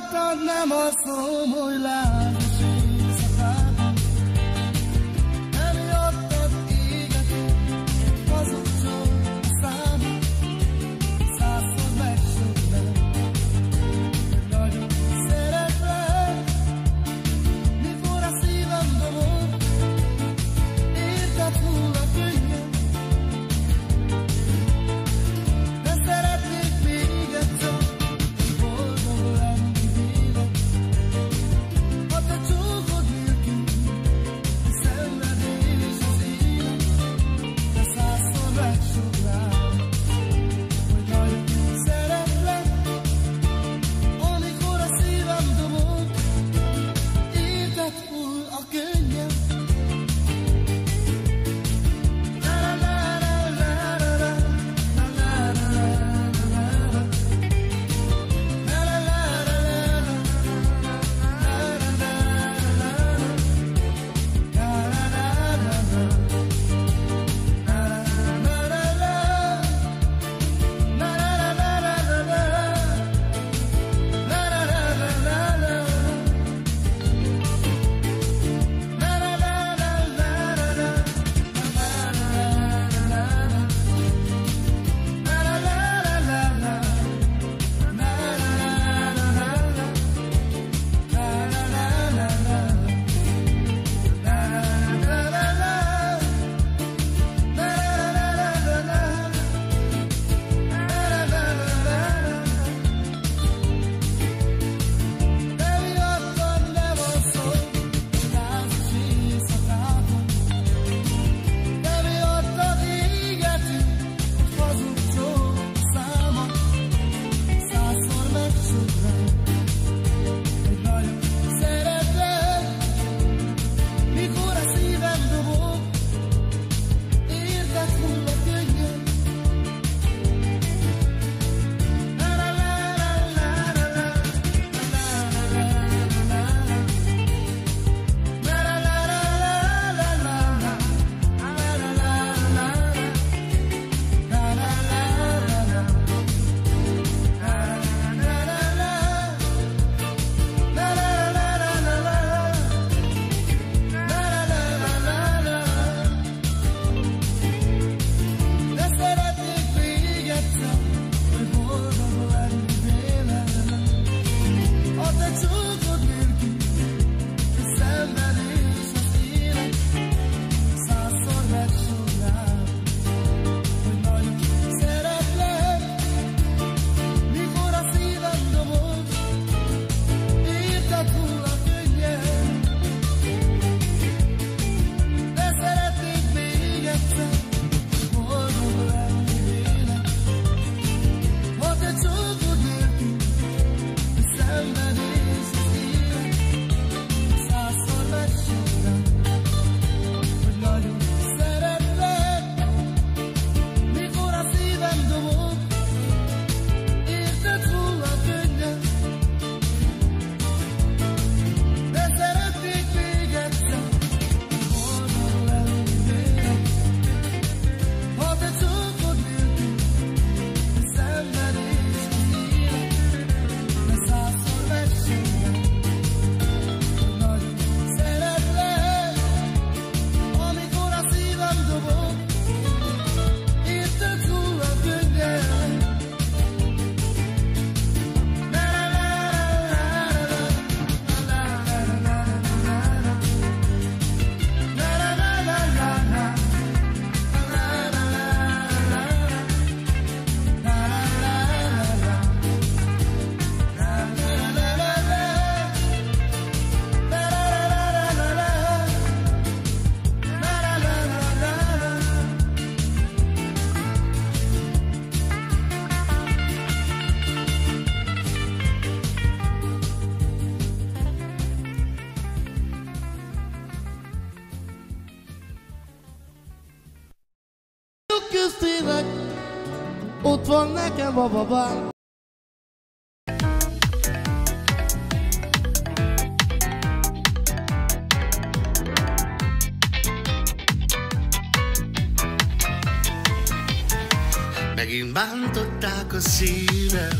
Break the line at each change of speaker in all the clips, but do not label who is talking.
láttad, nem a szó, hogy lát. ba ba ba.
Megint bántották a szívem,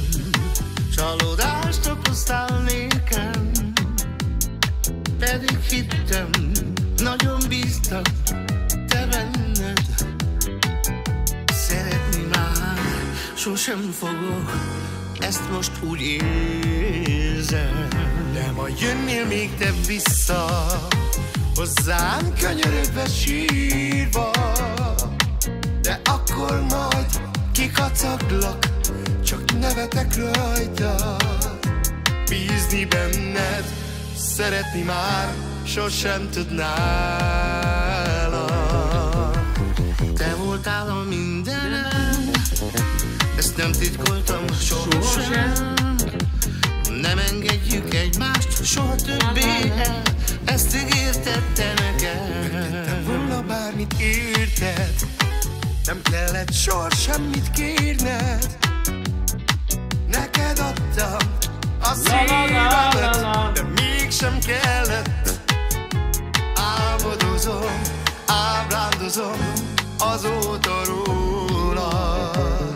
csalódást okoztál nékem, pedig hittem, nagyon bíztam, sosem fogok Ezt most úgy érzem. De majd jönnél még te vissza Hozzám könyörögve sírva De akkor majd kikacaglak Csak nevetek rajta. Bízni benned Szeretni már sosem tudnálak Te voltál a mindenem Ezt nem titkoltam sohasem Nem engedjük egymást soha többé. El Ezt ígérted te nekem. Megtettem volna bármit érted. Nem kellett soha semmit kérned. Neked adtam a szívemet De mégsem kellett. Álmodozom, ábrándozom Azóta rólad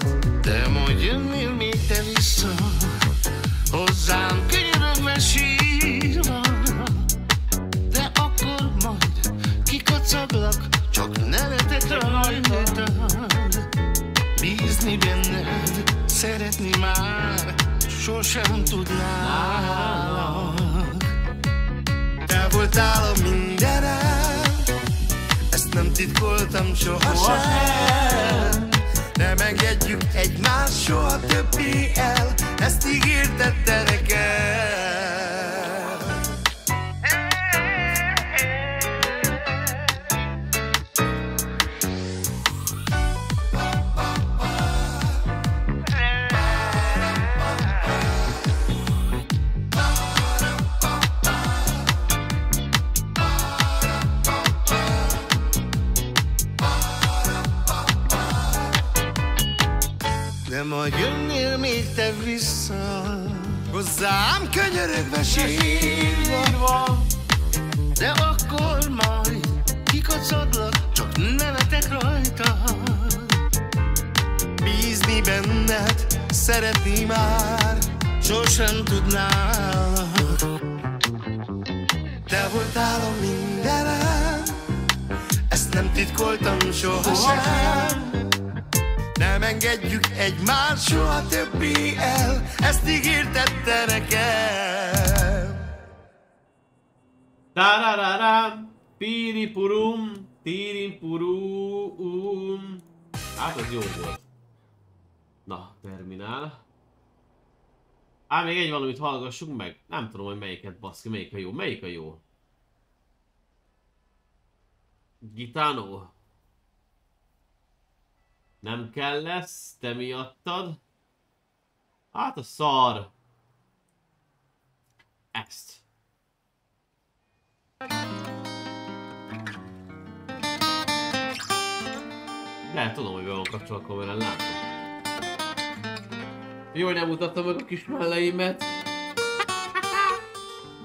vissza Hozzám könyörögve sírva De akkor majd kikacaglak Csak nevetek rajtad Bízni benned, szeretni már Sosem tudnálak. Te voltál a mindenem Ezt nem titkoltam sohasem Nem engedjük egymást soha többé el. Ezt ígérted te nekem De majd jönnél még te vissza. Hozzám könyörögve sírva. De akkor majd kikacadlak Csak nevetek rajta. Bízni benned Szeretni már Sosem tudnálak. Te voltál a mindenem Ezt nem titkoltam sohasem nem engedjük egymást soha többé el, ezt ígérted te nekem.
Tarararám, piripurum, tiripurum. Hát az jó volt. Na, terminál. Á, még egy valamit hallgassunk meg. Nem tudom, hogy melyiket baszki, melyik a jó. Melyik a jó? Gitano. Nem kell lesz, te miattad. Hát a szar. Ezt. De tudom, hogy be van kapcsolva a kamerán, látom. Jó, hogy nem mutattam meg a kis melleimet.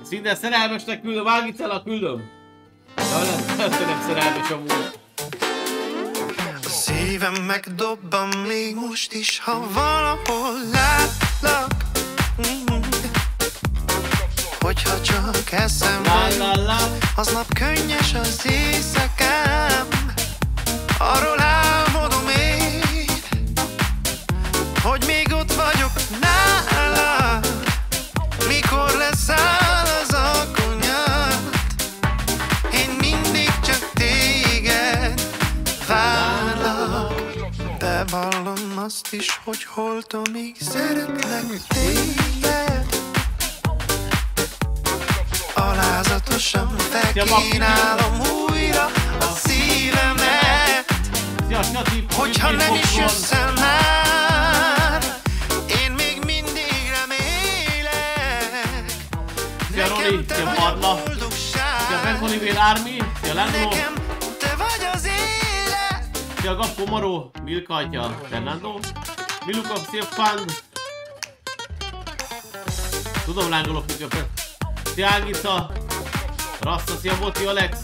Ezt minden szerelmesnek küldöm, Ágicela küldöm. Ja, nem, nem szerelmes amúgy.
Szívem megdobban még most is, ha valahol látlak. Mm. Hogyha csak eszem
La
jut, aznap könnyes az éjszakám. Arról azt is, hogy holtomig szeretlek téged. Alázatosan felkínálom újra a szívemet. Hogyha nem is jössz el már, én még mindig remélek. Nekem te vagy a boldogság, nekem
Fiaga, Pomaro, Milka atya, Fernando. Miluka, szép fán. Tudom, lángolok mikor. Szia Ágica. Rasta, szia Boti, Alex.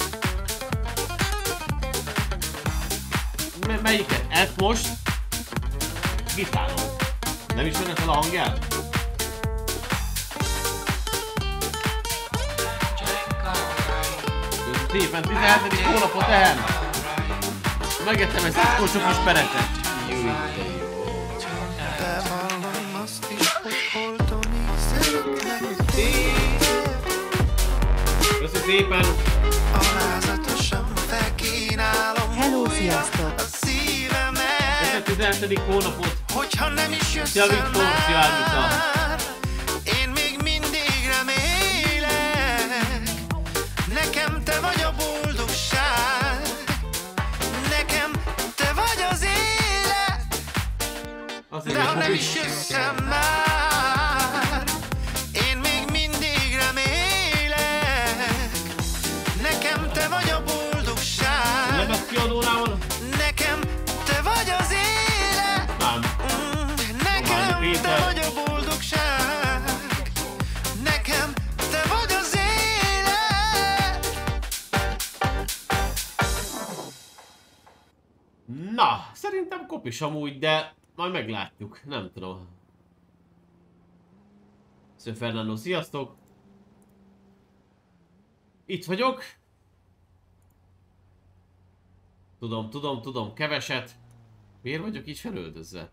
M melyiket? Ezt most? Gitálom. Nem is jönnek el a hangját? Szépen 17. hónapot ehhez. Megettem egy szitkócsokos peretet. Jó, de jó. Köszi szépen!
Alázatosan felkínálom
Hello, sziasztok!
a szívemet
Ez a 17. hónapot.
Hogyha nem is jössz
Szia,
el
Viktor,
De ha nem is jössz el már Én még mindig remélek Nekem te vagy a boldogság? Nekem te vagy az élet. Mm, Nekem te vagy a boldogság. Nekem te vagy az élet.
Na, szerintem kopis amúgy, de majd meglátjuk. Nem tudom. Szia Fernando, sziasztok! Itt vagyok. Tudom, tudom, tudom, keveset. Miért vagyok így felöldözve?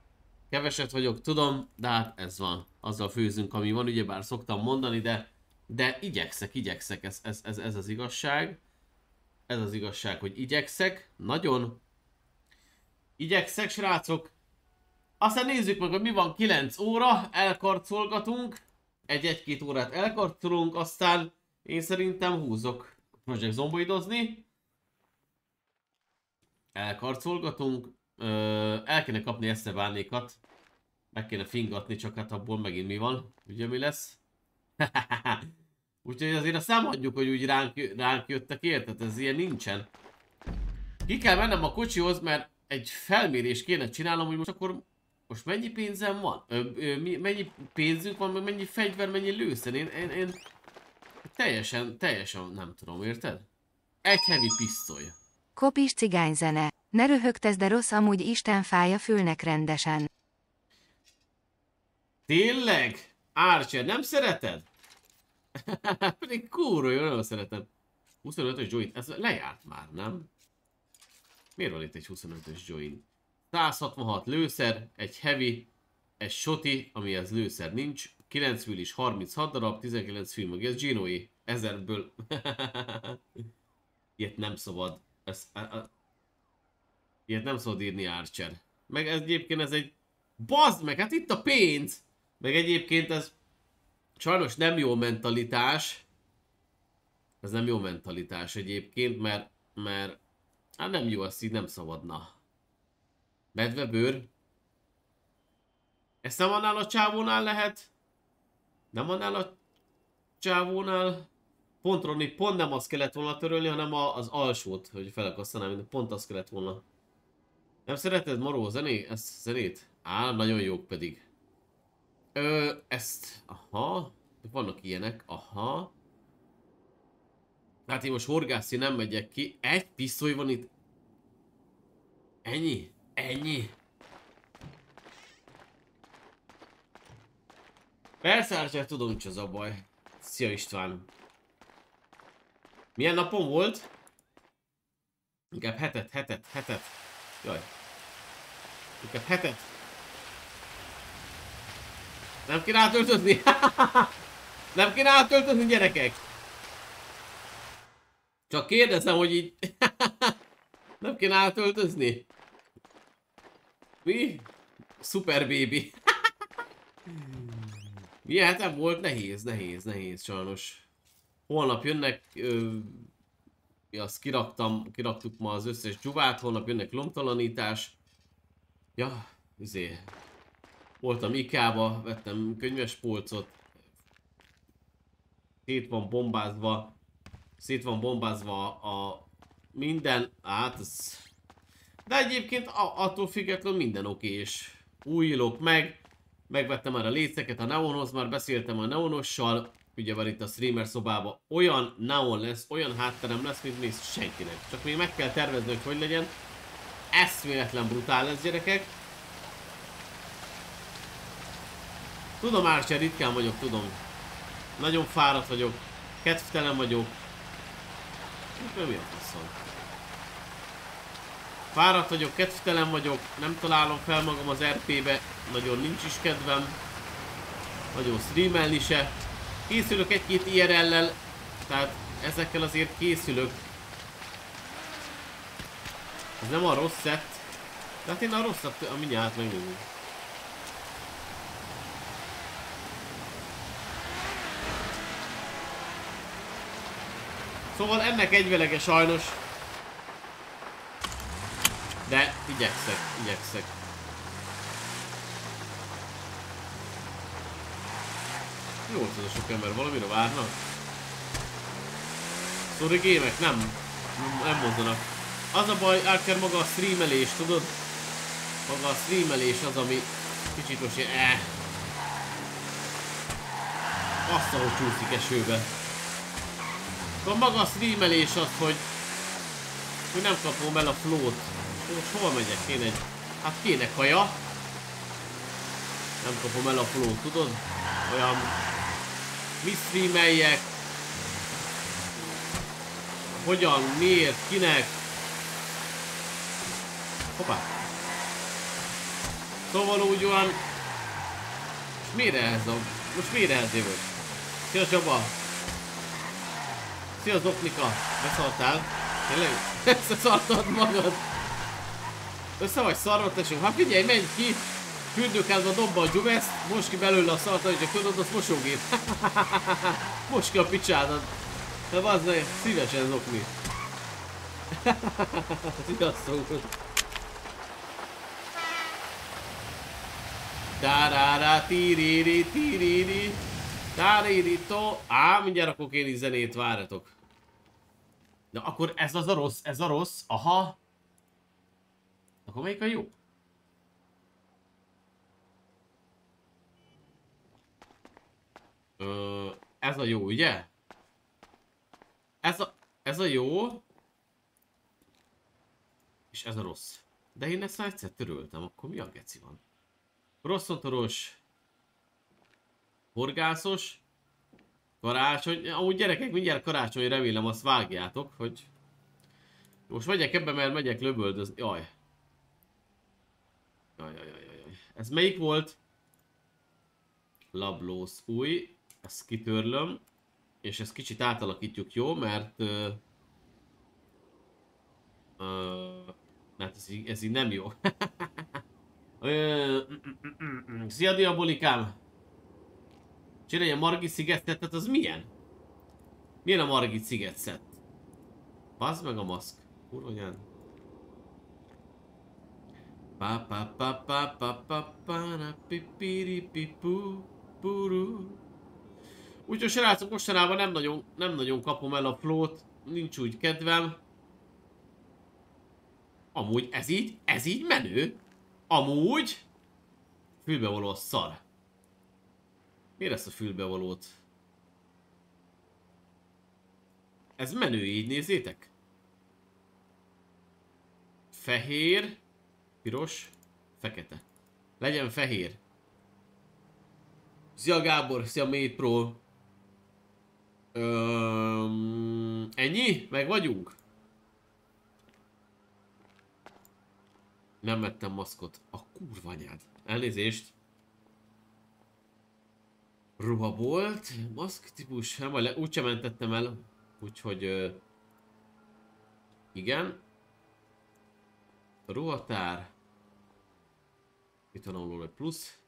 Keveset vagyok, tudom, de hát ez van. Azzal főzünk, ami van, ugyebár szoktam mondani, de, de igyekszek, igyekszek, ez, ez, ez, ez az igazság. Ez az igazság, hogy igyekszek, nagyon, Igyekszek, srácok. Aztán nézzük meg, hogy mi van 9 óra, elkarcolgatunk. Egy-egy-két órát elkarcolunk, aztán én szerintem húzok Project zomboidozni. Elkarcolgatunk. Ö, el kéne kapni eszebánékat. Meg kéne fingatni, csak hát abból megint mi van. Ugye mi lesz? Úgyhogy azért azt nem hagyjuk, hogy úgy ránk, ránk jöttek, érted? Ez ilyen nincsen. Ki kell mennem a kocsihoz, mert egy felmérés kéne csinálnom, hogy most akkor most mennyi pénzem van? Ö, ö, mi, mennyi pénzünk van, meg mennyi fegyver, mennyi lőszer? Én, én, én teljesen, teljesen nem tudom, érted? Egy heavy pisztoly.
Kopis cigányzene. Ne röhögtesz, de rossz amúgy Isten fája fülnek rendesen.
Tényleg? Archer, nem szereted? Pedig kurva jó, nagyon szeretem. 25-ös joint, ez lejárt már, nem? Miért van itt egy 25-ös joint? 166 lőszer, egy heavy, egy shoti, amihez lőszer nincs, 9 is 36 darab, 19 film, ez Ginoi, ezerből. Ilyet nem szabad. Ez, a, a, ilyet nem szabad írni Archer. Meg ez egyébként ez egy... Bazd meg, hát itt a pénz! Meg egyébként ez sajnos nem jó mentalitás. Ez nem jó mentalitás egyébként, mert, mert hát nem jó, azt így nem szabadna. Medvebőr? Ezt nem annál a csávónál lehet? Nem annál a csávónál? Pont Roni, pont nem azt kellett volna törölni, hanem a, az alsót, hogy felakasztanám, de pont azt kellett volna. Nem szereted Maró zené? Ezt zenét? Á, nagyon jók pedig. Ö, ezt, aha, vannak ilyenek, aha. Hát én most horgászni nem megyek ki. Egy pisztoly van itt. Ennyi? Ennyi? Persze, Archer, tudom, hogy az a baj. Szia István. Milyen napom volt? Inkább hetet, hetet, hetet. Jaj. Inkább hetet. Nem kéne átöltözni? Nem kéne átöltözni, gyerekek? Csak kérdezem, hogy így... Nem kéne átöltözni? Mi? Super baby. Milyen hetem volt? Nehéz, nehéz, nehéz sajnos. Holnap jönnek... Ö, azt kiraktam, kiraktuk ma az összes dzsuvát, holnap jönnek lomtalanítás. Ja, izé, Voltam Ikába, vettem könyves polcot. Szét van bombázva. Szét van bombázva a minden. Hát ez... De egyébként attól függetlenül minden oké és újulok meg. Megvettem már a léceket a Neonhoz, már beszéltem a Neonossal. Ugye van itt a streamer szobában olyan Neon lesz, olyan hátterem lesz, mint még senkinek. Csak még meg kell tervezni, hogy hogy legyen. Eszméletlen brutál lesz gyerekek. Tudom Archer, ritkán vagyok, tudom. Nagyon fáradt vagyok. Kedvtelen vagyok. Mi a faszom? Fáradt vagyok, kedvtelen vagyok, nem találom fel magam az RP-be, nagyon nincs is kedvem. Nagyon streamelni se. Készülök egy-két IRL-lel, tehát ezekkel azért készülök. Ez nem a rossz set. Tehát én a rosszat, a mindjárt megnézünk. Szóval ennek egyvelege sajnos. Igyekszek, igyekszek. Jó, ez a sok ember valamire várnak. Sorry gémek, nem. Nem mondanak. Az a baj, akár maga a streamelés, tudod? Maga a streamelés az, ami kicsit most ilyen, eh. Azt, ahogy csúszik esőbe. A maga a streamelés az, hogy, hogy nem kapom el a flót. Most hova megyek? Kéne egy... Hát kéne kaja. Nem kapom el a flót, tudod? Olyan... Mi streameljek? Hogyan? Miért? Kinek? Hoppá! Szóval úgy van... Miért ehhez a... Most miért ehhez jövök? Szia Csaba! Szia Zoknika! Beszartál? Tényleg? Összeszartad magad? Össze vagy szarva, tesó? Hát figyelj, menj ki! Fürdőkázba dobba a gyuveszt, most ki belőle a szart, hogy tudod, az mosógép. most ki a picsádat. De az szívesen zokni. Sziasztok! Tarara tiriri tiriri Taririto Á, mindjárt akkor én is zenét, várjatok. Na akkor ez az a rossz, ez a rossz, aha. Akkor melyik a jó? Ö, ez a jó, ugye? Ez a, ez a jó. És ez a rossz. De én ezt már egyszer töröltem, akkor mi a geci van? Rosszotoros. Horgászos. Karácsony. Amúgy gyerekek, mindjárt karácsony, remélem azt vágjátok, hogy... Most megyek ebbe, mert megyek löböldözni. Jaj. Ez melyik volt? Lablósz új. Ezt kitörlöm. És ezt kicsit átalakítjuk, jó? Mert... Uh, uh, hát ez, így, ez így nem jó. Szia Diabolikám! Csinálj a Margit szigetet, az milyen? Milyen a Margit sziget? Bazd meg a maszk. Kurva Pa pa pa pa pa pa pa na pi pi pi pu puru. Úgyhogy srácok, mostanában nem nagyon, nem nagyon kapom el a flót, nincs úgy kedvem. Amúgy ez így, ez így menő. Amúgy... Fülbevaló a szar. Miért ezt a fülbevalót? Ez menő, így nézzétek. Fehér, piros, fekete. Legyen fehér. Szia Gábor, szia Made Pro. Öm, ennyi? Meg vagyunk? Nem vettem maszkot. A kurva anyád. Elnézést. Ruhabolt, maszk típus, nem, le, úgysem mentettem el, úgyhogy igen. Ruhatár. Itt van alul egy plusz.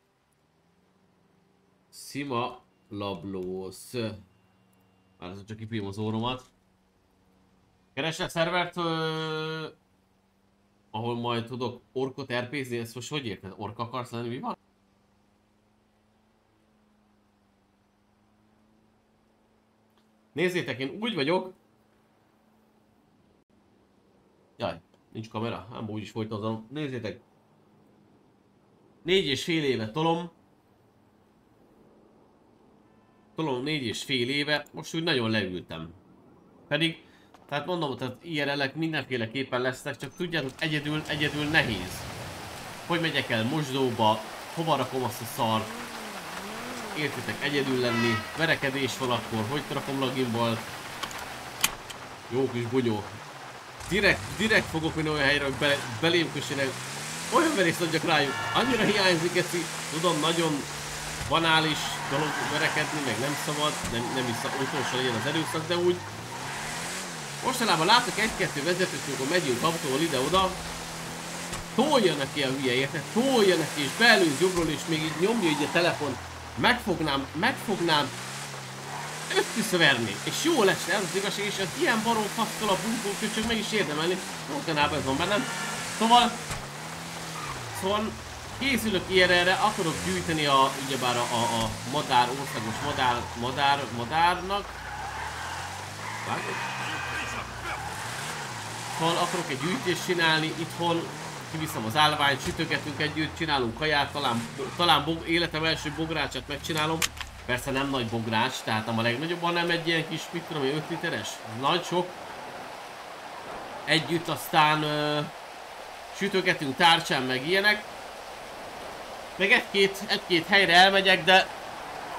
Sima lablósz. Már csak kipírom az óromat. Keresek szervert, uh, ahol majd tudok orkot RP-zni, ezt most hogy érted? Ork akarsz lenni, mi van? Nézzétek, én úgy vagyok... Jaj, nincs kamera, ám úgy is folytatom. Nézzétek. Négy és fél éve tolom. Tolom négy és fél éve, most úgy nagyon leültem. Pedig tehát mondom, tehát IRL-ek mindenféleképpen lesznek, csak tudjátok, egyedül, egyedül nehéz. Hogy megyek el mosdóba, hova rakom azt a szart, értitek, egyedül lenni, verekedés van akkor, hogy rakom a gimbalt. Jó kis bunyó. Direkt, direkt fogok minden olyan helyre, hogy be, belém kössenek. Olyan verést adjak rájuk. Annyira hiányzik ez, tudom, nagyon banális dolog verekedni, meg nem szabad, nem, nem is utolsó legyen az erőszak, de úgy mostanában látok egy-kettő vezetőt, amikor megyünk autóval ide-oda, tolja neki a hülye, érted? Tolja neki, és belőz jobbról, és még így nyomja így a telefon. Megfognám, megfognám, összeverni, és jó lesz, ez az igazság, és az ilyen barom fasztal a bunkó köcsög meg is érdemelni. Jó kanálban ez van bennem. Szóval, szóval készülök ilyenre, akarok gyűjteni a, ugyebár a, a, a madár, országos madár, madár, madárnak. Vágod? Szóval akarok egy gyűjtést csinálni itthon, kiviszem az állványt, sütögetünk együtt, csinálunk kaját, talán, talán bog, életem első bográcsát megcsinálom. Persze nem nagy bogrács, tehát nem a legnagyobb, hanem egy ilyen kis, mit tudom 5 literes. Nagy sok. Együtt aztán ö, sütögetünk tárcsán, meg ilyenek. Meg egy-két egy -két helyre elmegyek, de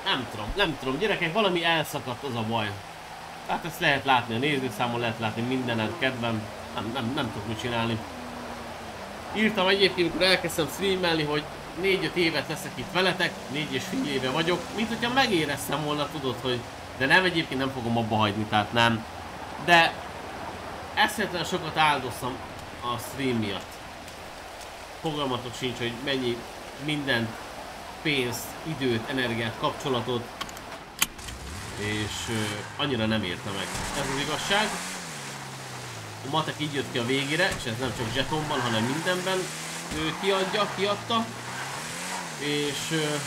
nem tudom, nem tudom, gyerekek, valami elszakadt, az a baj. Tehát ezt lehet látni a nézőszámon, lehet látni mindenen, kedvem, nem, nem, nem tudok mit csinálni. Írtam egyébként, amikor elkezdtem streamelni, hogy 4-5 évet leszek itt veletek, 4 és fél éve vagyok, mint hogyha megéreztem volna, tudod, hogy de nem egyébként nem fogom abba hagyni, tehát nem. De eszhetlen sokat áldoztam a stream miatt. Fogalmatok sincs, hogy mennyi minden pénzt, időt, energiát, kapcsolatot, és uh, annyira nem érte meg. Ez az igazság. A matek így jött ki a végére, és ez nem csak zsetonban, hanem mindenben ő kiadja, kiadta. És uh,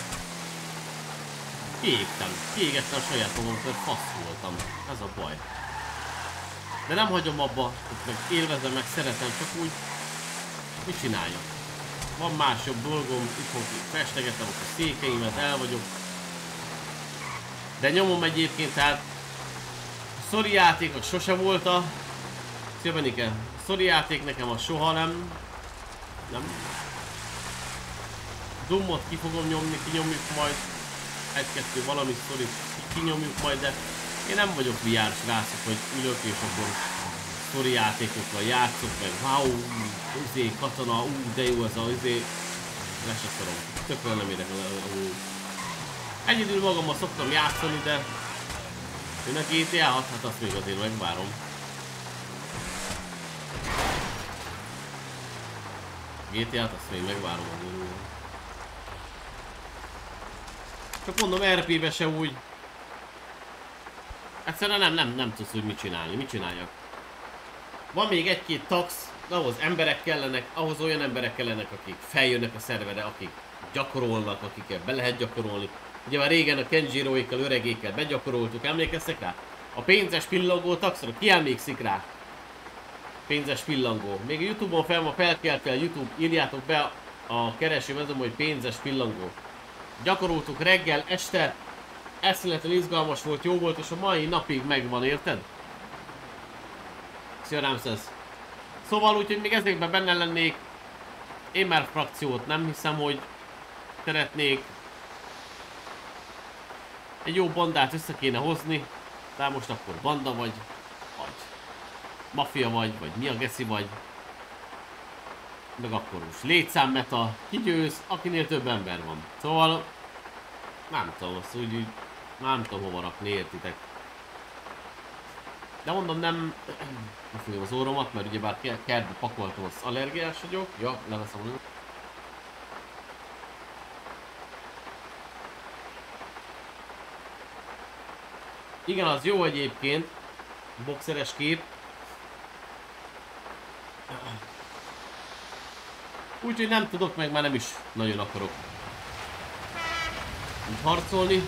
kiégtem, kiégettem a saját magamat, mert fasz voltam. Ez a baj. De nem hagyom abba, meg élvezem, meg szeretem, csak úgy mit csináljak. Van más jobb dolgom, itthon festegetem a székeimet, el vagyok. De nyomom egyébként, tehát a szori játék az sose volt a... Szia Benike, a szori játék nekem az soha nem... Nem... Dummot ki fogom nyomni, kinyomjuk majd. Egy-kettő valami szori kinyomjuk majd, de én nem vagyok VR srácok, hogy ülök és akkor sztori játékokkal játszok, meg wow, izé, katona, ú, de jó ez a izé, le se szorom, tökre nem érek ú. Egyedül magammal szoktam játszani, de jön a GTA 6, hát azt még azért megvárom. GTA-t azt még megvárom azért. Csak mondom, RP-be se úgy. Egyszerűen nem, nem, nem tudsz, hogy mit csinálni. Mit csináljak? Van még egy-két tax, ahhoz emberek kellenek, ahhoz olyan emberek kellenek, akik feljönnek a szervere, akik gyakorolnak, akikkel be lehet gyakorolni. Ugye már régen a Kenjiroékkal, öregékkel begyakoroltuk, emlékeztek rá? A pénzes pillangó taxra, ki emlékszik rá? Pénzes pillangó. Még a Youtube-on fel ma felkelt fel Youtube, írjátok be a keresőmezőm, hogy pénzes pillangó. Gyakoroltuk reggel, este, eszméletlen izgalmas volt, jó volt, és a mai napig megvan, érted? Szia Ramses. Szóval úgyhogy még ezekben benne lennék. Én már frakciót nem hiszem, hogy szeretnék. Egy jó bandát össze kéne hozni. De most akkor banda vagy, vagy mafia vagy, vagy mi a geszi vagy. Meg akkor most létszám meta, kigyőz, akinél több ember van. Szóval nem tudom, azt úgy, úgy nem tudom hova rakni, értitek. De mondom, nem... Megfogom az óromat, mert ugyebár kertbe pakoltam, az allergiás vagyok. Ja, leveszem a Igen, az jó egyébként. Boxeres kép. Úgyhogy nem tudok, meg már nem is nagyon akarok. Úgy harcolni.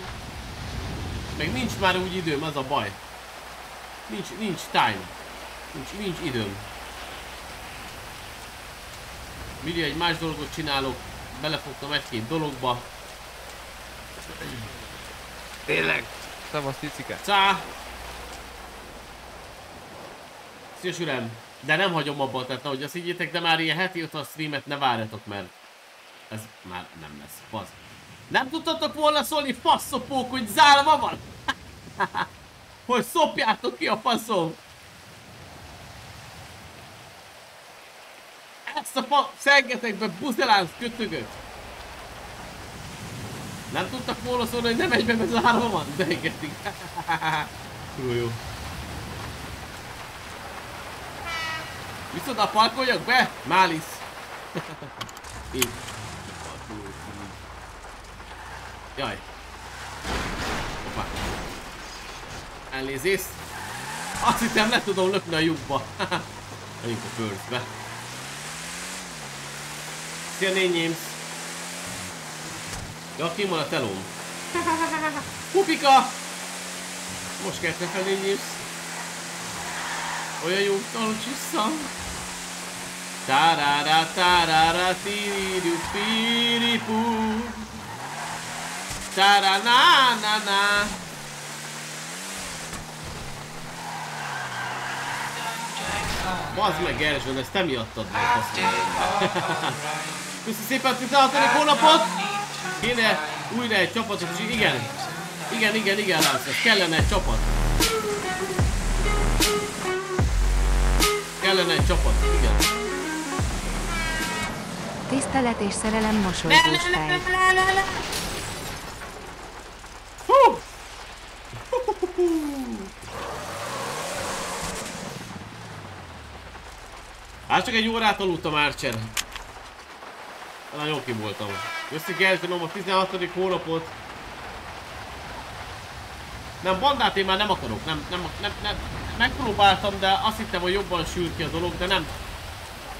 Meg nincs már úgy időm, ez a baj. Nincs, nincs time. Nincs, nincs időm. Millió egy más dolgot csinálok, belefogtam egy-két dologba.
Tényleg. Szavasz, Ticike.
Szia Sürem! De nem hagyom abba, tehát ahogy azt higgyétek, de már ilyen heti a streamet ne várjatok, mert ez már nem lesz. faz. Nem tudtatok volna szólni faszopók, hogy zárva van? hogy szopjátok ki a faszom? Ezt a fa szengetekbe buzelánsz kötögöt! Nem tudtak volna szólni, hogy nem egyben, mert zárva van? De igen, Túl jó. Viszont a parkoljak be? Málisz. Így. Jaj. Hoppá. Elnézést. Azt hittem le tudom lökni a lyukba. Megyünk a firstbe. Szia nényémsz. Ja, kim van a telóm. Pupika! Most kezdte fel nényémsz. Olyan jó tancsisszam. Tarara tarara tiriru piripu. Tara na na na. Bazd meg Erzsön, ezt te miattad azt. Köszi szépen 16. hónapot! Kéne újra egy csapatot, és igen. Igen, igen, igen, László, kellene egy csapat. Kellene egy csapat, igen.
Tisztelet és szerelem mosolygós fej.
Hú! Hát csak egy órát aludtam Archer. Nagyon ki voltam. Köszi Gergyanom a 16. hónapot. Nem, bandát én már nem akarok. Nem, nem, nem, nem. Megpróbáltam, de azt hittem, hogy jobban sül ki a dolog, de nem.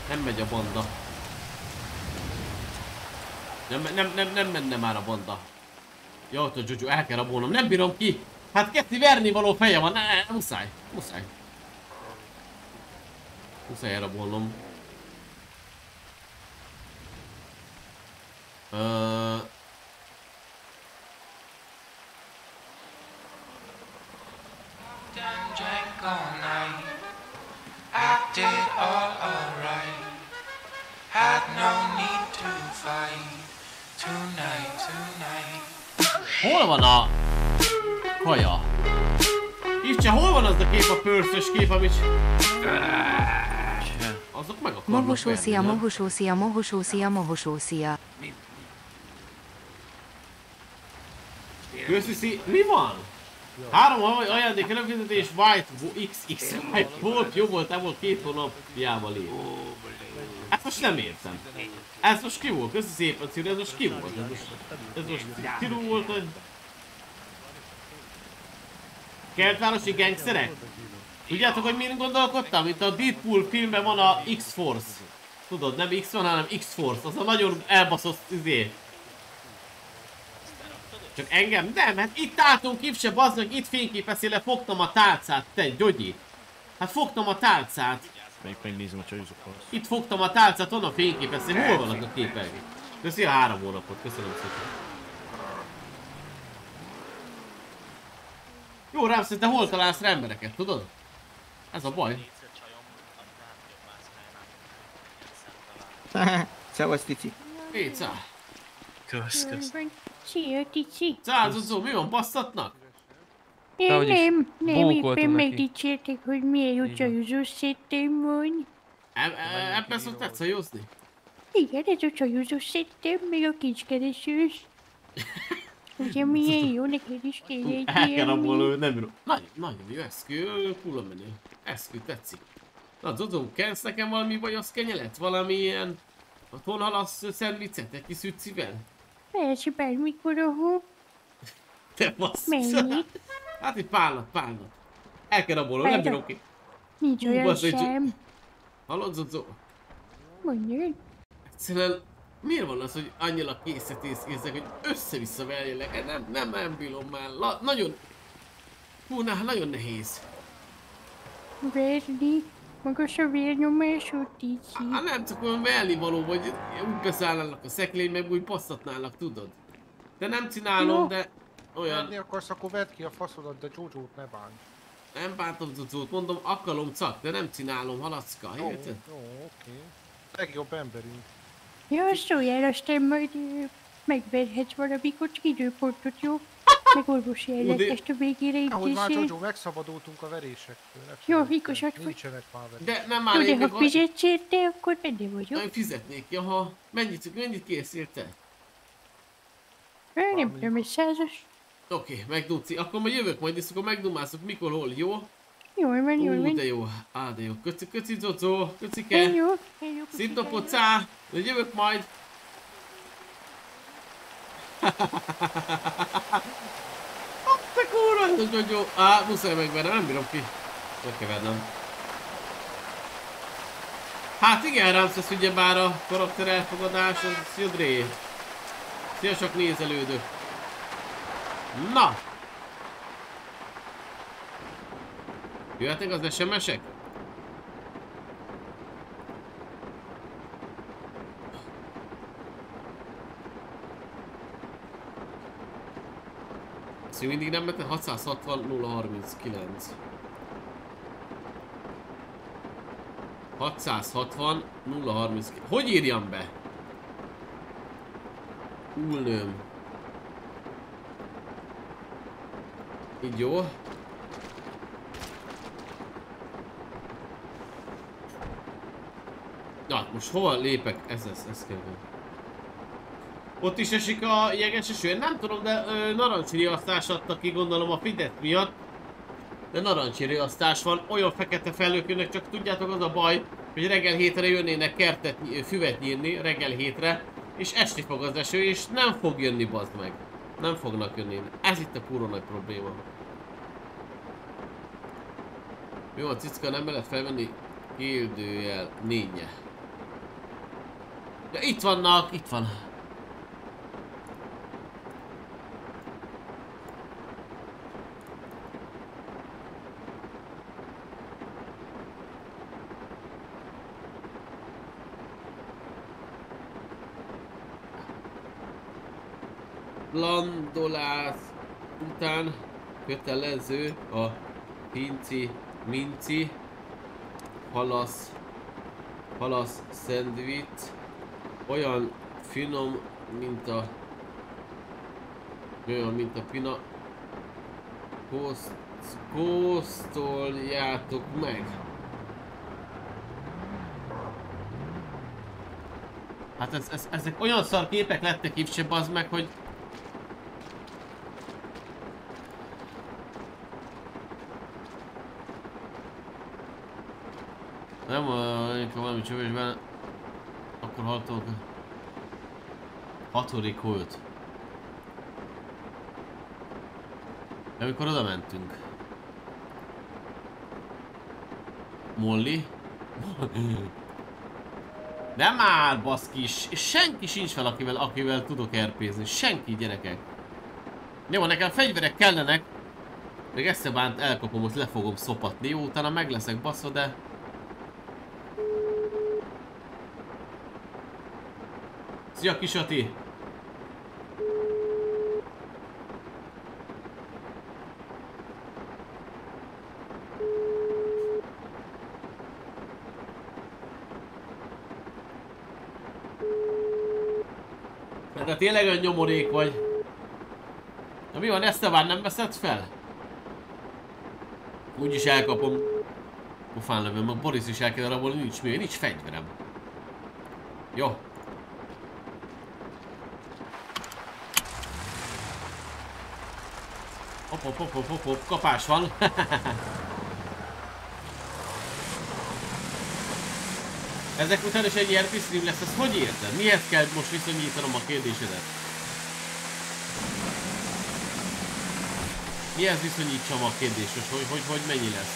Nem megy a banda. Nem, nem, nem, nem menne már a banda. Jó, hogy a Jojo, el kell rabolnom. Nem bírom ki. Hát ketti verni való feje van. Ne, muszáj. Muszáj. Muszáj elrabolnom. Ö...
and drank all night. Acted all alright. Had no need to fight. Tonight, tonight.
Hol van a kaja? Ivcse, hol van az a kép, a pörszös kép, amit... Azok meg akarnak
Mohosószia, mohosószia, mohosószia, mohosószia.
Köszi, mi van? Három aj- ajándék előfizetés White XX White Wolf jó volt, ebből két hónapjába lép. Ezt most nem értem. Ez most ki volt? Köszi szépen Ciri, ez most ki volt? Ez most, ez most Ciri volt, hogy... Kertvárosi gangsterek? Tudjátok, hogy miért gondolkodtam? Itt a Deadpool filmben van a X-Force. Tudod, nem X van, hanem X-Force. Az a nagyon elbaszott izé. Csak engem? Nem, hát itt álltunk Ipse, bazdmeg, itt fényképeztél le, fogtam a tálcát, te gyogyi. Hát fogtam a tálcát.
Még megnézem a csajozokhoz.
Itt fogtam a tálcát, onnan fényképeztél, hol vannak a képek? Köszi a három hónapot, köszönöm szépen. Jó, rám te hol találsz rá embereket, tudod? Ez a baj.
Szevasz, Tici.
Péca.
Kösz, kösz.
Szia, Tici.
Cálzozó, mi van, basszatnak?
Én nem, nem éppen megdicsértek, hogy milyen jó csajozó szettem van.
E- e- Ebben szoktál szajózni?
Igen, ez a csajozó szettem, meg a kincskeresős. Ugye milyen jó, neked is kell egy
El kell abból, nem bírom. Nagyon, nagyon jó eszkő, fulla menő. Eszkő, tetszik. Na, Zozó, kensz nekem valami vajasz kenyelet? Valami ilyen... A tonhalasz szendvicet, egy kis szücivel?
Persze, bármikor, ahol.
Te bassz.
Mennyi?
Hát egy pálnat, pálnat. El kell abból, nem bírom ki.
Nincs
Hú,
olyan
hogy-
sem.
Hallod, Zozó?
Mondjad.
Egyszerűen miért van az, hogy annyira készet észkézek, hogy össze-vissza verjelek? Nem, nem, nem bírom már. La, nagyon... Hú, na, nagyon nehéz.
Verni. Magas a vérnyomásod, Tici.
Hát nem csak olyan verni való, vagy úgy beszállnának a szeklény, meg úgy passzatnának, tudod? De nem csinálom,
Jó.
de olyan...
Venni akarsz, akkor vedd ki a faszodat, de Jojo-t ne bánj.
Nem bántom cucót, mondom, akalom csak, de nem csinálom, halacka,
Jó,
érted?
jó, oké. Legjobb emberünk.
Ja, szóljál, aztán majd megverhetsz valamikor időpontot, jó? Meg orvosi ellátást a végére
Ahogy már. Jojo, megszabadultunk a verésektől.
Jó,
el.
vagy.
Nincsenek már verések.
De nem
Jó,
áll
de ha
a...
fizetsz érte, akkor benne vagyok.
Nem fizetnék, jaha. Mennyit, mennyit kész érte?
Nem tudom, egy százas.
Oké, megdumci. Akkor majd jövök majd, és akkor megdumászok mikor, hol, jó?
Jól van, jól
Ú,
van.
de jó. Á, de jó. Köci, köci,
Én
köcike.
jó, jó.
Szép napot, jövök majd. Ah, te kurva, ez nagyon jó. Á, muszáj megvernem, nem bírom ki. Megkevernem. Hát igen, Ramses ugye bár a karakter elfogadás, az Szildré. Szia csak nézelődő. Na! Jöhetnek az SMS-ek? Még mindig nem ment, 660 039. 660 039. Hogy írjam be? Úlnőm. Így jó. Na, most hova lépek? Ez, ez, ez kell. Ott is esik a jeges eső? Nem tudom, de ö, narancsi riasztás adtak ki, gondolom a Fidesz miatt. De narancsi riasztás van, olyan fekete felhők jönnek, csak tudjátok az a baj, hogy reggel hétre jönnének kertet, füvet nyírni, reggel hétre, és esni fog az eső, és nem fog jönni, bazd meg. Nem fognak jönni. Ez itt a kurva nagy probléma. Mi van, Cicka, nem lehet felvenni kérdőjel nénye. Ja, itt vannak, itt van. Landolás után kötelező a pinci minci halasz halasz szendvics. Olyan finom, mint a olyan, mint a pina Kószt, kóstoljátok meg. Hát ez, ez, ezek olyan szar képek lettek ifse, az meg, hogy Nem, inkább valami csövésben, akkor hallottok hatodik holt. De amikor oda mentünk. Molly? Nem már baszki, és senki sincs fel, akivel, akivel tudok erpézni. Senki, gyerekek. Jó, nekem fegyverek kellenek. Még Eszebánt elkapom, hogy le fogom szopatni. Jó, utána meg leszek baszva, de... Szia Kisati! Hát De tényleg olyan nyomorék vagy. Na mi van, Esteban nem veszed fel? Úgyis elkapom. Pofán lövöm, a Boris is el kell rabolni, nincs még, nincs fegyverem. Jó. Hop, hop, hop, hop, hop, hop, kapás van. Ezek után is egy RP stream lesz, ezt hogy érted? Mihez kell most viszonyítanom a kérdésedet? Mihez viszonyítsam a kérdést, hogy, hogy, hogy, mennyi lesz?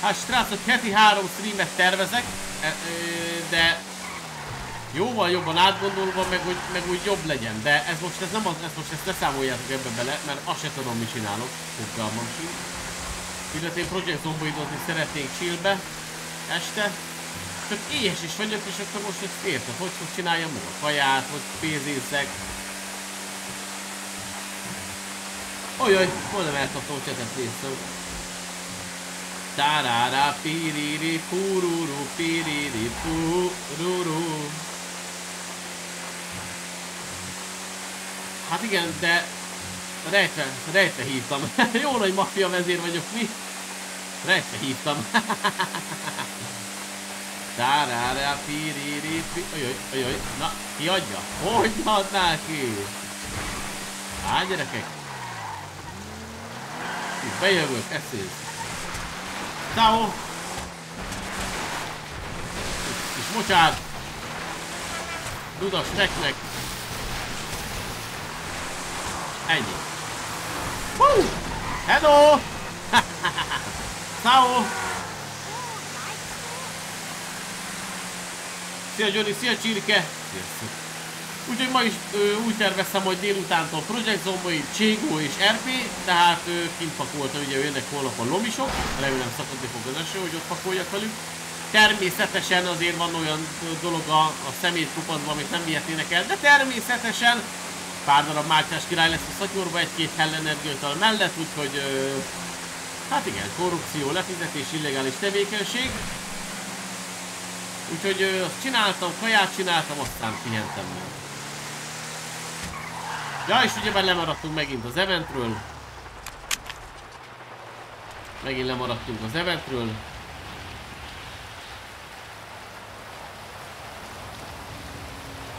Hát srácok, heti három streamet tervezek, e, ö, de jóval jobban átgondolva, meg, hogy, meg úgy jobb legyen. De ez most ez nem az, ezt most ezt ne számoljátok ebbe bele, mert azt se tudom, mit csinálok. Fogalmam sincs. Illetve én Project Zomboidozni szeretnék chillbe este. Csak éhes is vagyok, és akkor most ezt érted, hogy fog csináljam meg a kaját, hogy pénzészek. Ojjaj, majdnem elkaptam a csetet néztem. Tarara piriri pururu piriri pururu. Hát igen, de Rejtve, rejtve hívtam. Jó nagy maffia vezér vagyok, mi? Rejtve hívtam. Tárárá, piriri, pi... Ajaj, ajaj, na, ki adja? Hogy adná ki? Á, gyerekek. Itt bejövök, eszéz. Ciao. Kis mocsár. Dudas teknek. Ennyi. Woo! Hello! Ciao! Szia Johnny, szia Csirke! Úgyhogy ma is ö, úgy terveztem, hogy délutántól Project Zomboid, Cségó és RP, tehát ö, kint pakoltam, ugye jönnek holnap a lomisok, remélem szakadni fog az eső, hogy ott pakoljak velük. Természetesen azért van olyan dolog a, a szemét kupacban, amit nem vihetnének el, de természetesen pár darab Mátyás király lesz a szatyorba, egy-két Hell energiatal mellett, úgyhogy ö, hát igen, korrupció, lefizetés, illegális tevékenység. Úgyhogy ö, azt csináltam, kaját csináltam, aztán pihentem meg. Ja, és ugye már lemaradtunk megint az eventről. Megint lemaradtunk az eventről.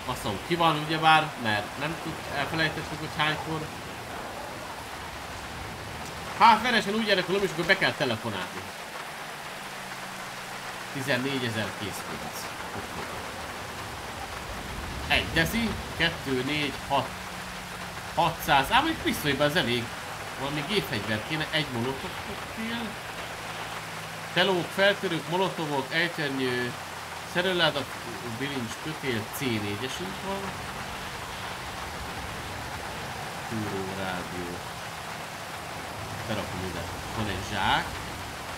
Baszom, ki van ugyebár, mert nem tud, elfelejtettük, hogy hánykor. Hát veresen úgy jönnek a lomis, akkor be kell telefonálni. 14 ezer készpénz. Egy deci, 2, 4, 6, 600, ám egy pisztolyban ez elég. Valami gépfegyver kéne, egy molotov koktél. Telók, feltörők, molotovok, ejternyő, szereládak, bilincs, kötél, C4-esünk van. Túró, rádió. Berakom ide. Van egy zsák.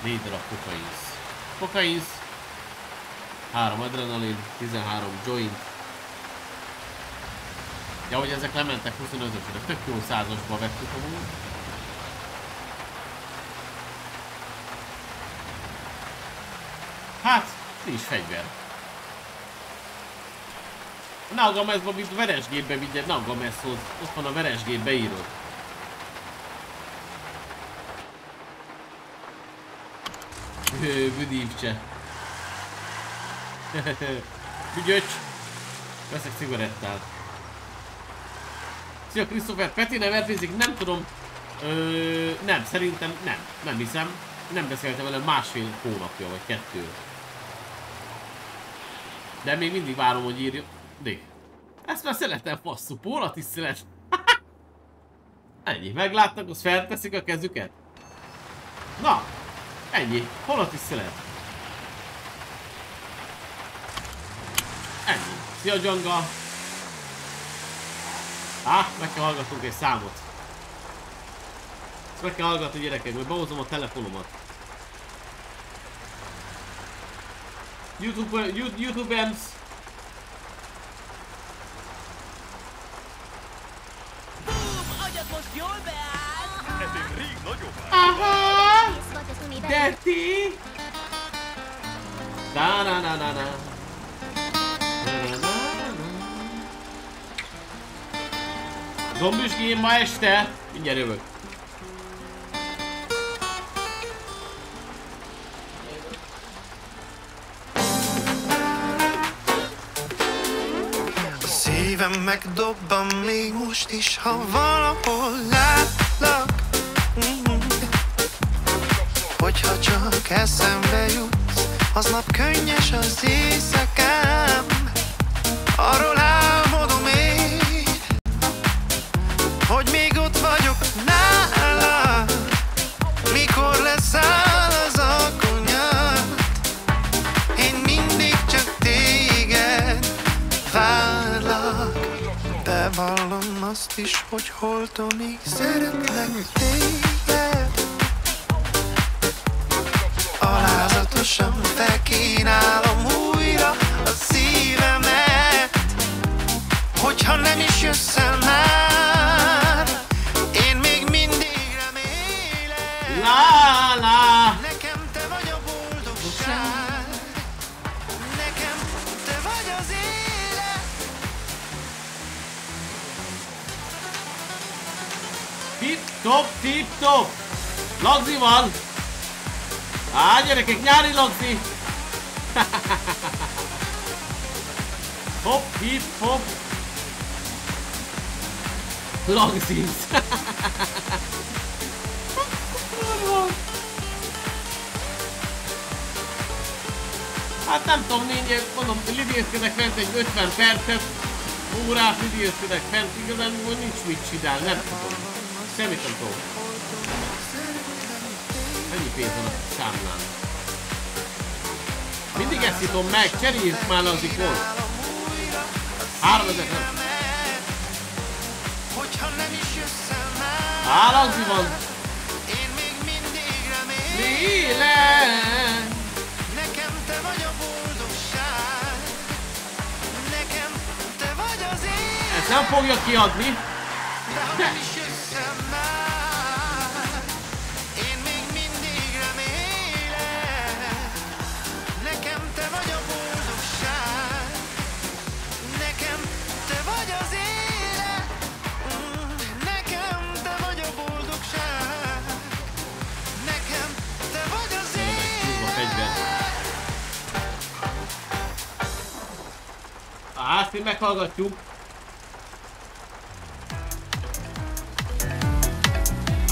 Négy darab kokainsz. Kokainsz. 3 adrenalin, 13 joint. Ja, hogy ezek lementek 25-ösre, tök jó százasba vettük amúgy. Hát, nincs fegyver. Ne a gameszba, mint veresgépbe vigyed, ne a gameszhoz. Ott van a veresgép beírod. Büdívcse. Ügyöcs! Veszek cigarettát. Szia Christopher, Peti nem elfézik, nem tudom. Ö, nem, szerintem nem. Nem hiszem. Nem beszéltem vele másfél hónapja, vagy kettő. De még mindig várom, hogy írja. Dé. Ezt már szeretem passzú, Pólat is szeret. Ennyi, meglátnak, azt felteszik a kezüket. Na, ennyi, Pólat is szeret. Ennyi. Szia Djonga! Á, meg kell hallgatnunk egy számot. Ezt meg kell hallgatni gyerekek, majd behozom a telefonomat. YouTube, YouTube, YouTube-ems. Aha! Dirty! Da na na na na. Zombis game ma este. Mindjárt jövök.
A szívem megdobban még most is, ha valahol látlak. Mm. Hogyha csak eszembe jutsz, aznap könnyes az éjszakám Arról álmodom én, hogy még ott vagyok nálad Mikor leszáll azt is, hogy holtomig szeretlek téged. Alázatosan felkínálom újra a szívemet. Hogyha nem is jössz el
Top, tip, top! Lagzi van! Á, gyerekek, nyári lagzi! Hopp, hip, hop! Lagziz! Hát nem tudom, négy, mondom, lidézkedek fent egy 50 percet, órát lidézkedek fent, igazán nincs mit csinálni, nem tudom. Semmit nem tudom. Ennyi pénz van a számlán. Mindig ezt nyitom meg, cseréljük már az ikon. 3000 nem.
Már,
Állagzi van.
én még mindig remélem. Nekem te vagy a boldogság, nekem te vagy az én,
Ezt nem fogja kiadni.
de
Ezt mi meghallgatjuk.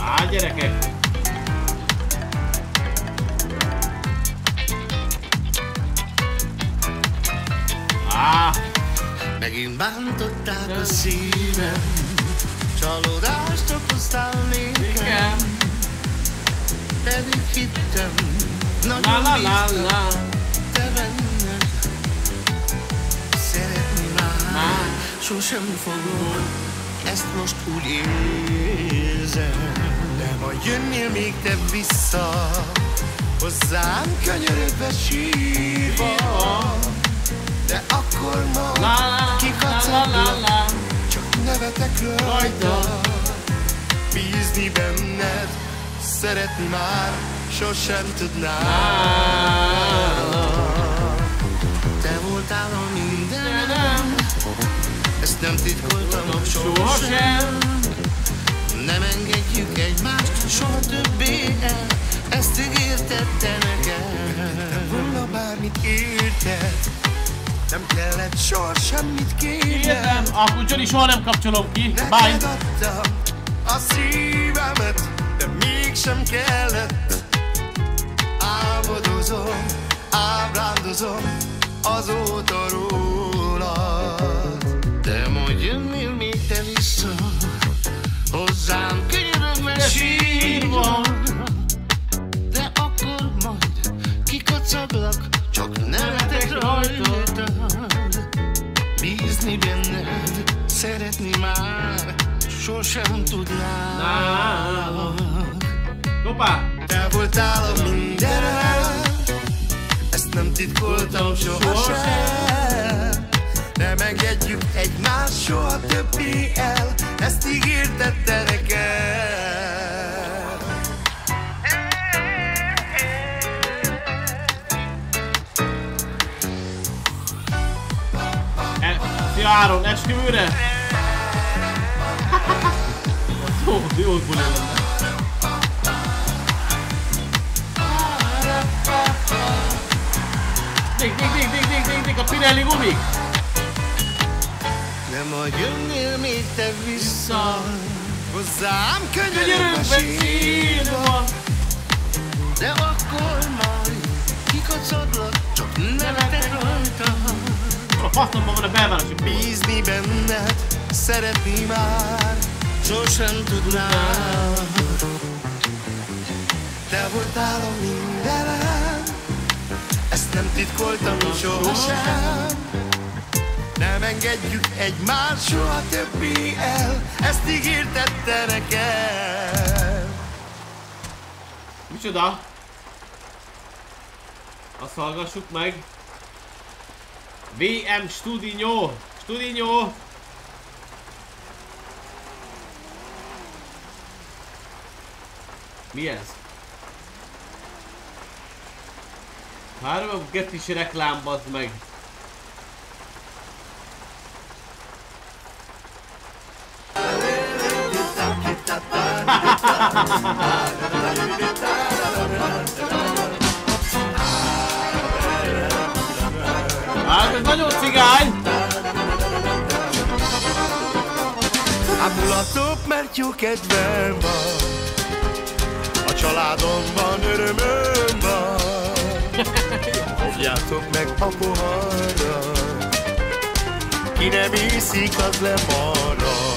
Á, gyerekek! Á,
Megint bántották a szívem Csalódást okoztál nékem. Pedig hittem Nagyon
la la la.
Sosem fogok Ezt most úgy érzem. De majd jönnél még te vissza Hozzám könyörögve sírva. De akkor kikacablak
la.
csak nevetek rajta. Bízni benned Szeretni már Sosem tudnám. Te voltál a mindenem nem titkoltam sohasem. Nem engedjük egymást Soha többé el Ezt ígérted te nekem Volna bármit érted Nem kellett soha semmit kérnem
Értem, akkor Johnny soha nem kapcsolom ki. Bye.
Adtam a szívemet, de mégsem kellett. Álmodozom, ábrándozom azóta rólad. Hozzám könyörögve sírva. De akkor majd kikacaglak, csak nevetek rajta. Bízni benned, szeretni már sosem tudnám.
Hoppá.
Te voltál a mindenem, ezt nem titkoltam sohasem. Nem engedjük egymást soha többé el, ezt ígérted te nekem.
E- Szia Áron, esküvőre? Jó, jó buli lenne. Dig, dig, dig, dig, dig, dig, dig, a Pirelli gumik!
Majd jönnél még te vissza, hozzám Könyörögve sírva. De akkor majd kikacadlak, csak nevetek rajta.
Faszomban van a belvárosi bíz.
Bízni benned, szeretni már sosem tudnám. Te voltál a mindenem, ezt nem titkoltam sohasem. Nem engedjük egymást soha többé el, ezt ígérted te nekem.
Micsoda? Azt hallgassuk meg. VM Studio! Studio! Mi ez? Három a getis reklám, meg! Hát ez nagyon cigány!
Ámulatok, mert jó kedvem van. A családomban örömöm van. Fogjátok meg a poharra Ki nem iszik, az lemarad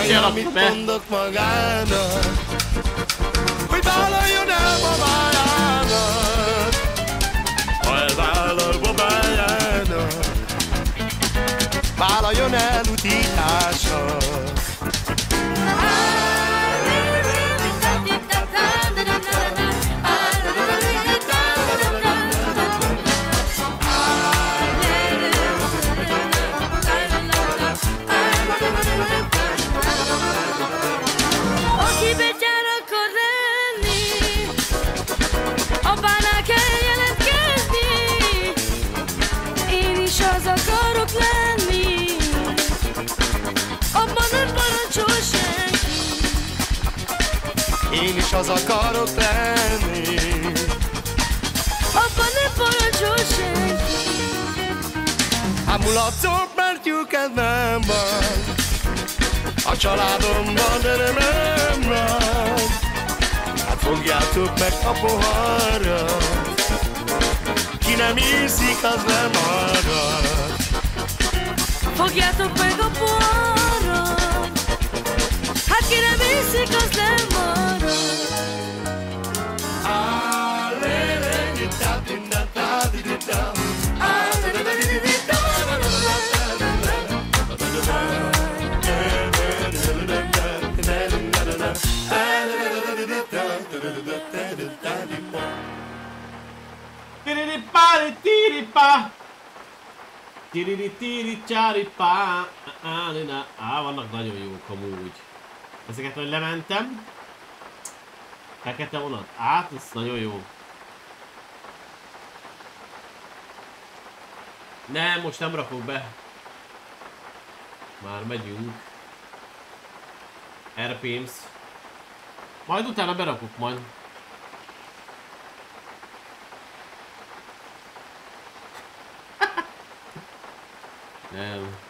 Hallja, amit mondok magának Hogy vállaljon el babájának elvállal babájának Vállaljon el utítása
is az akarok lenni. Abban nem parancsol senki.
Ámulatok, mert jó kedvem van A családomban örömöm van Hát fogjátok meg a poharra Ki nem iszik, az lemarad
Fogjátok meg a poharat, nem iszik, az nem marad.
Tiriri-pari, tiripa. Tiriri, tiri, csáripá. Á, ne, ne. Á, vannak nagyon jók amúgy. Ezeket majd lementem. Fekete vonat. Át, ez nagyon jó. Nem, most nem rakok be. Már megyünk. RPMs. Majd utána berakok majd. Nem.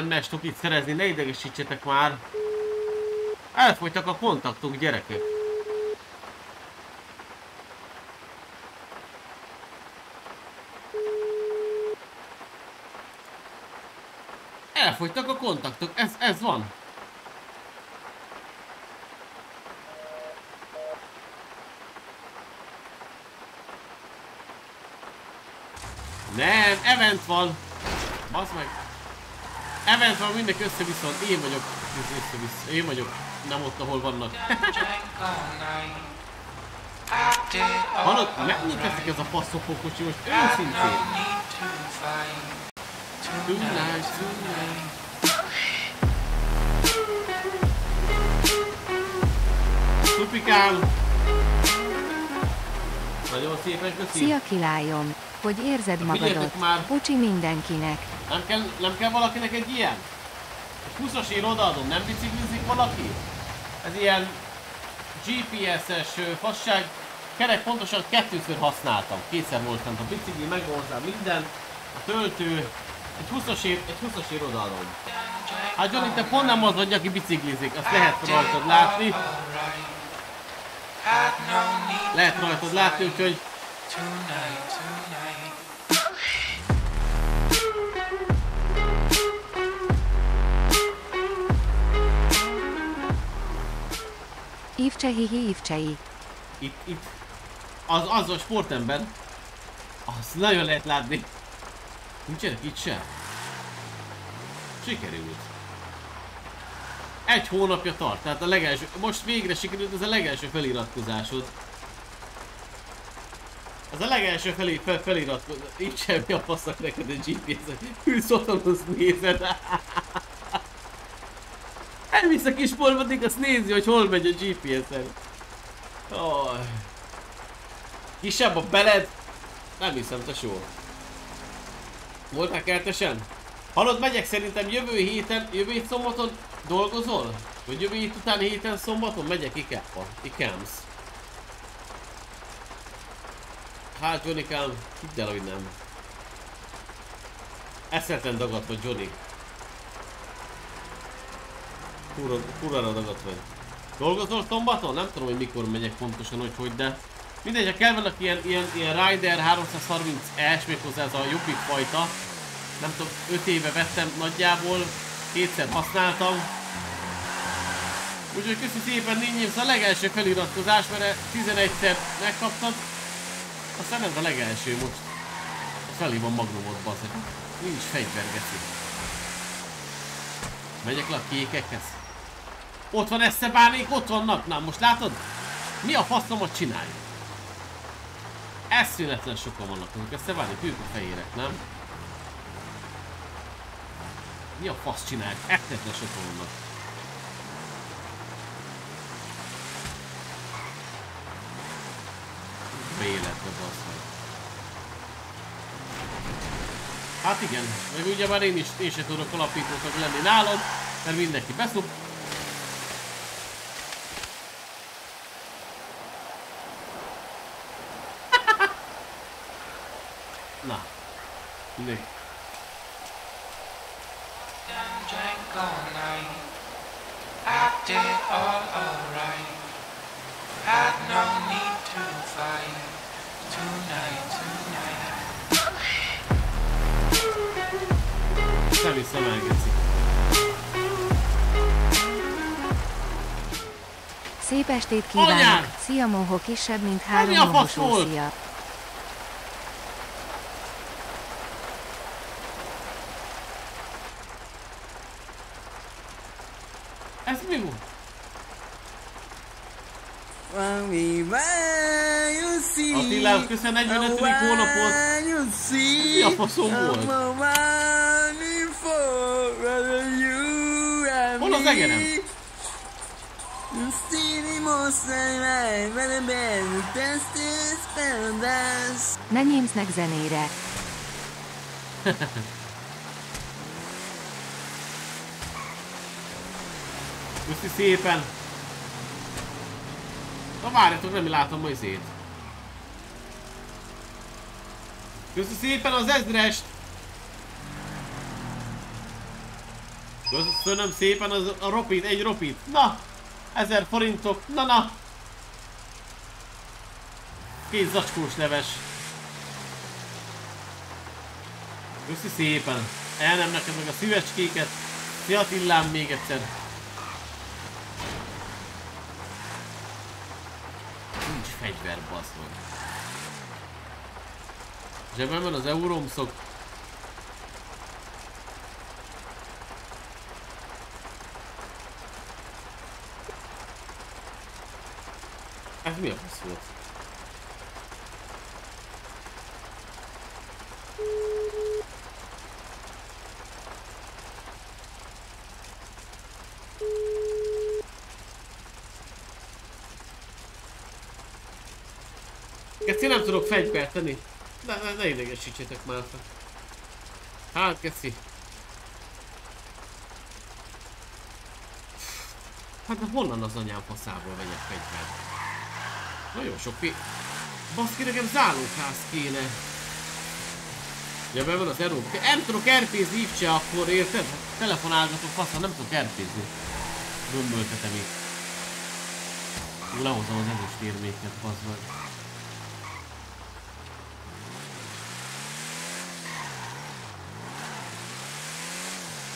Na majdnem ne stopit szerezni, ne idegesítsetek már! Elfogytak a kontaktok, gyerekek! Elfogytak a kontaktok, ez, ez van. Nem, event van. Basz meg. Event van, mindenki össze-vissza. Én vagyok. Össze-vissza. Én vagyok. Nem ott, ahol vannak. Hallod, mennyit teszik ez a passzopókocsi most őszintén? Tonight! Nagyon szépen köszi.
Szia kilályom! Hogy érzed magadat?
Már!
Pocsi mindenkinek.
Nem kell, nem kell valakinek egy ilyen? Egy 20-as én odaadom, nem biciklizik valaki? Ez ilyen GPS-es fasság. Kerek pontosan kettőször használtam. Kétszer volt fent a bicikli, hozzá minden. A töltő. Egy 20-as ér, egy 20-as ér odaadom. Hát Johnny, te pont nem az vagy, aki biciklizik. Azt lehet rajtad látni. Lehet rajtad látni, úgyhogy
Ívcsehi hívcsei.
itt, itt. Az, az a sportember. Az nagyon lehet látni. Nincsenek itt se? Sikerült. Egy hónapja tart, tehát a legelső, most végre sikerült, ez a legelső feliratkozásod. Ez a legelső felé, fel, feliratkozás. Így semmi a faszak neked a GPS-et. Ülsz otthon, azt nézed. Elvisz a kis polvadik, azt nézi, hogy hol megy a GPS-en. Oh. Kisebb a beled. Nem hiszem, te só. Voltál kertesen? Hallod, megyek szerintem jövő héten, jövő hét szombaton dolgozol? Vagy jövő hét után héten szombaton megyek Ikába. Ikámsz. Hát Johnny-kám, hidd el, hogy nem. Eszetlen dagadt vagy Johnny. Kurva, kurvára dagadt vagy. Dolgozol szombaton? Nem tudom, hogy mikor megyek pontosan, hogy hogy, de... Mindegy, ha kell vannak ilyen, ilyen, ilyen Rider 330S, méghozzá ez a jobbik fajta. Nem tudom, 5 éve vettem nagyjából, kétszer használtam. Úgyhogy köszi szépen Ninyi, a legelső feliratkozás, mert 11-szer megkaptad. Aztán ez a legelső most. Felhívom magnumot, bazeg. Nincs fegyver, geci. Megyek le a kékekhez. Ott van Eszebánék, ott vannak. Na, most látod? Mi a faszomat csinálj? Eszméletlen sokan vannak azok Eszebánék, ők a fehérek, nem? Mi a fasz csinálják? Eszméletlen sokan vannak. Béletbe basz meg. Hát igen, meg ugye már én is, én sem tudok alapítótag lenni nálad, mert mindenki beszup. Na, mindegy.
Drank all night. Acted all alright. Had no need to fight. Tonight, tonight.
Nem hiszem elgeci.
Szép estét kívánok!
Anyád!
Szia Moho kisebb, mint
mi
három
a fasz
mohosó
volt?
szia.
Ez mi volt? Köszön 45. hónapot. Mi a faszom volt? Hol az egerem?
Ne nyémsznek zenére.
Köszi szépen. Na várjatok, nem látom majd szét. Köszi szépen az ezrest. Köszönöm szépen az, a ropit, egy ropit. Na, ezer forintok, na na. Két zacskós leves. Köszi szépen. El nem neked meg a szívecskéket. Szia Attillám még egyszer. Nincs fegyver, basz meg. Zsebemben az eurómszok. Ez mi a fasz volt? Geci, nem tudok fegyvert tenni. Ne, ne, ne idegesítsétek már fel. Hát, Geci. Hát honnan az anyám faszából vegyek fegyvert? Nagyon sok pi... Baszki, nekem zálókház kéne. Ja, be van az erő. Nem tudok erpézni így se akkor, érted? Telefonálgatok fasza, nem tudok erpézni. Gömböltetem itt. Lehozom az ezüst érméket, bazd meg.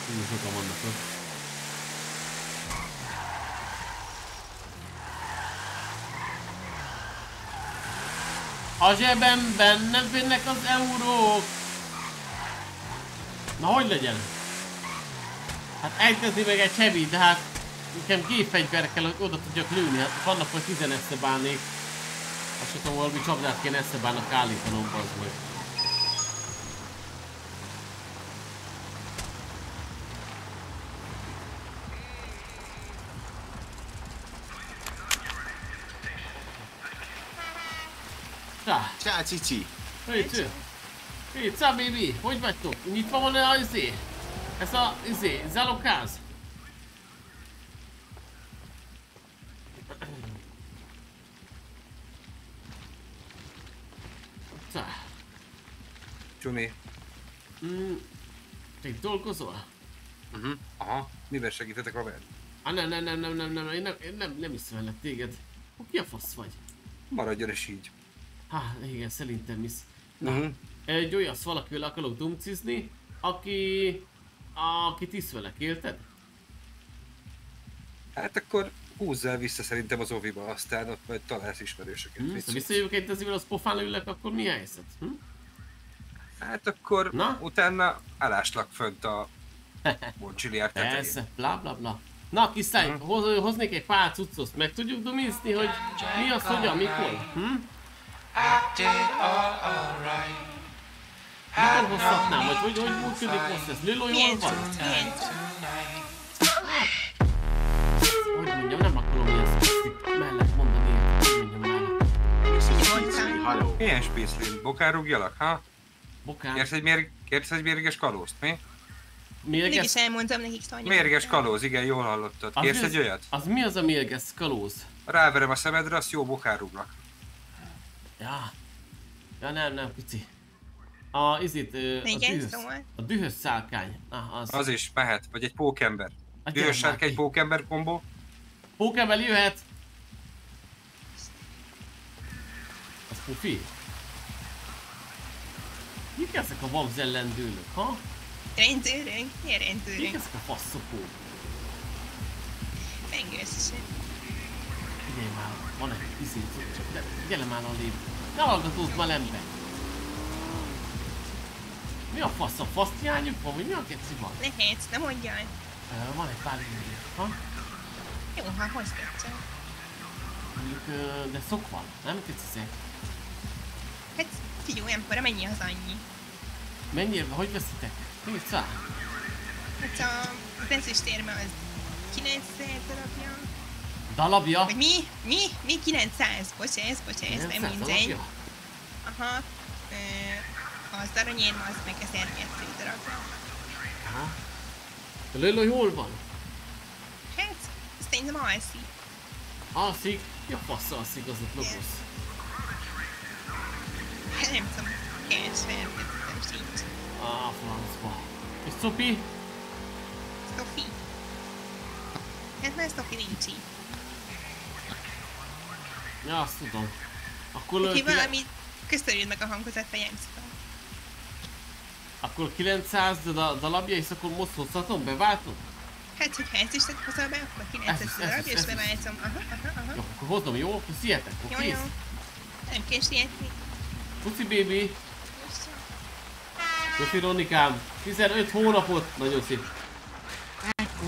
Hú, sokan vannak ott. A zsebemben nem férnek az eurók. Na hogy legyen? Hát egyetni meg egy heavy, de hát nekem gépfegyver kell, hogy oda tudjak lőni. Hát vannak, hogy 11 bánnék. Azt sem tudom, valami csapdát kéne eszebának állítanom, bazd meg.
Cici!
Hey, cső! Hey, csá, baby! Hogy vagytok? Nyitva van a izé? Ez a izé, zalokáz?
Csumi.
Mm, te itt dolgozol?
Uh-huh. Aha. Miben segítetek, haver?
Ah, nem, nem, nem, nem, nem, nem, én nem, én nem, nem iszmelek téged. Ó, Ki a fasz vagy?
Maradjon is így.
Há, igen, szerintem is. Na,
Mhm.
egy olyan valakivel akarok dumcizni, aki... Aki tisz velek, érted?
Hát akkor húzz el vissza szerintem az oviba, aztán ott majd találsz ismerősöket.
Hm?
Mit
Ha
szólsz?
visszajövök egy ezzel az pofán ülök, akkor mi a helyzet? Hm?
Hát akkor
Na?
utána eláslak fönt a Boncsiliár tetején.
Persze, bla bla bla. Na kis száj,
Mhm.
hoz, hoznék egy pár cuccot, meg tudjuk dumizni, hogy mi az, hogyan, mikor? Hm?
Acted all alright.
Mikor hozhatnám, vagy hogy, hogy működik most ez? Lilo jól van? Hogy mondjam, nem akarom ilyen szpasztik mellett mondani, hogy mondjam el.
Milyen spészlin? Bokár rúgjalak, ha?
Bokár.
Kérsz egy, mér... Kérsz egy mérges kalózt, mi?
Mérges?
Mégis elmondtam nekik, Tanya.
Mérges kalóz, igen, jól hallottad. Kérsz
az-
egy olyat?
Az mi az a mérges kalóz?
Ráverem a szemedre, azt jó bokár rúglak.
Ja. Ja nem, nem, pici. A izit, ö, a dühös,
szóval.
a dühös szálkány. Ah, az.
Az is mehet, vagy egy pókember.
Hát
Dühös sárkány pókember kombó.
Pókember jöhet! Az pufi? Mik ezek a vamz ellendőlök, ha?
Rendőrünk, milyen
Mik
rendőrünk?
ezek a faszopók?
Megősz.
Figyelj már, van egy izé, csak de gyere már a lép. Ne hallgatózz már lembe! Mi a fasz? A fasz hiányuk van, vagy mi a keci van?
Lehet, nem mondjál.
Ö, van egy pár indíj, ha?
Jó, ha hozd egyszer.
Mondjuk, ö, de szok van, nem kecizek.
Hát, figyelj, olyankor mennyi az annyi?
Mennyire, hogy veszitek? Mi szá?
Hát a az ezüstérme az 900 darabja.
Dalabja?
Vagy mi? Mi? Mi 900? Bocsász, bocsász, nem
900
mindegy. Aha. Ö, az aranyérme az meg 1200 darabja.
Aha. A Lilo hol van?
Hát, szerintem alszik.
Alszik? Mi a fasz alszik az ott logosz?
Hát nem tudom, keres felvezetem sincs.
Ah, francba. És Szopi?
Stofi. Hát már Stofi nincs így.
Ja, azt tudom. Akkor,
Úgyhogy
kile-
valami köztörjön meg a hangot a
akkor 900 da- dalabja, és akkor most hozhatom, beváltom?
Hát, hogyha ezt is tett hozol be, akkor
Ez
900
is, ez
darab,
is,
és beváltom. Aha, aha, aha.
Jó, akkor hozom, jó? Akkor szietek,
Jó,
oké?
jó. Nem kell sietni.
Puszi baby! Köszi Ronikám! 15 hónapot! Nagyon szép.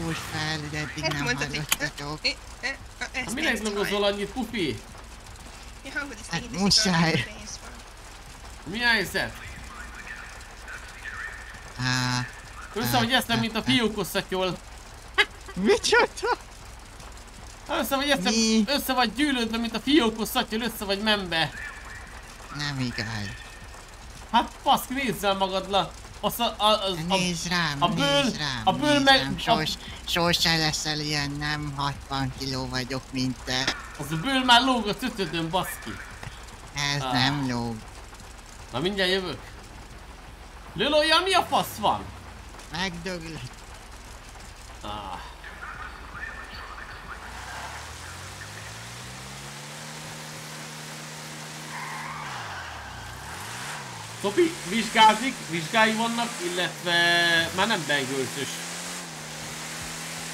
Úgy fel, hogy eddig
Hát
nem hallottatok.
Hát minek
majd.
annyit, Pufi?
Hát muszáj.
Mi a helyzet?
Á,
Össze, hogy eszem, mint a fiókosszattyol.
Micsoda?
Össze vagy eszem,
Mi?
össze vagy gyűlődve, mint a fiókosszattyol, össze vagy membe.
nem igaz.
Hát paszk, nézzel magadra. Az a, a, az, a,
Nézd rám,
a bőr,
nézd rám,
a bőr meg,
rám.
a,
Sos, sose leszel ilyen, nem 60 kiló vagyok, mint te.
az a bőr már lóg a tötödön, baszki.
Ez
Ah.
nem lóg.
Na mindjárt jövök. Lölója, mi a fasz van?
Megdöglött.
Ah. Topi, vizsgázik, vizsgái vannak, illetve már nem bengölcös.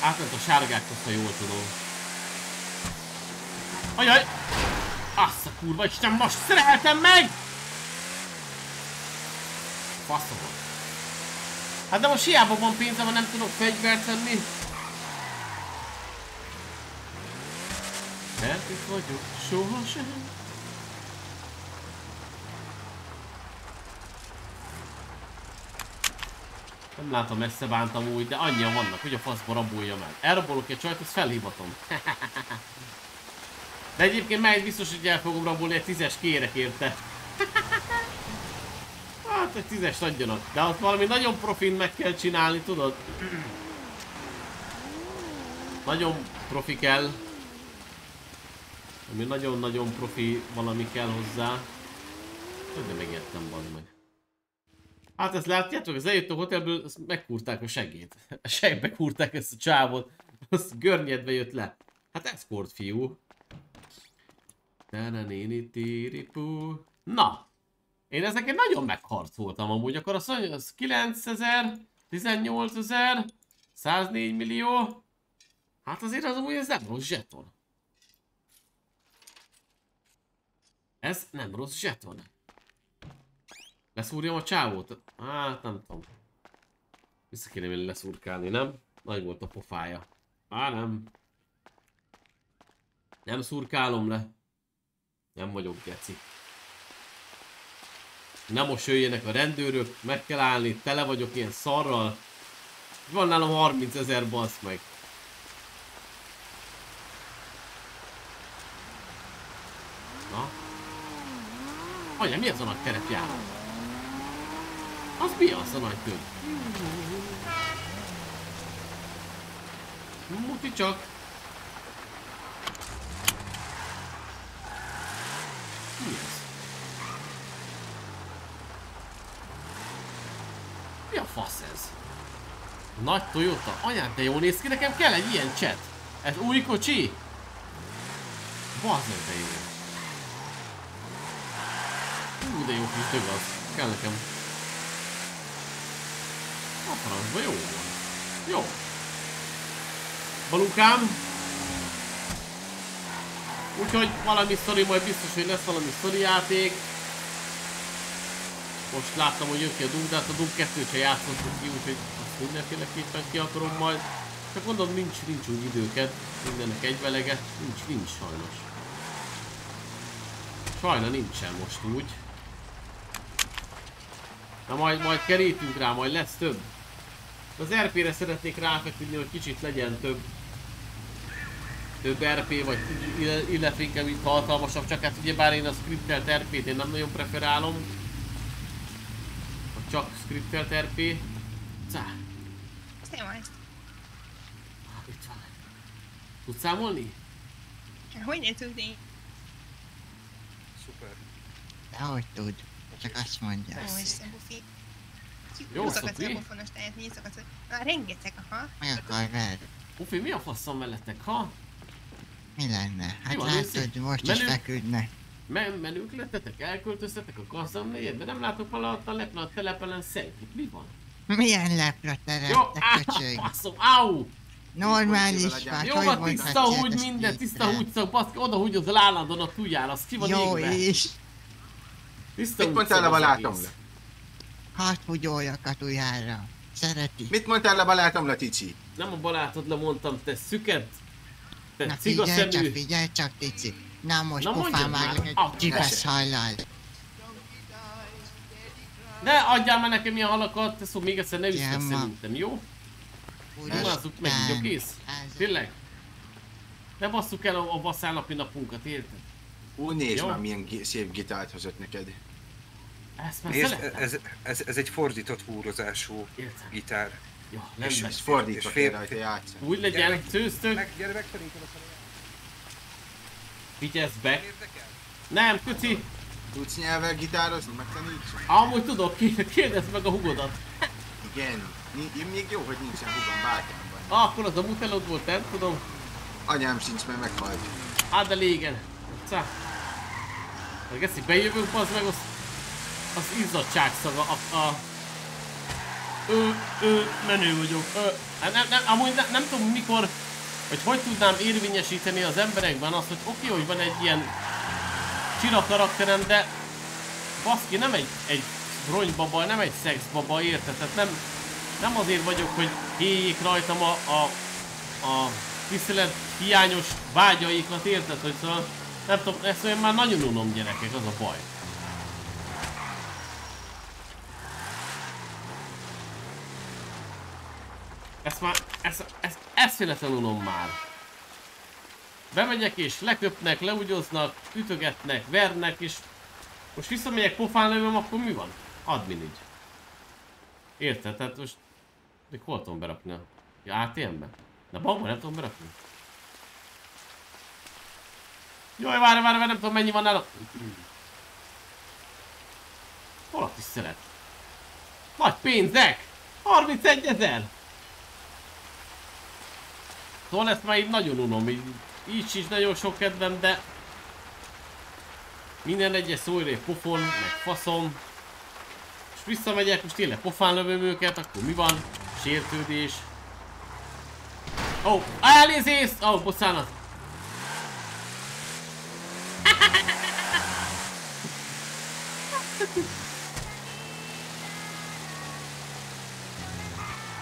Átment a sárgákhoz, ha jól tudom. Ajaj! Azt kurva Isten, most szereltem meg! Faszom. Hát de most hiába van pénzem, nem tudok fegyvert venni. Mert itt vagyok, sohasem. Nem látom messze bántam úgy, de annyian vannak, hogy a faszba rabolja meg. Elrabolok egy csajt, azt felhívatom. De egyébként meg biztos, hogy el fogom rabolni, egy tízes kérek érte. Hát egy tízest adjanak. De azt valami nagyon profin meg kell csinálni, tudod? Nagyon profi kell. Ami nagyon-nagyon profi valami kell hozzá. Hogy de megijedtem valami meg. Hát ezt látjátok, az eljött a hotelből, azt megkúrták a segét. A segbe kúrták ezt a csávot. Azt görnyedve jött le. Hát ez kort fiú. Na! Én ezeket nagyon megharcoltam amúgy, akkor mondja, az 9000, 18000, 104 millió. Hát azért az amúgy ez nem rossz zseton. Ez nem rossz zseton. Leszúrjam a csávót? Hát nem tudom. Vissza kéne még leszurkálni, nem? Nagy volt a pofája. Á, nem. Nem szurkálom le. Nem vagyok geci. Nem most jöjjenek a rendőrök, meg kell állni, tele vagyok ilyen szarral. Van nálam 30 ezer basz meg. Na? Anya, mi az a nagy? Az mi az a nagy köd? Muti csak. Mi ez? Mi a fasz ez? Nagy Toyota? Anyád, de jól néz ki, nekem kell egy ilyen chat. Ez új kocsi? Bazzeg, de jó. Ú, de jó kis dög az. Kell nekem. A francba jó van. Jó. Balukám. Úgyhogy valami sztori, majd biztos, hogy lesz valami sztori játék. Most láttam, hogy jön ki a Doom, de hát a Doom 2-t se játszottuk ki, úgyhogy azt mindenféleképpen ki akarom majd. Csak mondom, nincs, nincs úgy időket, mindennek egyvelege, nincs, nincs sajnos. Sajna nincsen most úgy. Na majd, majd kerítünk rá, majd lesz több. Az RP-re szeretnék ráfeküdni, hogy kicsit legyen több több RP, vagy ill- illetve inkább itt hatalmasabb, csak hát ugyebár én a scriptelt RP-t én nem nagyon preferálom. Vagy csak scriptelt RP. Cá,
Ezt nem azt.
itt van. Tudsz számolni?
Hogy ne tudni?
Szuper.
Dehogy tud. Csak azt mondja.
Ó, Isten, bufi.
Jó,
a pofonos tejet, nézogatsz. Már rengeteg, aha.
Meg akar veled.
Ufi, mi a faszom mellettek, ha?
Mi lenne? Hát
van,
látod,
nézzük.
most is
Menő?
feküdnek.
Men menők lettetek, elköltöztetek a gazdam negyedbe, nem látok valahogy a leplen a telepelen szentit. Mi van?
Milyen lepra terem,
Jó,
te
faszom, au!
Normális vagy,
Jó,
hogy
van tiszta húgy
a
minden, tiszta
streetre?
húgy szak, baszki, oda húgyozol állandóan a tujjál, az ki van
Jó
égve.
is.
Tiszta
Mit
húgy szag
a
az
barátomra?
egész.
Hadd húgyoljak a tujára. Szereti.
Mit mondtál a barátomra, Tici?
Nem a barátodra mondtam, te szüket, te
Na
ciga
figyelj csak,
szemű.
figyelj csak, Tici. Na most
Na,
pofán
már.
egy
Ah, eset.
hajlal.
Ne adjál már nekem ilyen halakat, te szó még egyszer ne
ma.
szerintem, jó? Nyomázzuk meg, jó kész? Tényleg? Ne basszuk el a, a vasárnapi napunkat, érted?
Ú, nézd
Jó.
már milyen szép gitárt hozott neked.
Ezt már
Nézd,
szeretem.
ez, ez, ez egy fordított húrozású
Értem.
gitár.
Ja,
És-
rendben.
És fordítva
és fél-
kell rajta játszani.
Úgy legyen, szőztök,
Meg, gyere meg szerintem a
vigyázz be. Nem, köci,
Tudsz nyelvvel gitározni? Megtaníts?
amúgy tudok, ké- kérdezd meg a hugodat.
Igen. Én még jó, hogy nincsen hugom bátyámban.
Ah, akkor az a mutelod volt, nem tudom.
Anyám sincs, mert meghalt.
Hát de légen. Cá. A geszi bejövünk, az meg az, az izzadság szaga, a, a ő, ő, menő vagyok. Ö, hát nem, nem, amúgy ne, nem tudom mikor, hogy hogy tudnám érvényesíteni az emberekben azt, hogy oké, hogy van egy ilyen csira karakterem, de baszki, nem egy, egy ronybaba, nem egy szexbaba, érted? Tehát nem, Nem azért vagyok, hogy éljék rajtam a, a, a tisztelet hiányos vágyaikat, érted? Hogy szóval, nem tudom, ezt olyan már nagyon unom gyerekek, az a baj. Ezt már, ezt, ezt eszméletlen unom már. Bemegyek és leköpnek, leugyoznak, ütögetnek, vernek és most visszamegyek pofán lövöm, akkor mi van? Admin így. Érted? Tehát most... Még hol tudom berakni. Ja, ATM-be? Na bankban nem tudom berakni. Jaj, várj, várj, várj, nem tudom mennyi van nála. Hol a tisztelet? Nagy pénzek! 31 ezer! Szóval ezt már így nagyon unom, így, így is nagyon sok kedvem, de minden egyes szóiré pofon, meg faszom. És visszamegyek, most tényleg pofán lövöm őket, akkor mi van? Sértődés. Ó, oh, elnézést! Ó, oh, bocsánat.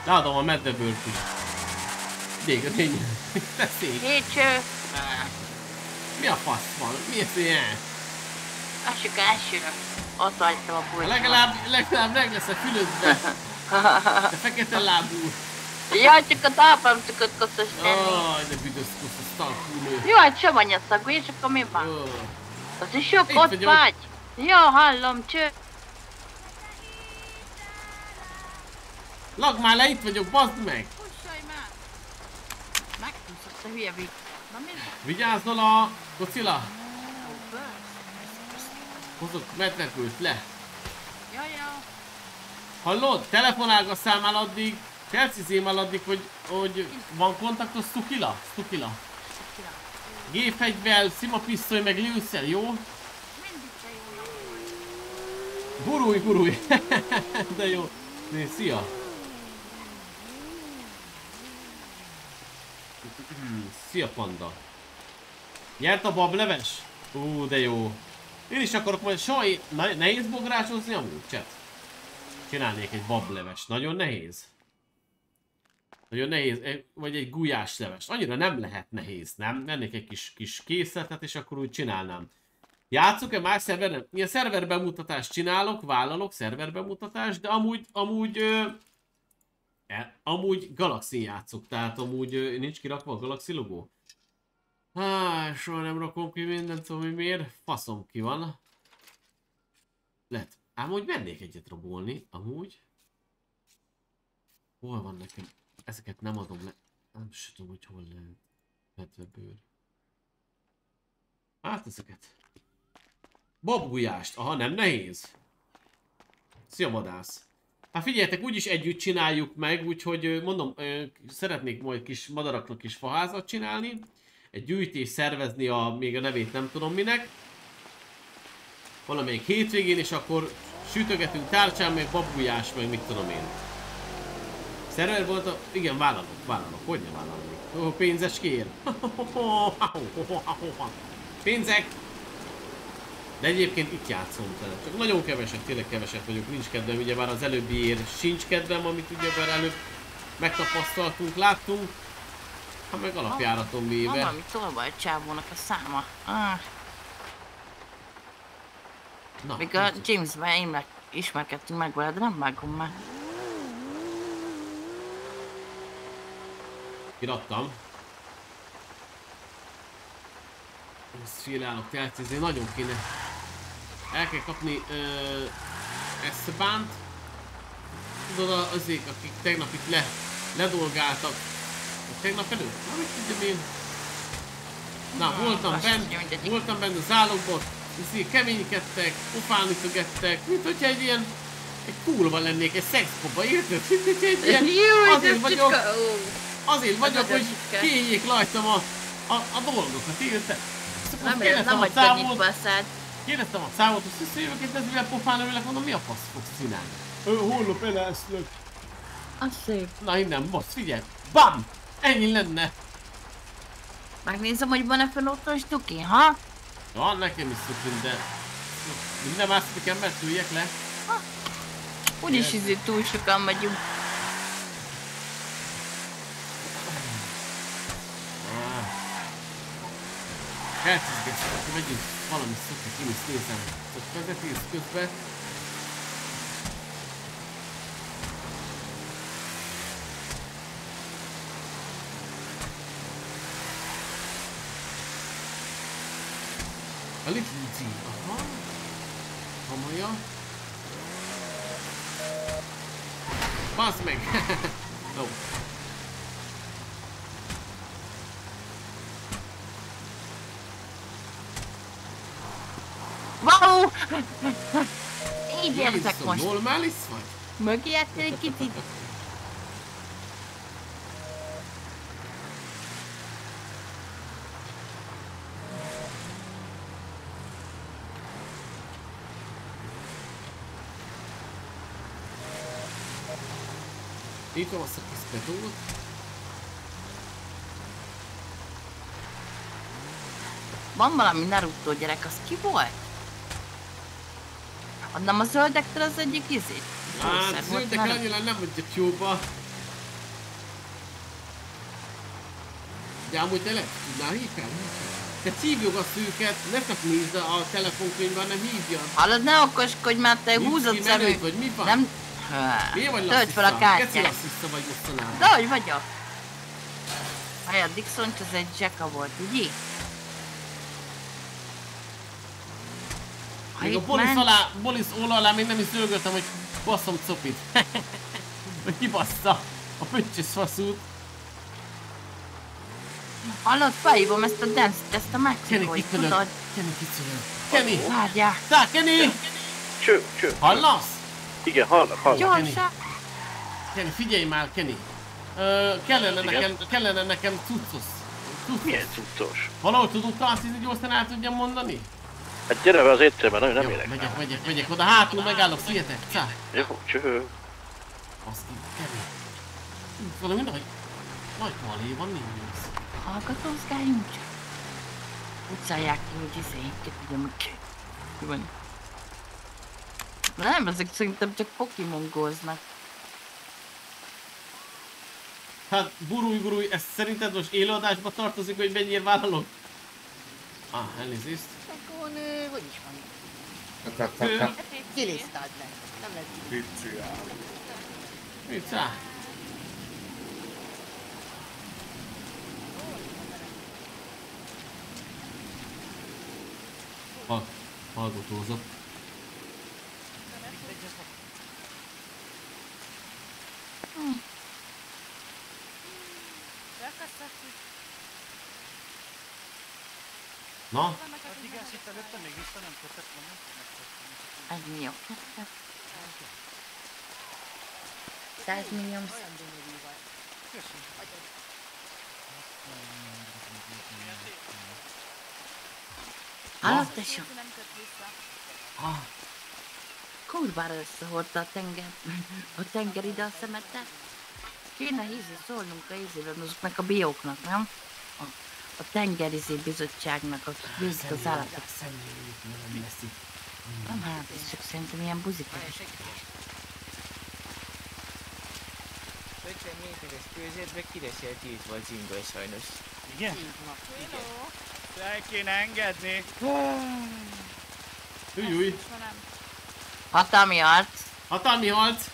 Leadom a meddebőrt is. Légy. Beszélj.
Nincs...
Mi a fasz van? Mi ez ilyen?
Az csak elsőre. Ott hagytam a pultot.
Legalább, legalább meg lesz a fülödbe. De fekete lábú.
Ja, csak a talpam szokott koszos lenni.
Aj, de büdös koszos talpúnő.
Jó, hát savanyaszagú, és akkor mi van? Az is jó,
Itt
ott
vagyok.
vagy. Jó, hallom, cső.
Lag már le, itt vagyok, bazd meg!
A hülye vig. Na mi?
Vigyázzol a kocila! Hozok medvekült le.
Ja, ja.
Hallod? Telefonálgasszál már addig, felcizém már addig, hogy, hogy van kontaktos Stukila? Stukila. Gépfegyvel, szima pisztoly, meg lőszer, jó? Gurulj, gurulj! De jó. Nézd, szia! Szia, panda! Nyert a bableves? Ú, de jó. Én is akarok majd saj... Na, nehéz bográcsozni amúgy, chat? Csinálnék egy bableves. Nagyon nehéz. Nagyon nehéz, eh, vagy egy gulyás leves. Annyira nem lehet nehéz, nem? Vennék egy kis, kis készletet, és akkor úgy csinálnám. Játszok-e más szerveren? Ilyen szerver bemutatást csinálok, vállalok szerver bemutatást, de amúgy, amúgy, ö, amúgy Galaxy játszok, tehát amúgy nincs kirakva a Galaxy logó. Há, soha nem rakom ki mindent, hogy miért. Faszom ki van. Lehet. Ám úgy mennék egyet rabolni, amúgy. Hol van nekem? Ezeket nem adom le. Nem is tudom, hogy hol lehet. Medvebőr. Hát ezeket. Babgulyást. Aha, nem nehéz. Szia vadász. Hát figyeljetek, úgyis együtt csináljuk meg, úgyhogy mondom, szeretnék majd kis madaraknak kis faházat csinálni. Egy gyűjtést szervezni a, még a nevét nem tudom minek. Valamelyik hétvégén, és akkor sütögetünk tárcsán, meg babgulyás, meg mit tudom én. Szerver volt a... Igen, vállalok, vállalok. Hogy ne vállalnék? Ó, pénzes kér. Pénzek! De egyébként itt játszom vele. Csak nagyon keveset, tényleg keveset vagyok, nincs kedvem, ugye már az előbbiért sincs kedvem, amit ugye már előbb megtapasztaltunk, láttunk. Ha meg alapjáraton véve.
valami tolva egy csávónak a száma. Ah.
Na,
Még a James-ben ismerkedtünk meg vele, de nem vágom már.
Kiraktam. Ezt félelok, telcézni, nagyon kéne. El kell kapni ö, Esteban-t. Tudod, azért, akik tegnap itt le, ledolgáltak. Tegnap előtt? Na, mit tudjam én? Na, voltam bent, voltam bent a zálogban, izé keménykedtek, pofán ütögettek, mint hogyha egy ilyen egy coolba lennék, egy szexpoba, érted? Mint hogyha egy ilyen, azért vagyok, azért vagyok, hogy
csicska.
kiéljék rajtam a, a, a dolgokat, érted? Akkor
Nem, nem
a
vagy baszád.
Kérdeztem a számot, hogy összejövök itt ezzel pofán lövőlek, mondom, mi a fasz fogsz csinálni? Ő, holnap eleszlök.
Az szép.
Na innen, most figyelj, BAM! Ennyi lenne.
Megnézem, hogy van-e fenn ott a stuki, ha?
Van nekem is szükség, de minden másik embert üljek le.
Úgyis izé túl sokan vagyunk.
Elcizgetsz, akkor megyünk valami szokik, én is nézem, hogy vezetés közben. A Little G, aha. Kamolja. Basz meg! Jó.
Wow! Így érzek most.
normális vagy?
Mögijedtél egy kicsit?
Nyitom azt a kis pedót.
Van valami Naruto gyerek, az ki volt? Az nem a zöldektől az egyik izé?
Hát, zöldek annyira nem vagyok jóba. De amúgy te le tudnál hívni? Te szívjogasz őket, ne csak nézd a telefonkönyvben, hanem hívjad.
Hallod, ne okoskodj már, te húzott szemű.
vagy mi van?
Nem...
Miért vagy
Töltsd fel a
lasszista? Keci
kártyát.
lasszista vagy mostanában.
De hogy vagyok? A Dixon az egy Jacka volt, ugye?
Még a
ment-
alá, polisz óla alá még nem is dörgöltem, hogy basszom copit. hogy kibassza a pöccsös faszút.
Hallod, felhívom ezt a dance ezt a
kicsolog.
tudod?
Kenny, kicsolog. Kenny!
Várjál.
Tá, Kenny!
Cső, cső.
Hallasz?
Igen, hallak, hallak.
Gyorsan!
Kenny, figyelj már, Kenny. Ö, kellene,
Igen?
nekem, kellene nekem cuccos. Cuccos.
Milyen cuccos?
Valahol tudunk klasszizni gyorsan el tudjam mondani?
Hát gyere be az étterembe, nagyon nem
Jó,
érek.
megyek, megyek, megyek oda, hátul megállok, szietek, cá.
Jó, cső.
Azt ki, Kenny. Valami nagy, nagy malé van, nincs.
Hallgatózgáljunk csak. Utcálják ki, hogy meg ki. Mi van? Nem, ezek szerintem csak pokimongóznak.
Hát, burulj, burulj, ez szerinted most élőadásba tartozik, hogy mennyire vállalok? Ah, elnézést.
Nő, hogy is van?
Kaka.
Kilisztad le. Nem lehet
Mit rá? Ha, hallgatózok. Na,
Addig ezt itt előtte még vissza nem kötött volna?
Ez mi jó? 100 millió. Tesó?
Ah.
Kurvára összehordta a tenger, a tenger ide a szemetet. Kéne ízni szólnunk a ízében azoknak a bióknak, nem? A, tengerizé bizottságnak, a győzik az állatok.
nem itt.
Nem hát, ez csak szerintem ilyen buzikas.
Öcsém, nézzük ezt közértbe, kiresett írtva az ingol sajnos.
Igen?
Igen.
El kéne engedni.
Új, új.
Hatalmi harc.
Hatalmi harc?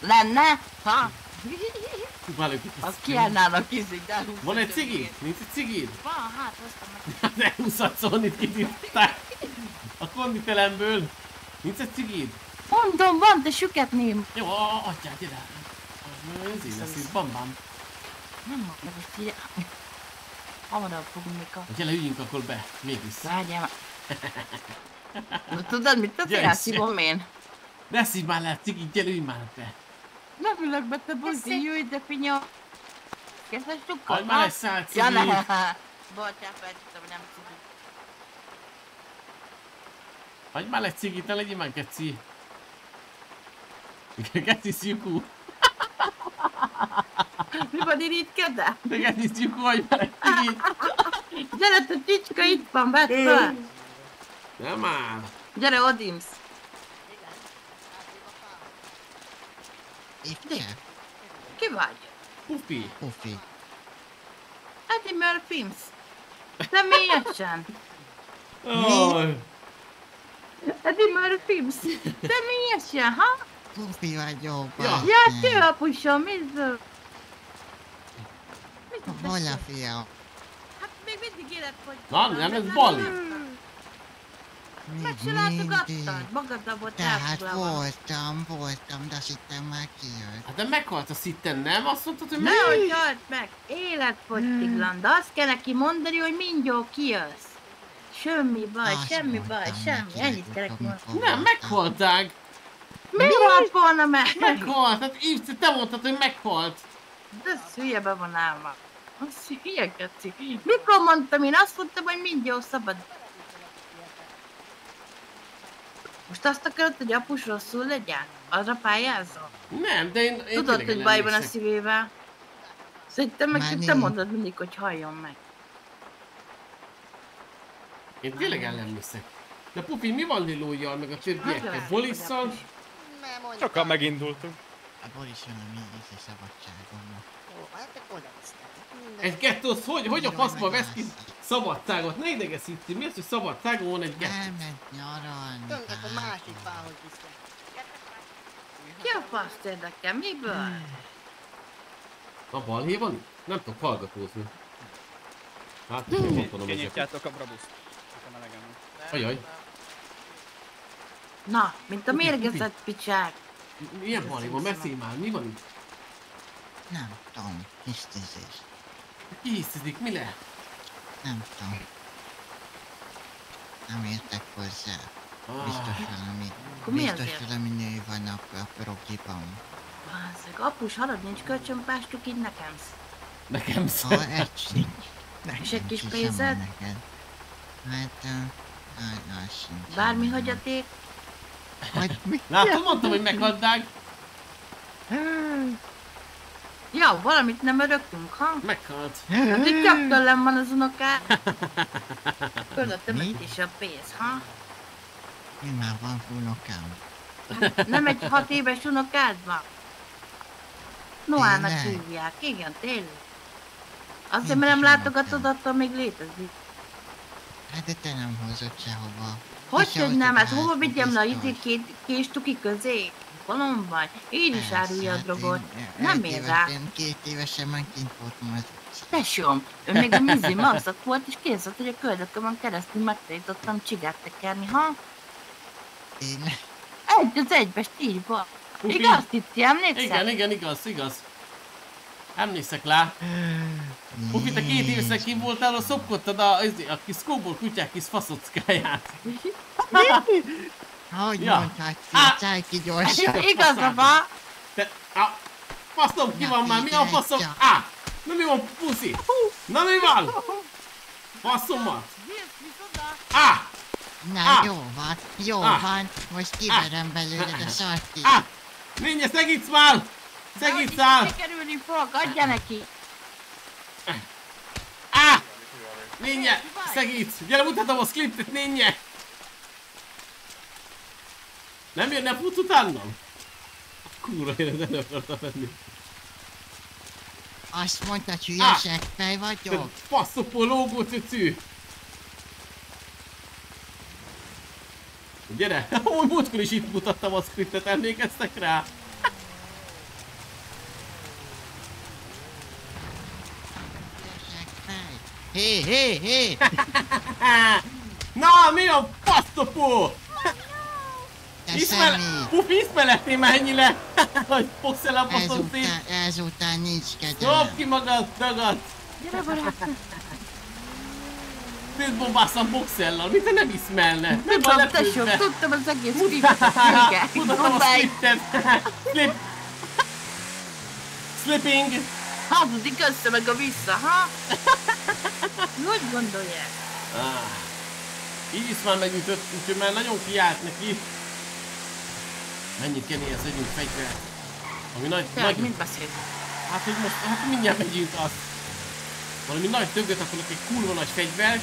Lenne? Ha?
Várjuk,
Az kiállnának izig, de
Van egy cigi? Nincs egy cigid?
Van, hát hoztam meg.
De 20 szólnit kitírták a konditelemből. Nincs egy cigid?
Mondom, van, de süketném.
Jó, a- a- adjál, gyere. Ez így lesz, itt bam-bam.
Nem, de most így... Hamarabb fogunk mikor.
Gyere, üljünk akkor be, mégis.
Várjál tudod, mit tett?
Gyere,
Elszívom én.
Ne szívj már le a cigit, gyere, ülj már be.
Nem ülök be, te buzi, jöjj, de finya. Kezdesz sokkal?
Hagyd már egy szál
Ja, ne.
cigit.
Bocs, elfelejtettem, hogy nem cigi.
Hagyj már egy cigit, ne legyél már geci. Geci szűkú.
Mi van irigykedve?
De geci szűkú, hagyj már egy cigit.
Gyere, te csicska, itt van, vedd fel.
Nem már.
Gyere, Odimsz.
Ifje?
Ki vagy?
Pufi.
Pufi.
Eddie Murphys. Személyesen.
Jaj.
Hát én már a film Te mi ez se, ha?
Pufi vagyok.
Ja.
bazd
Ja,
meg.
te apusom, mit zöld?
Hol a fia?
Hát még mindig élet vagy.
Na, nem, ez Bali.
Meg se
Még
látogattad?
mindig.
Magaddal volt
Tehát
elfoglalva.
voltam, voltam, de azt hittem már kijött.
Hát de meghalt a szitten, nem? Azt mondtad, hogy
Nehogy halt meg! Életfogytiglanda. Azt kell neki mondani, hogy mindjárt kijössz. Semmi baj,
Azt
semmi baj, semmi. Ennyit kellek mondani.
Nem, meghalták.
Mi halt volna meg?
Meghalt, hát Ivci, te mondtad, hogy meghalt.
De ez hülye be van állva. Az hülye geci. Mikor mondtam én? Azt mondtam, hogy mindjárt szabad. Most azt akarod, hogy apus rosszul legyen? Arra pályázol?
Nem, de én, én
Tudod, hogy baj van a szívével? Szerintem meg csak te
Mani.
mondod mindig, hogy halljon meg.
Én tényleg ellennészek. De Pupi, mi van Lilójjal, meg a többiekkel? Bolisszal?
Sokan megindultunk.
A Borisson a mi íze szabadságomnak.
Egy gettóz, hogy, hogy a faszba vesz ki szabadságot? Ne idegesíti, mi az, hogy szabadságon van egy gettó?
Elment nyaralni.
Tönkek a másik fához visznek.
Ki a faszt érdekel? Miből?
A balhé van itt? Nem tudok hallgatózni. Hát, nem mondom ezeket.
Kinyitjátok a brabuszt. Nekem elegem van.
Ajaj.
Na, mint a mérgezett picsák.
Milyen balhé van? Beszélj már, mi van itt?
Nem tudom, hisztizés.
Ki hisztizik, mi lehet?
Nem tudom. Nem értek hozzá.
Ah.
Biztos valami,
Akkor
biztos valami nő van a, a prokiban.
Bazzeg, apus, halad nincs kölcsönpástuk így nekem.
Nekem
Ha egy sincs.
És egy kis pénzed?
neked. Hát, uh, az sincs.
Bármi hagyaték?
Hogy mi?
Látod, mondtam, hogy meghadnák.
Ja, valamit nem örökünk, ha?
Meghalt.
Hát itt csak tőlem van az unoká. Fölöttem is a pénz, ha?
Mi már van unokám?
Nem egy hat éves unokád van? Noának hívják, igen, tényleg. Azért, mert nem látogatod, attól még létezik.
Hát de te nem hozott sehova.
Hogy, hogy nem? Hát hova vigyem le a két kés tuki közé? Valon vagy? Én is árulja a
hát
drogot.
én-
Nem ér
éves-
rá.
Én két évesen már kint voltam az
Tesóm, ő még a mizi maszak volt, és képzeld, hogy a köldökömön keresztül megtanítottam csigát tekerni, ha?
Tényleg?
Egy az egybe stílba.
Pupi.
Igaz, Tici, emlékszel?
Igen, igen, igaz, igaz. Emlékszek lá. Pupi, te két évesen kim voltál, a szopkodtad a, a, a kis skóból kutyák kis faszockáját.
Hogy
Ja.
mondhatsz, szállj ki gyorsan.
Igaza van.
Te, a, faszom, ki van már, mi a faszom? Á, na mi van, puszi? Na mi van? Faszomat? Á,
Na
Á.
jó van, jó
Á.
van, most kiverem belőled a szart is.
á, Nénye, segíts már! Segíts már!
Sikerülni fog, adja neki.
Á! Nénye, segíts! Gyere, mutatom a skriptet, Nénye! Nem jönne fut utánam? Kúra élet elő akarta venni.
Azt mondtad, hülyesek fej vagyok?
faszopó lógó cücű! Gyere! Ó, múltkor is itt mutattam a skriptet, emlékeztek rá?
Hé, hé, hé!
Na, mi a faszopó?
Te
Ismer...
szemét!
Pufi, ismeretné már ennyire? Hogy fogsz el a faszom szét?
Ezután, ezután nincs kegyelem.
ki magad, dagad!
Gyere, barátom.
Szétbombászom boxellal, mint ha nem. Nem van
Tudom, tesóm,
lepődve.
tudtam az egész skriptet. Igen.
Mutatom a
Odáig.
skriptet. Slip. Slipping.
Hazudik össze meg a vissza, ha? Hogy gondolják?
Ah. Így is már megütött, úgyhogy már nagyon kiállt neki. Mennyit kell ehhez vegyünk fegyvert. Ami nagy,
Te,
nagy...
mit beszélsz?
Hát, hogy most, hát mindjárt megyünk azt. Valami nagy dögöt akarok, egy kurva nagy fegyvert,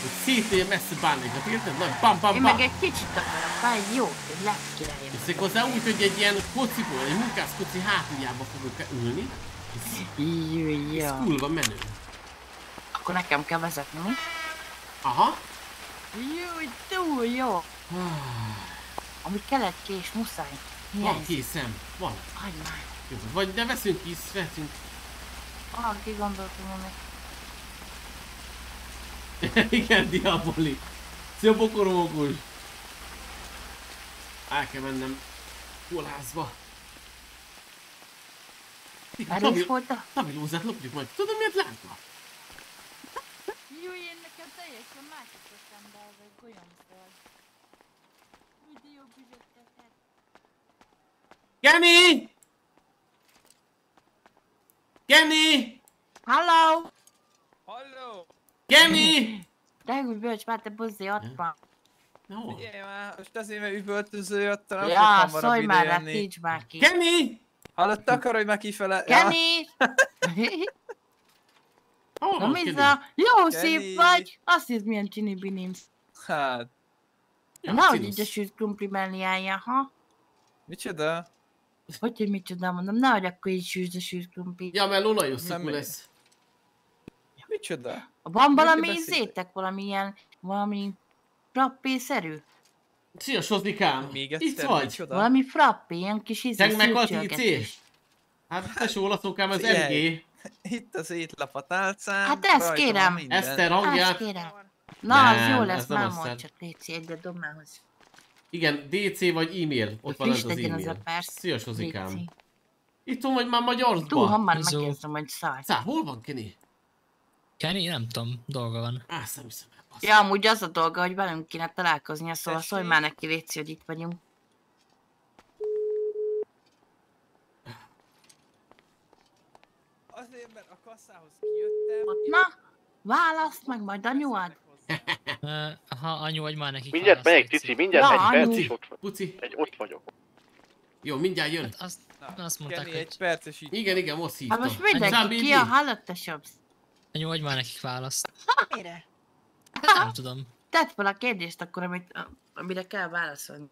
hogy szétélje messze bánnékat, érted? Nagy bam bam
Én
bam.
meg egy kicsit akarok, ha egy jó, egy lesz királyom.
Teszik hozzá úgy, hogy egy ilyen kociból, egy munkász koci hátuljába fogok ülni. Ez, ez kurva menő.
Akkor nekem kell vezetni, mi?
Aha.
Júj, túl jó. Ami kellett kés, muszáj.
Van
Hiányzik.
készem, van.
Hagyd már.
Jó, Vagy de veszünk kis, veszünk.
Ah, ki gondoltam volna.
Igen, diaboli. Szia bokoromókus. El kell mennem kolházba.
Erős volt a...
Tavilózát lopjuk majd. Tudod miért látva?
Júj, én nekem teljesen másik eszembe ez egy golyomszor. Videó bizettetek.
Kenny! Kenny!
Hello!
Halló!
Kenny!
De úgy bölcs, már te buzzi, ott van.
No.
Figyelj már, most azért, mert üvöltöző jöttem, nem
Ja,
hamarabb
szólj már rá, títs már ki.
Kenny!
Hallott, takarodj már kifele.
Kenny!
Hol
Na
van
mi
Kenny?
za? Jó
Kenny!
szép vagy! Azt hisz milyen csini binimsz.
Hát,
Ja,
Nehogy
cinusz.
így a sült krumpli mellé álljál, ha?
micsoda?
Hogy, hogy micsoda mondom, nehogy akkor így sűrűd a sült krumpli.
Ja, mert olajos szakú lesz.
Micsoda?
Van valami ízétek, valami ilyen, valami frappé-szerű?
Szia, Sozikám!
Még
Itt
egyszer,
vagy?
micsoda?
Valami frappé, ilyen kis ízé
Teg meg a. IC? Hát tesó, olaszokám, ez. MG.
Itt az étlap a tálcán.
Hát ezt kérem.
Eszter
Ezt
hangját.
Na, az jó lesz,
nem
már mondd csak, Léci, egyet dob már hozzá.
Igen, DC vagy e-mail. Ott van ez az e-mail. Szia, Sozikám. Itt van vagy már magyarba?
Túl hamar megkérdezem, hogy szar.
Szá, hol van Kenny?
Kenny, nem tudom, dolga van.
Á, nem hiszem.
Ja, amúgy az a dolga, hogy velünk kéne találkoznia, szóval szólj már neki, Léci, hogy itt vagyunk.
Azért, mert a kasszához kijöttem.
Na, választ meg majd anyuad.
Ha anyu vagy már nekik
Mindjárt megyek. Cici, mindjárt
Na,
egy perc
anyu.
is ott van.
Puci.
Egy, ott vagyok.
Jó, mindjárt jön.
Hát azt,
Na,
azt mondták,
Kenny,
hogy
egy perces itt.
Igen, igen, most
Hát
hívtam.
most
Zá,
mindenki ki a hallottasabb.
anyu vagy már nekik választ.
Mire?
Nem tudom.
Tedd fel a kérdést akkor, amit, amire kell válaszolni.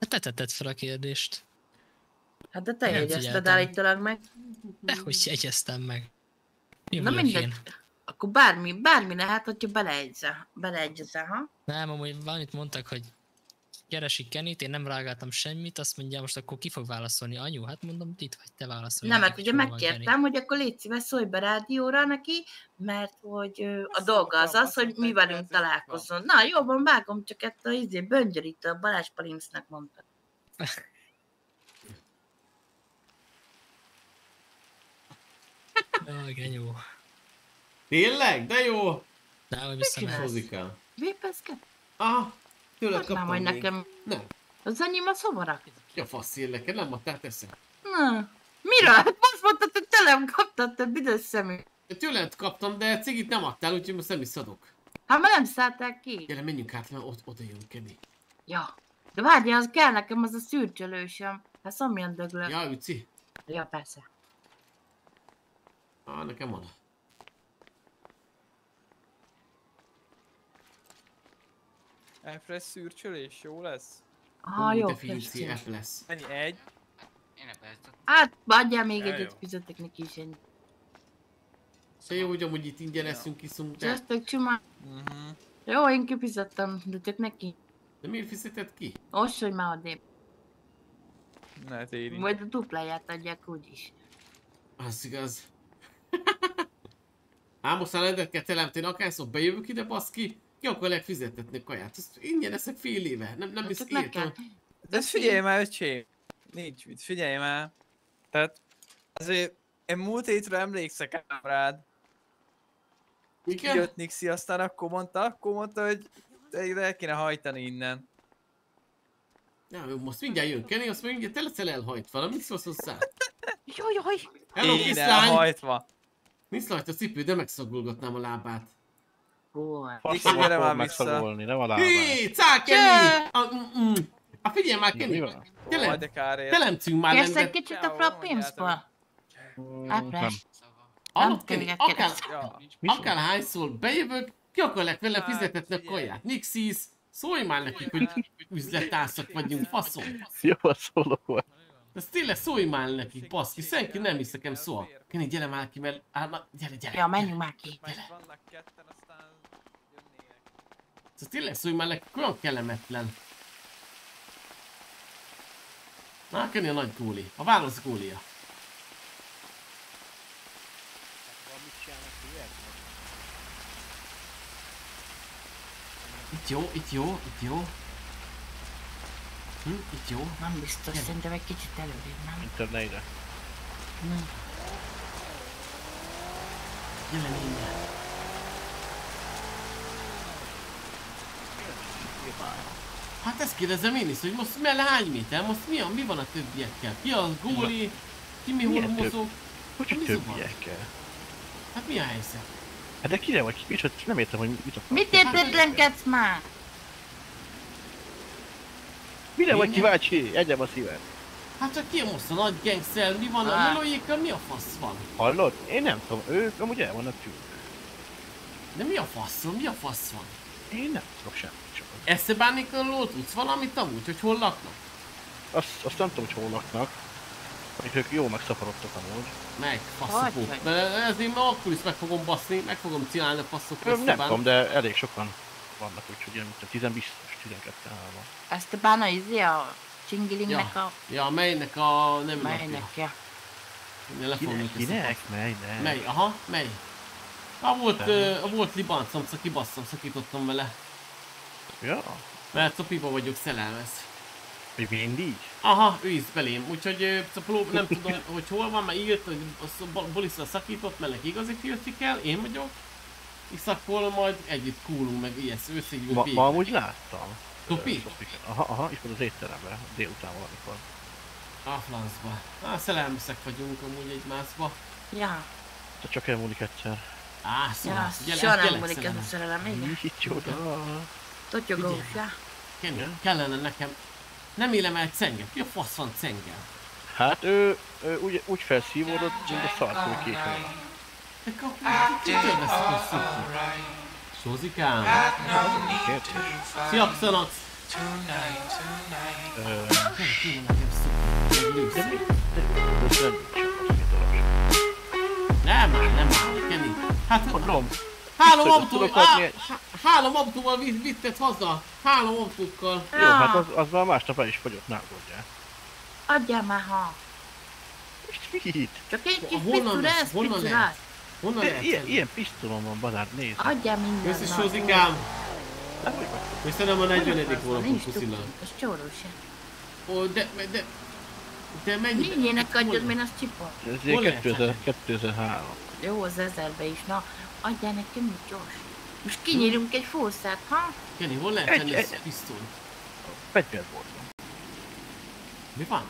Hát te tetted fel a kérdést.
Hát de te jegyezted állítólag meg.
Dehogy jegyeztem meg. Mi
Na mindegy.
én?
Akkor bármi, bármi lehet, hogyha beleegyezel. Beleegyezel, ha?
Nem, amúgy valamit mondtak, hogy keresik Kennyt, én nem reagáltam semmit, azt mondja, most akkor ki fog válaszolni? Anyu? Hát mondom, itt vagy, te válaszolj.
Nem, mert ugye
hogy hol van
megkértem, hogy akkor légy szíves, szólj be rádióra neki, mert hogy ö, a dolga az az, hogy mi velünk találkozzon. Na, jó van, vágom, csak ezt a izé, böngyörítő, a Balázs Palinsznek mondta.
Jaj, genyó.
Tényleg? De jó.
De hogy vissza
csinálsz?
nem.
Sozikám.
Vépezket?
Aha, tőled
Adnál
kaptam
majd
még.
nekem.
Nem.
Az enyém a szobara.
Ja, faszél neked, nem adtál teszem.
Na, mire? Hát Azt mondtad, hogy telem kaptad, te büdös szemű.
Tőled kaptam, de cigit nem adtál, úgyhogy most nem is adok.
Hát már nem szállták ki.
Gyere, menjünk át, mert ott, oda jön Kenny.
Ja. De várjál, az kell nekem az a szürcsölősöm. Hát szomjan döglök.
Ja, Üci.
ja persze.
Ah, nekem van.
Elfres szürcsölés, jó lesz?
Aha,
Ú,
jó,
de
köszönöm.
app lesz.
Ennyi, egy.
Hát, adjál még
Ja,
egyet,
jó.
fizetek neki is egy.
De jó, hogy amúgy itt ingyen eszünk, iszunk, de...
Csöztök csuma.
Mhm.
Jó, én kifizettem, de tök neki.
De miért fizeted ki?
Most, hogy már odébb.
Ne térj.
Majd a dupláját adják úgyis.
Az igaz. Ám most rendet kell teremteni, akárszor bejövök ide, baszki, ki akarják fizetetni kaját? Ezt ingyen eszek fél éve, nem, nem is
meg
értem.
De figyelj már, öcsém. Nincs mit, figyelj már. Tehát azért én múlt hétre emlékszek ám rád.
Igen?
Jött Nixi, aztán akkor mondta, akkor mondta, hogy el kéne hajtani innen.
Ja, jó, most mindjárt jön Kenny, azt mondja, te leszel elhajtva, na mit szólsz hozzá?
Jaj, jaj.
Hello,
Én
kiszlány!
elhajtva.
Nincs rajta cipő, de megszagolgatnám a lábát.
Nixi, gyere már vissza.
nem a lábát.
Hé, cák, Kenny! A, mm, mm. A figyelj már, Kenny!
van?
Jaj,
Tele,
de kárért.
telemcünk már
Kérsz egy
rendet.
kicsit a frappimsból? Ápres.
Hallod,
Nem
Kenny?
kell
Akár, akár hányszor bejövök, ki akarják vele fizetetni a kaját. Nixis, szólj már nekik, hogy üzlettársak vagyunk, faszom.
Jó a szóló volt.
Ez tényleg szólj már nekik, baszki, senki nem hisz nekem szól. Kenny, gyere már ki, mert... Na, gyere, gyere.
Ja, menjünk már ki.
Majd vannak ketten, aztán jönnének.
Ez tényleg szó, hogy már olyan kellemetlen. Na, Kenny a nagy góli. A válasz gólia. Itt jó, itt jó, itt jó. Hm, itt jó.
Nem biztos,
Gyere.
szerintem egy kicsit előrébb, nem?
Inter ne ide.
Nem.
Gyere lénye. Hát ezt kérdezem én is, hogy most mell hány méter, most mi, a, mi van a többiekkel? Ki a góli? Ki mi hol mozog?
Hogy a többiekkel?
Hát mi a helyzet?
Hát de kire vagy? Micsoda? Nem értem, hogy mit akarsz.
Mit értetlenkedsz már?
Mire vagy kíváncsi? Egyem a szíved.
Hát csak ki most a nagy gangszel, mi van a melójékkal, mi a fasz van?
Hallod? Én nem tudom, ők amúgy el vannak tűnve.
De mi a fasz van, mi a fasz van?
Én nem tudok semmit csak.
Eszebánikról tudsz valamit amúgy, hogy hol laknak?
Azt, azt nem tudom, hogy hol laknak. Még ők jó megszaporodtak amúgy.
Meg? De ez én ma akkor is meg fogom baszni, meg fogom csinálni a faszok
Ö, Nem tudom, de elég sokan vannak, úgyhogy ilyen, mint a 10 biztos, 12 3
Ezt a bána izé a csingilingnek
Ja,
a...
ja, melynek a nem
Melynek, ja.
Le fogom
Kinek? Kinek? Melynek?
Mely? Aha, mely? Ah, volt, uh, volt libancom, csak kibasszom, szakítottam vele.
Ja,
Mert copiba vagyok szerelmes.
még mindig?
Aha, ő is belém, úgyhogy prób- nem tudom, hogy hol van, mert írt, hogy a sz- Bo- Borisra szakított, mert neki igazi fiúti kell, én vagyok. És akkor majd együtt kúlunk, meg ilyes, összegyűjtünk
Ma, ma amúgy láttam.
Topi?
Aha, aha, van az étteremben, délután valamikor.
A francba. Á, szerelmesek vagyunk amúgy egymásba.
Ja.
Tehát csak elmúlik egyszer.
Á, szóval,
Ja,
gyere,
soha nem múlik ez a
szerelem.
igen.
Micsoda?
Totyogós, ja.
Kenny, kellene nekem. Nem élem el cengem. Mi a fasz van cengem?
Hát ő, ő úgy, úgy felszívódott, mint a szarkó két helyen.
De kapjuk, kitől veszük a szukni? Sózikám.
Kérdés?
Szia, Xanax! Nem
nem.
Nem Hát,
Mondom.
három autó, há- három autóval vitt- vitted haza. Három autókkal.
Jó, hát az, az már másnap el is fogyott, ne aggódjál.
Adjál már, ha.
Mit?
Csak egy kis
lesz?
ez
Honnan lehet?
Ilyen, ilyen pisztolom van, bazár, nézd.
Adjál minden
Köszi,
vagy.
Köszönöm a 40. hónapot,
tuki, ez csórós se.
Ó, de, de, de mennyi?
Lényének adjad, mert az csipol.
Ez
Hol
ilyen
lehet
2000,
venni?
2003.
Jó, az ezerbe is. Na, adjál nekem mit gyors. Most kinyírunk egy fószát, ha?
Kenny, hol lehet
egy-
ezt a pisztolyt?
Fegyverboltban.
Mi van?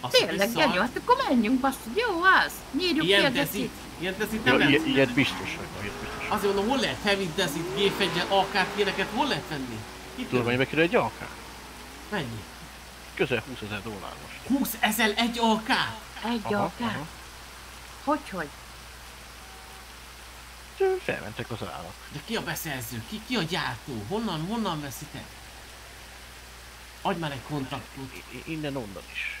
Azt
Tényleg, Genyó, hát akkor menjünk, basszod. Jó az. Nyírjuk ki a
Ilyen dezit, ilyen dezit nem lehet.
ilyet biztos, hogy van, ilyet biztos.
Azért mondom, hol lehet heavy dezit, G-fegyel, AK-t, ilyeneket hol lehet venni? Itt
Tudod, mennyibe kerül egy AK?
Mennyi?
Közel 20 ezer dollár most.
20 ezer egy AK?
Egy
Aha,
akár.
aha.
Hogy, hogy?
Felmentek az árak.
De ki a beszerző? Ki, ki a gyártó? Honnan, honnan veszitek? Adj már egy kontaktot.
Innen, onnan is.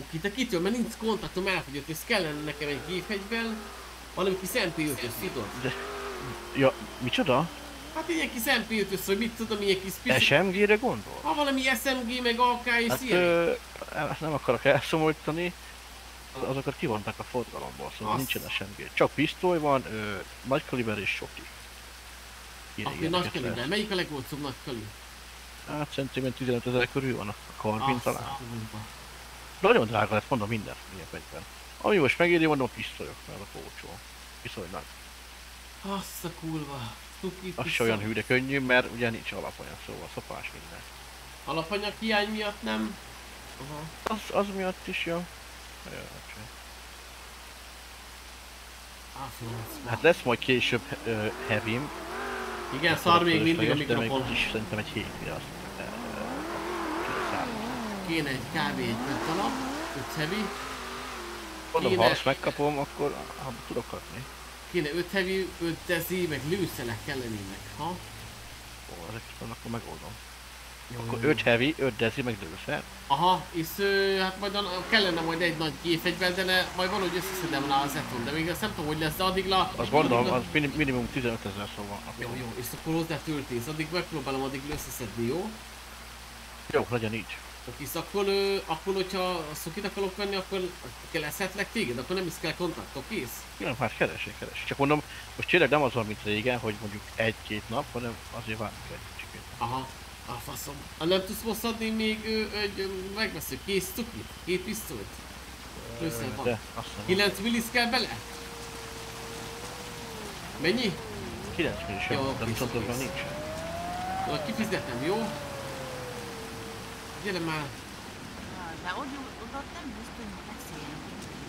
Oké, de kitől? Mert nincs kontaktom, elfogyott, és kellene nekem egy G-fegyvel, valami kis MP5-ös, tudod?
De... Ja, micsoda?
Hát ilyen kis MP5-ös, vagy mit tudom, ilyen kis pici...
SMG-re gondol?
Ha valami SMG, meg AK és
Hát
ilyen.
ö, nem akarok elszomorítani, azokat kivonták a forgalomból, szóval
Azt.
nincsen SMG. Csak pisztoly van, ö, nagy kaliber és soki.
Akkor nagy kaliber. Melyik a legolcsóbb nagy kaliber?
Hát szerintem ilyen 15 ezer körül van a karbin
Azt
talán. Nagyon drága lett, mondom minden ilyen fegyver. Ami most megéri, mondom a pisztolyok, mert a olcsó. Viszonylag.
Azt a kurva. Tuki,
Az se olyan hű, de könnyű, mert ugye nincs alapanyag, szóval szopás minden.
Alapanyag hiány miatt nem? Aha.
Az, az miatt is jó.
Francba.
Hát lesz majd később uh, heavy
Igen, szar még mindig a mikrofon.
még is szerintem egy hétre azt uh,
Kéne egy kávé, egy öt alap, öt heavy.
Mondom, ha
Kéne,
azt megkapom, akkor ha tudok adni.
kéne öt heavy, öt dezi, meg lőszelek kellenének, ha?
Ó, ezek akkor megoldom. Akkor 5 heavy, 5 dezi, meg lőszer.
Aha, és ö, hát majd a, kellene majd egy nagy gépfegyver, de ne, majd valahogy összeszedem rá az eton, de még azt nem tudom, hogy lesz, de addig la...
Az mondom,
addig la-
az minim- minimum 15 ezer szóval.
Jó, jó, és akkor hozzá töltész, addig megpróbálom addig összeszedni, jó?
Jó, legyen így.
Oké, akkor, ö, akkor hogyha szokit akarok venni, akkor kereshetlek téged, akkor nem is kell kontaktok, kész?
Nem, hát keresek, keresek. Csak mondom, most tényleg nem az van, mint régen, hogy mondjuk egy-két nap, hanem azért várunk egy kicsit.
Aha, a faszom. Ha nem tudsz most adni még ö, egy, ö, megveszünk kész cukit, két pisztolyt? Lőszer van.
De, azt hiszem.
9 millis kell bele? Mennyi?
9 millis,
Jó,
de viszont az
kész.
már nincs.
Na, kifizetem, jó? Gyere már.
De hogy oda nem biztos, hogy beszélni.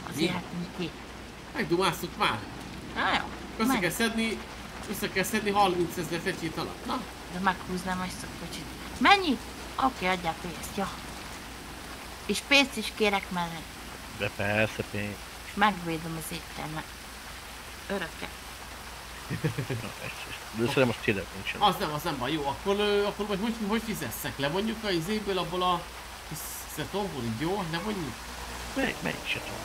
Mi?
Azért hát.
Megdumásztuk már.
Na jó.
Össze kell szedni, össze kell szedni 30 ezer fecsét alatt. Na,
De meghúznám ezt a kocsit. Mennyi? Oké, adjál pénzt, jó. És pénzt is kérek mellé.
De persze, pénz.
És megvédem az éttermet. Örökre.
De szerintem most tényleg nincsen.
az nem, az nem baj. Jó, akkor, akkor vagy hogy, hogy fizesszek? Levonjuk a izéből abból a így jó? Levonjuk?
Mely, melyik se tudom.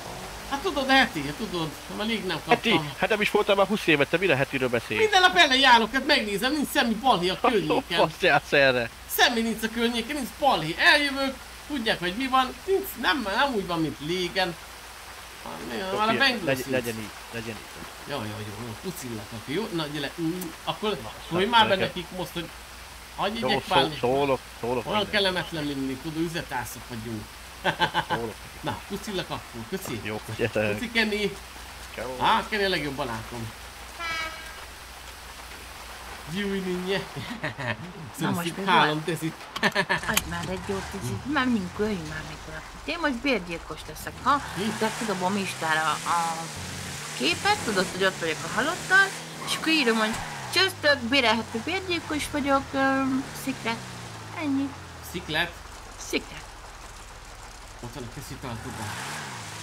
Hát tudod, heti, hát tudod, elég nem
Heti,
kaptam.
hát nem is voltál már 20 évet, te mire hetiről beszélsz?
Minden nap ellen járok, hát megnézem, nincs semmi balhé a környéken.
Azt játsz erre.
Semmi nincs a környéken, nincs balhé. Eljövök, tudják, hogy mi van, nincs, nem, nem úgy van, mint régen. Ah, Már a
Figyelj,
Bengus
legyen, így, legyen így.
Jó, jó, jó, jó, pucillak, jó? Na, gyere, akkor szólj már be nekik most, hogy hagyj
szó,
válni.
szólok, szólok.
Olyan kellemetlen lenni, tudod, üzletászok vagyunk. Na, pucillak akkor, köszi.
Jó, gyere.
Köszi, Kenny.
Ciao.
Á, Kenny a legjobb barátom. Júj, ninje.
Na most mi
Hálom, teszi.
Adj már egy jó picit, menjünk, öljünk már még oda. Én most bérgyilkos leszek, ha? De kidobom Istára a képet, tudod, hogy ott vagyok a halottal, és akkor írom, hogy csöztök, bérelhető bérgyilkos vagyok, um, szikret. Ennyi.
Sziklet. Ott van a tudom.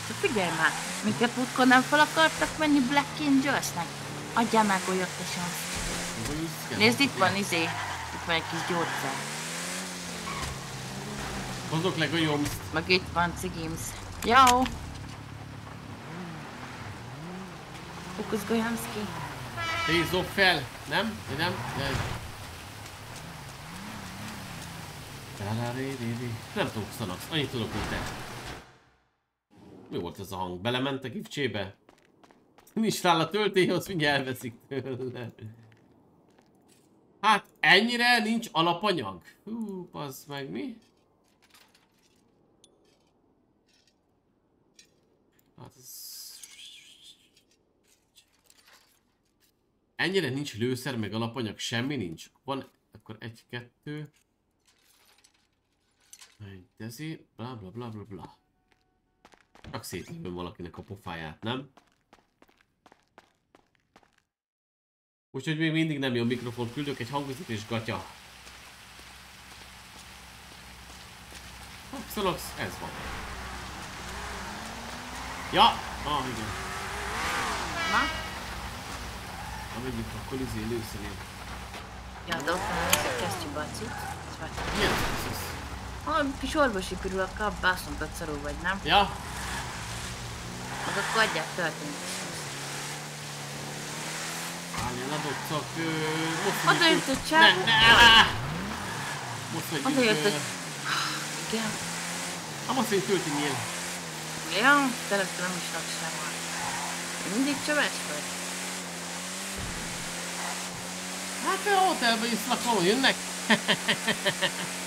Csak figyelj már, minket múltkor nem fel akartak menni Black Angelsnek? Adjál már olyat a sansz. Nézd, itt van izé. Itt van egy kis gyógyszer.
Hozok le golyómszt.
Meg itt van cigims. Jó. Fókusz Golyamszki.
Tézzok fel. Nem? Vagy nem? De... Nem tudok szanax, annyit tudok, mint te. Mi volt ez a hang? Belement a gifcsébe? Nincs rá a töltély, azt mindjárt elveszik tőle. Hát ennyire nincs alapanyag? Hú, az meg mi? Hát ez... Ennyire nincs lőszer, meg alapanyag, semmi nincs. Van, akkor egy, kettő... Egy dezi, bla bla bla bla bla. Csak szétlövöm valakinek a pofáját, nem? Úgyhogy még mindig nem jó mikrofon, küldök egy hangozat és gatya. Xolox, ez van. Ja, ah igen.
Na?
Na megyünk akkor izé lőszerén.
Ja, de ott van ez a kesztyűbacit. Ez vagy.
Milyen ez?
Ah, kis orvosi abba azt mondtad szarul vagy, nem?
Ja,
akkor adják tölteni.
Állj, ledobtak, ö, most
Oda jött a csávó.
Ne, ne! Most
Oda jött a... Igen.
Hát most vagyunk töltinél.
Ja, nem is laksám van. Mindig csöves vagy.
Hát a hotelben is lakom, jönnek.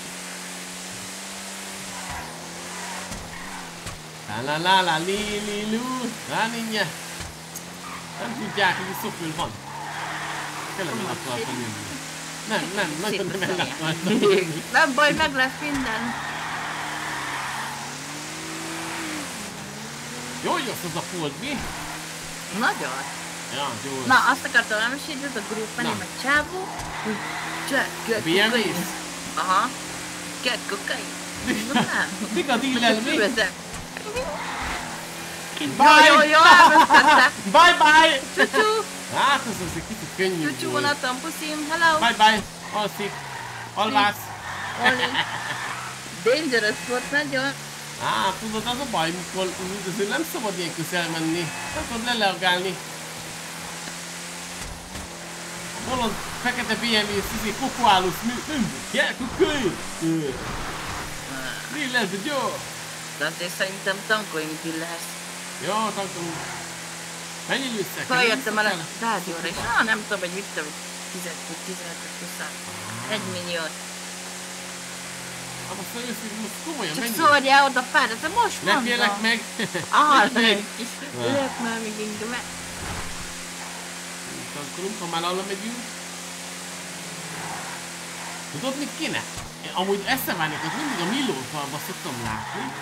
La la la la li li lu, la ninja. Nem tudják, hogy szokül van. Kellene el akartam jönni. Nem, nem, nagyon nem el akartam.
Nem baj, meg lesz minden.
Jó jössz az a fold, mi?
Nagyon.
Ja.
Na, azt akartam elmesélni, hogy a grup menni meg csávó, kokain. Aha. Get kokain. Na nem.
Mik a dealer, mi? Bye!
Jó, jó, jó, elvesztettek.
Bye bye!
Csúcsú.
Hát ez az egy kicsit könnyű
Csúcsú vonatom, puszim, hello.
Bye bye! Alszik! Alvász!
Oli. Dangerous volt nagyon.
Á, tudod, az a baj, mikor üldöző nem szabad ilyen közel elmenni. Nem tudod leleagálni. A bolond fekete BMW szizi kokoálus mű, mű, yeah, kukuj! Mi lesz, jó?
De azért szerintem tankoljunk lesz.
Jó, tankolunk. Mennyi lőszek?
Feljöttem el a rádióra, és ah, nem tudom, hogy vittem 10 vagy 15 20 Egy milliót.
Hát most komolyan,
Csak szórjál oda párat, de most mondom.
félek meg! Lépj meg!
lép már még inkább.
Tankolunk, ha már alá megyünk. Tudod, mit kéne? Én amúgy eszemvárnék, hogy mindig a millófalba szoktam látni.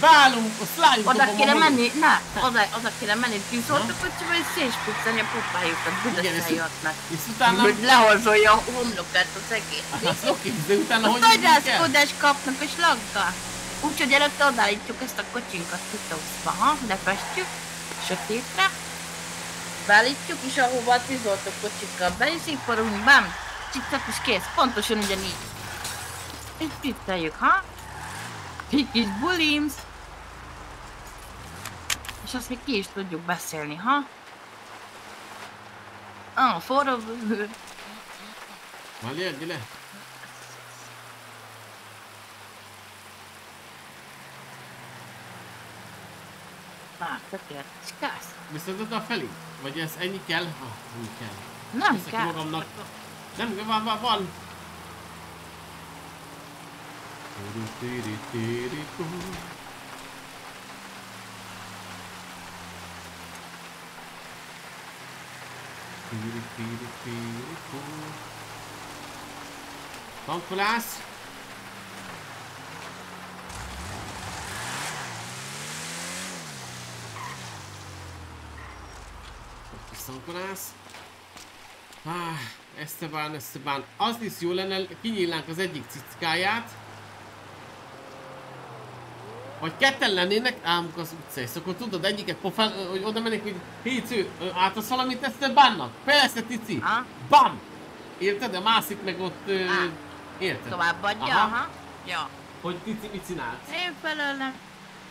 Válunk, a szlájunk
Oda kéne menni, ne, oda, oda kéne menni, tűzolt a kocsiba, és szétspicceni a popájukat, Budaszajatnak.
És utána...
Hogy lehorzolja a homlokát az egész.
Az oké, de utána hogy el?
rázkodást kapnak és lagga. Úgyhogy előtte odaállítjuk ezt a kocsinkat kitauszva, ha? Lefestjük, sötétre. Beállítjuk, és ahova a tűzoltó kocsikkal belisziporunk, bam, csicsak és kész. Pontosan ugyanígy. És csicceljük, ha? Kis bulimsz. És azt még ki is tudjuk beszélni, ha? Ah, forró bőr.
Vali, gyere le.
Már tökéletes.
Viszont oda felé? Vagy ez ennyi kell? Ha, ennyi kell.
Nem
Veszek
kell.
magamnak. Nem, van, van, van. Tankolás. Visszankolás. Ah, Esteban, Esteban. Az is jó lenne, kinyílnánk az egyik cickáját. Vagy ketten lennének, álmuk az utca, és akkor tudod, egyiket pofán, hogy oda mennék, hogy Hécő, átadsz valamit Estebannak? Persze, Tici! Bam! Érted? A másik meg ott... Ö, érted?
Továbbadja, aha. Ja.
Hogy Tici mit csinálsz?
Én felőlem.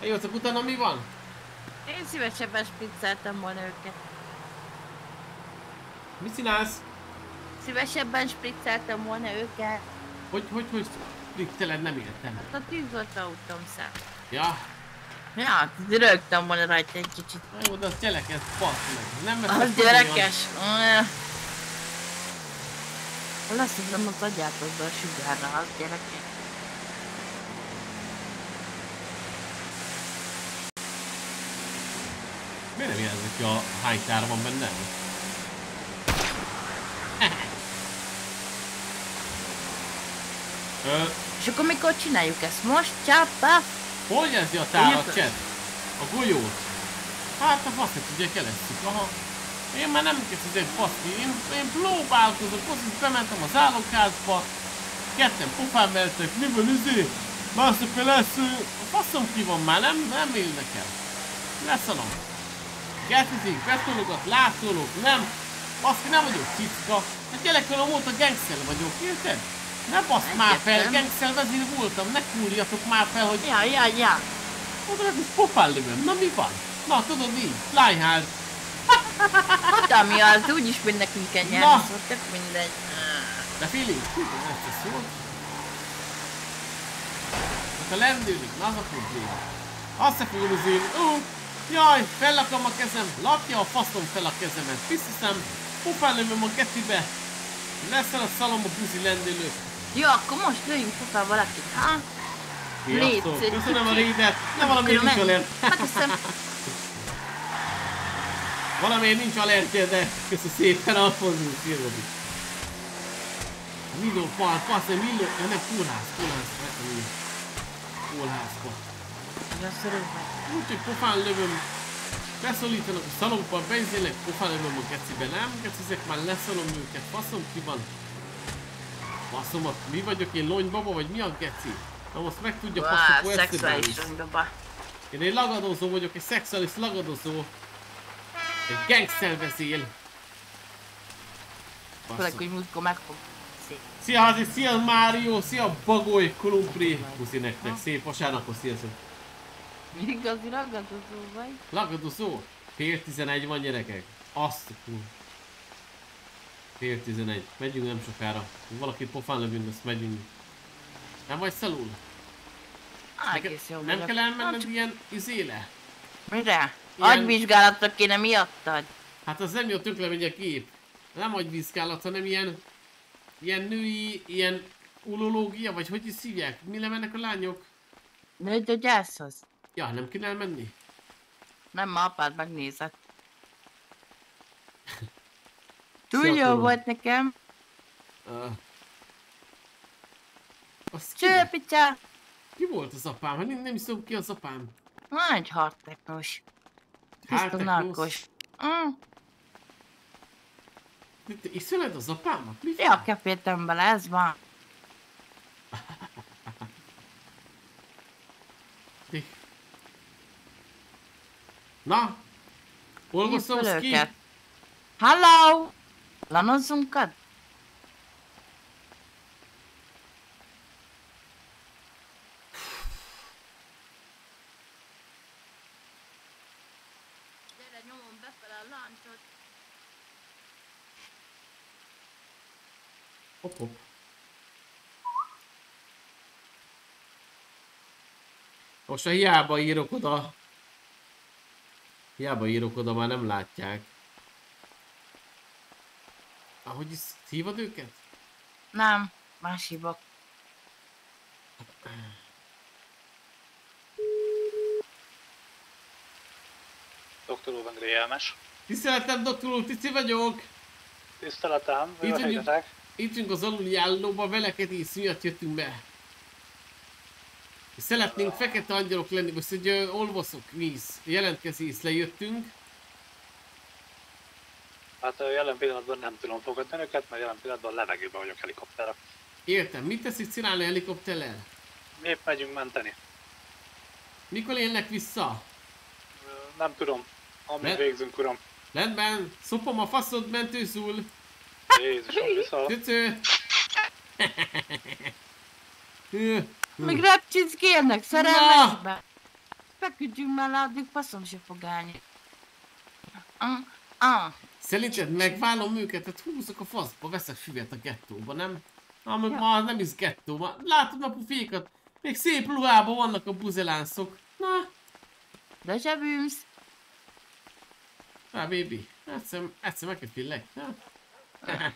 Jó, csak utána mi van?
Én szívesebben spricceltem volna őket.
Mit csinálsz?
Szívesebben spricceltem volna őket.
Hogy, hogy, hogy spricceled, nem értem.
Hát a tűzolt autóm szám.
Ja,
Ja, hát rögtem volna rajta egy kicsit.
jó, de az gyerekes, basz meg. Nem
Az gyerekes. Lesz az nem az agyátokba a sugárra, az gyerekes.
Miért nem jelzik, hogy a kár van benne? Ö,
És akkor mikor csináljuk ezt? Most? Csápa?
Hogy érzi a
Érted?
Csed? A golyót? Hát a fasz, ugye keresztük, aha. Én már nem kezdődök faszni, én, én próbálkozok, azt bementem az állokházba, ketten pofán vertek, mi van izé? Mások lesz, a faszom ki van már, nem, nem érdekel. Leszanom. Getizik, betologat, látolok, nem. Baszki, nem vagyok cicka. Hát gyerekkorom óta gangster vagyok, érted? Ne basz már fel, gangster vezér voltam, ne kúrjatok már fel, hogy...
Ja, ja, ja.
Oda is pofán lövöm, na mi van? Na tudod így, Flyhard.
Hát ami az, úgyis mind nekünk kell nyerni, szóval tök mindegy.
De Fili, ezt a szót. Hát a lendődik, na az a probléma. Azt az én, ó, jaj, fellakom a kezem, lapja a faszom fel a kezemet, visszaszem, pofán lövöm a ketibe. Leszel a szalom a buzi lendülő.
Jó, akkor most lőjünk pofá valakit, ha?
Sziasztok, köszönöm a rédet, de valamiért
Tudom,
nincs alert.
Megköszönöm.
Valamiért nincs alertje, de köszönöm szépen, Alfonzus, Robi. Milló, pal, passz, milló, ja nem, kórház, kórház, így. Kórházba. Úgyhogy pofán lövöm, beszólítanak a szalomban, beizélek, pofán lövöm a gecibe, nem? Gecizek már leszalom őket, faszom ki van. Faszomat, mi vagyok én, lonybaba, vagy mi a geci? Na most meg tudja faszok
szexuális
Esteban is.
rondoba.
Én egy lagadozó vagyok, egy szexuális lagadozó. Egy gangster vezél.
Főleg, hogy múltkor meg fog szét
Szia Hazi, szia Mário, szia Bagoly, Kolumbri. Puszi nektek, szép vasárnapot, sziasztok.
Igazi ragadozó vagy.
Lagadozó? Fél tizenegy van gyerekek. Azt a kur... Fél tizenegy. Megyünk nem sokára. Valaki pofán lövünk, azt megyünk. Nem vagy szalul?
Egész jó
Nem kell elmenned ilyen izéle?
Mire?
Ilyen-
Agyvizsgálatok kéne miattad.
Hát az nem jött tökre megy a kép. Nem agyvízkálat, hanem ilyen... Ilyen női, ilyen ulológia, vagy hogy is szívják? Mi lemennek a lányok?
Nőgyógyászhoz.
Ja, nem kéne elmenni?
Nem, ma apád megnézett. Túl jó volt nekem.
Uh,
Csőpicsa!
Ki volt az apám? Hát nem, nem is tudom ki az apám.
Nagy hardtechnos. Tiszta narkos. Mm.
Te iszoled az apámat? Mi
Ja, keféltem bele, ez van.
Na? Azt ki?
Hello! Lanozzunk a láncsot.
Hopp, hopp. Most ha hiába írok oda. Hiába írok oda, már nem látják. Ahogy is hívod őket?
Nem, más hívok.
Dr. Óvengri Jelmes.
Tiszteletem, doktor úr, Tici vagyok!
Tiszteletem,
Itt vagyunk, itt vagyunk az aluljállóba, velekedés miatt jöttünk be. Szeretnénk fekete angyalok lenni, most egy ö, olvaszok víz, jelentkezés lejöttünk.
Hát jelen pillanatban nem tudom fogadni önöket, mert jelen pillanatban levegőben vagyok helikopterre.
Értem, mit teszik csinálni a helikopterrel?
Épp megyünk menteni.
Mikor élnek vissza?
Nem tudom, amíg
Le-
végzünk, uram.
Rendben, szopom a faszod mentőszul.
Jézusom, vissza.
Cöcö.
Még repcsickélnek szerelmesbe. Feküdjünk mellé, addig faszom se fog állni. Ah, ah.
Szerinted megválom őket? Hát húzok a faszba, veszek füvet a gettóba, nem? Na, meg ma nem is gettó, ma látod a pufékat? Még szép ruhában vannak a buzelánszok. Na,
De se bűnsz.
na baby, egyszer, egyszer megkepillek.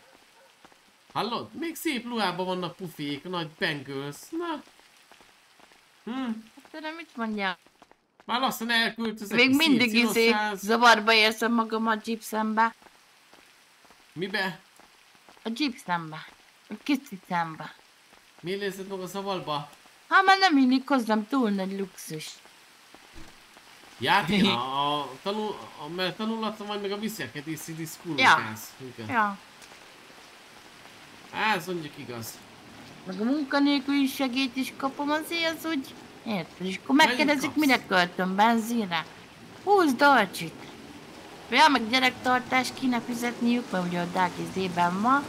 Hallod? Még szép ruhában vannak pufék, nagy bengals. Na. Hm.
Te nem mit mondja?
Már lassan elköltözek
Még mindig izé zavarba érzem magam a gypsembe.
Mibe?
A gypsembe. A kicicembe.
Miért érzed a zavarba?
Hát már nem illik hozzám túl nagy luxus.
Játék? A, a, tanul, a, mert tanulatom majd meg a viselkedési diszkurzus.
Ja. Ja.
Á, ez mondjuk igaz.
Meg a munkanélküli segélyt is kapom, azért az úgy... Érted? És akkor megkérdezik, mire költöm benzinre. 20 dolcsit. Ja, meg gyerektartást kéne fizetniük, mert ugye a Dákis D-ben van.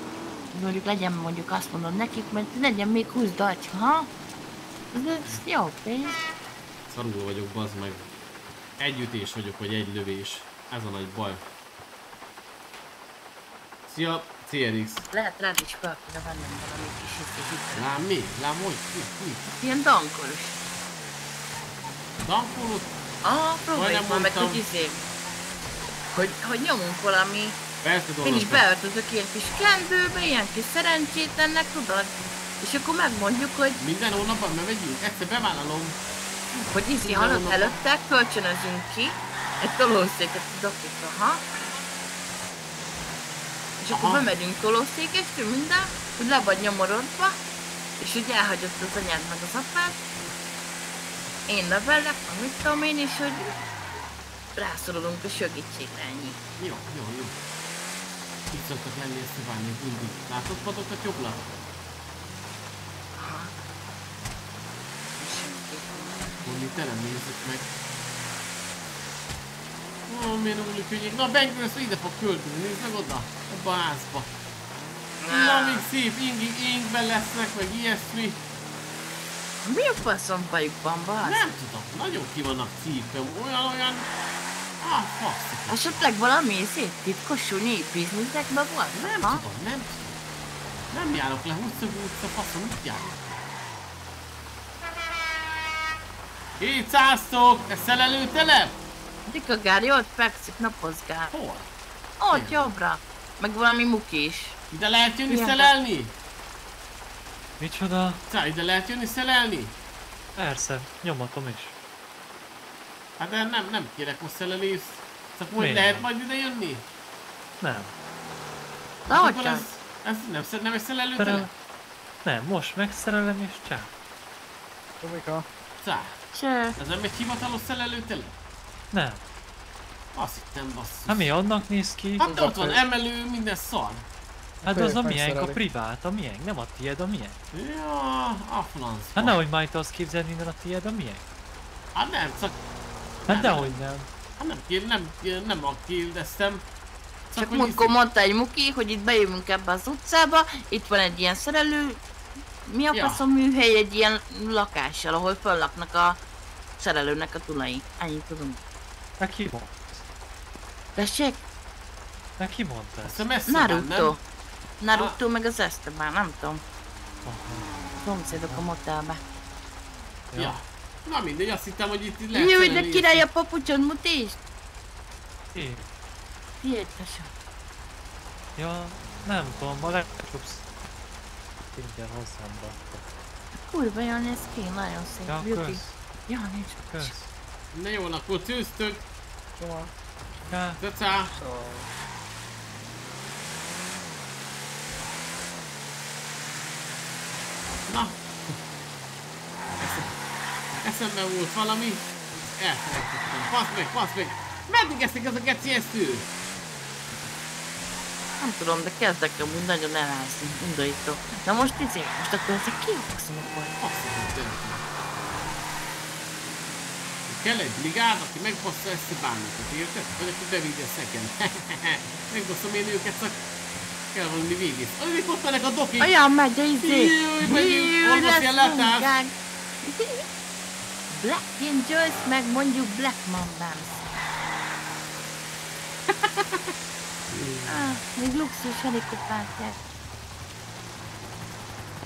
Mondjuk legyen mondjuk azt mondom nekik, mert legyen még 20 dolcsi, ha? Ez, jó pénz.
Szarul vagyok, bazd meg. Egy ütés vagyok, vagy egy lövés. Ez a nagy baj. Szia, CRX.
Lehet rád is fel kéne vennem valami kis hiszti
Lám mi? Lám hogy? Mi? Mi?
Ilyen dankoros.
Dankolót?
Ah, próbáljuk már meg, hogy izé. Hogy, hogy nyomunk valami.
Persze
Én is beöltözök ilyen kis kendőbe, ilyen kis szerencsétlennek, tudod? És akkor megmondjuk, hogy,
Minden hónapban bemegyünk? Egyszer bevállalom.
hogy izi halott előtte, kölcsönözünk ki egy tolószéket a dokitra, ha? És akkor
Aha.
bemegyünk tolószékestől minden, hogy le vagy nyomorodva, és hogy elhagyott az anyád meg az apád. Én nevelek, amit tudom én, és hogy rászorulunk a segítségre ennyi.
Jó, jó, jó. Itt szoktak lenni ezt a várni mindig. Látod padokat jobbra? Mondni te nem nézzük meg. Ó, miért úgy könnyű? Na, Bengősz ide fog költözni, nézd meg oda, abba a házba. Na, még szép ingi, ingben lesznek, meg ilyesmi.
Mi a faszom bajukban, basz?
Nem tudom, nagyon ki vannak cípem, olyan, fasz.
Esetleg valami szép titkos sunyi bizniszekben volt?
Nem
ha?
tudom, nem tudom. Nem járok le, húszszög utca, faszom, mit járok? Itt szálltok, ez szelelőtelep?
Dika Gári ott fekszik, napozgál.
Hol?
Ott jobbra. Meg valami muki is.
Ide lehet jönni
Milyen
szelelni?
Micsoda?
Szá, ide lehet jönni szelelni?
Persze, nyomatom is.
Hát de nem, nem kérek most szelelést. Csak hogy lehet majd ide jönni?
Nem.
Na,
Hát
hogy
ez, ez nem, nem egy
Szerel...
szelelőtelep?
Nem, most megszerelem és csá.
Tomika.
Szá,
Cső.
ez nem egy hivatalos szelelőtelep?
Nem.
Azt hittem basszus.
Hát mi annak néz ki?
Hát de ott van emelő, minden szar.
Hát az a miénk, a privát, a miénk, nem a tiéd, a miénk.
Ja, a franc.
Hát nehogy itt azt képzelni, minden a tiéd, a miénk.
Hát nem, csak...
Hát dehogy nem.
Hát nem, kér, nem, kér, nem a kérdeztem.
Csak
hogy
múltkor mondta egy muki, hogy itt bejövünk ebbe az utcába, itt van egy ilyen szerelő, mi a
Ja.
faszom műhely egy ilyen lakással, ahol föllaknak a szerelőnek a tulai. Ennyit tudom.
Neki mond.
Tessék?
Neki mondta ezt.
Messze van,
Naruto.
nem?
Naruto meg az Esteban, nem tudom. Szomszédok a motelbe.
Ja. Na mindegy, azt hittem, hogy itt itt lehet
Jöjj, de király a papucsod, mutis!
Én.
Tiéd.
Ja, nem tudom, a legjobb ingyen hozzám be.
Kurva jól néz ki, nagyon szép.
Ja,
beauty.
kösz.
Ja, nincs.
Kösz.
Na jó, akkor tűztök.
Ja.
Cacá. Na. Eszembe volt valami. Elfelejtettem. Fasz meg, fasz meg. Meddig eszik ez a geci esző?
Nem tudom, de kezdek amúgy nagyon elázni, undorító. Na most izé, most akkor ezek ki a faszomok volt?
Azt hiszem, Kell egy brigád, aki megbassza ezt a bányokat, érted? Vagy akkor bevigyesz nekem. Megbaszom én őket, csak kell valami végész. Aj, még ott mennek a dokik!
Olyan megy a izé!
Jaj, megyünk,
Jaj,
orvosi
lesz
ellátás!
munkánk. Black Angels, meg mondjuk Black Mambams. ah, még luxus helikopter.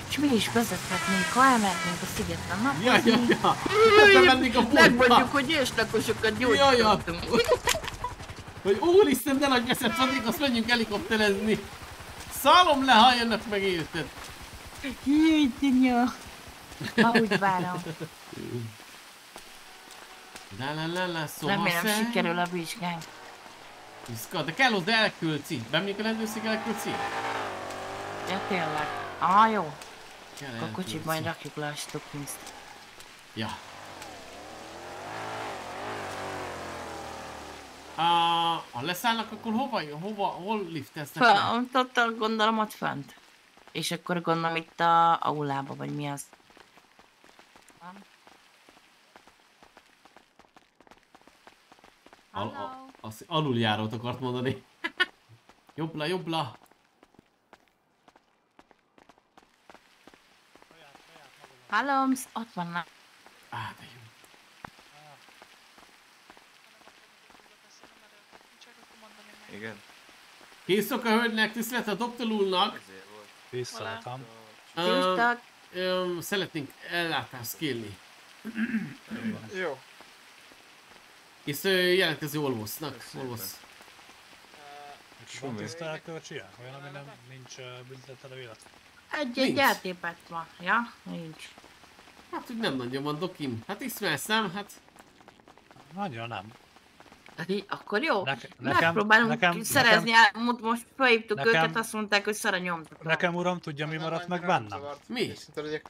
És mi is vezethetnénk, ha elmehetnénk a szigeten napozni.
Ja, ja, ja. Bemennénk a pultba.
Megmondjuk, hogy őslakosokat
Ja, ja.
gyógyítottunk.
Hogy úristen, de nagy veszett vannék, azt menjünk helikopterezni. Szalom le, ha jönnek meg érted.
Jaj, tinya. Ahogy várom.
La la la la, szóval
Remélem
szer-
sikerül a vizsgánk.
Piszka, de kell hozzá elkölci. Bemegyünk a rendőrség elkölci?
Ja, tényleg. Ah, jó.
Kell
Akkor kocsit majd rakjuk le a stoppinzt.
Ja. A, ha leszállnak, akkor hova, hova, hol lifteznek?
Föl, ott, ott gondolom ott fönt. És akkor gondolom itt a aulába, vagy mi az.
Al, a, az aluljárót akart mondani. jobbla, jobbla.
Hallom, ott vannak.
Á, de jó.
Igen.
Készok a hölgynek, tisztelet a doktor úrnak.
Sziasztok.
Öm, szeretnénk ellátást kérni.
Jó.
És ö, jelentkező Olvosznak. Olvosz.
Van tisztelkölcsie? Olyan, ami nem nincs uh, büntetve vélet?
Egy-egy
Nincs.
eltépet van. Ja, nincs.
Hát úgy nem nagyon van dokim. Hát ismersz nem? Hát
Nagyon nem.
Hát így, akkor jó.
Neke- nekem-
Megpróbálunk
nekem-
szerezni,
nekem-
most felhívtuk
nekem-
őket, azt mondták, hogy szara nyomtak.
Nekem uram, tudja mi maradt meg bennem?
Mi?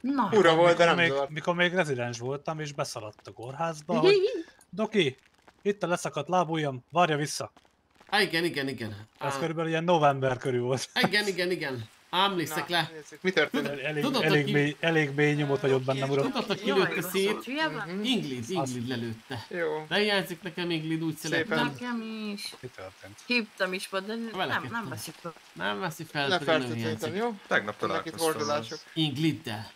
Na.
Ura
volt, de
mikor
nem
még,
zavart.
mikor még rezidens voltam, és beszaladt a kórházba, hogy Doki, itt a leszakadt lábujjam, várja vissza.
Á, igen, igen, igen.
Ez
Á,
körülbelül ilyen november körül volt.
Igen, igen, igen. Ámlészek le.
Mi történt?
Elég,
Tudod,
elég,
aki-
mély, elég mély nyomot vagy ott bennem, uram.
Tudod, aki lőtte szét? Inglid, Inglid lelőtte.
Jó.
De hiányzik nekem Inglid, úgy szerettem.
Nekem is.
Mi történt?
Hívtam is, de nem, nem veszik fel.
Nem veszi fel,
Ne
hiányzik.
jó?
Tegnap találkoztam.
fordulások.
Ingliddel.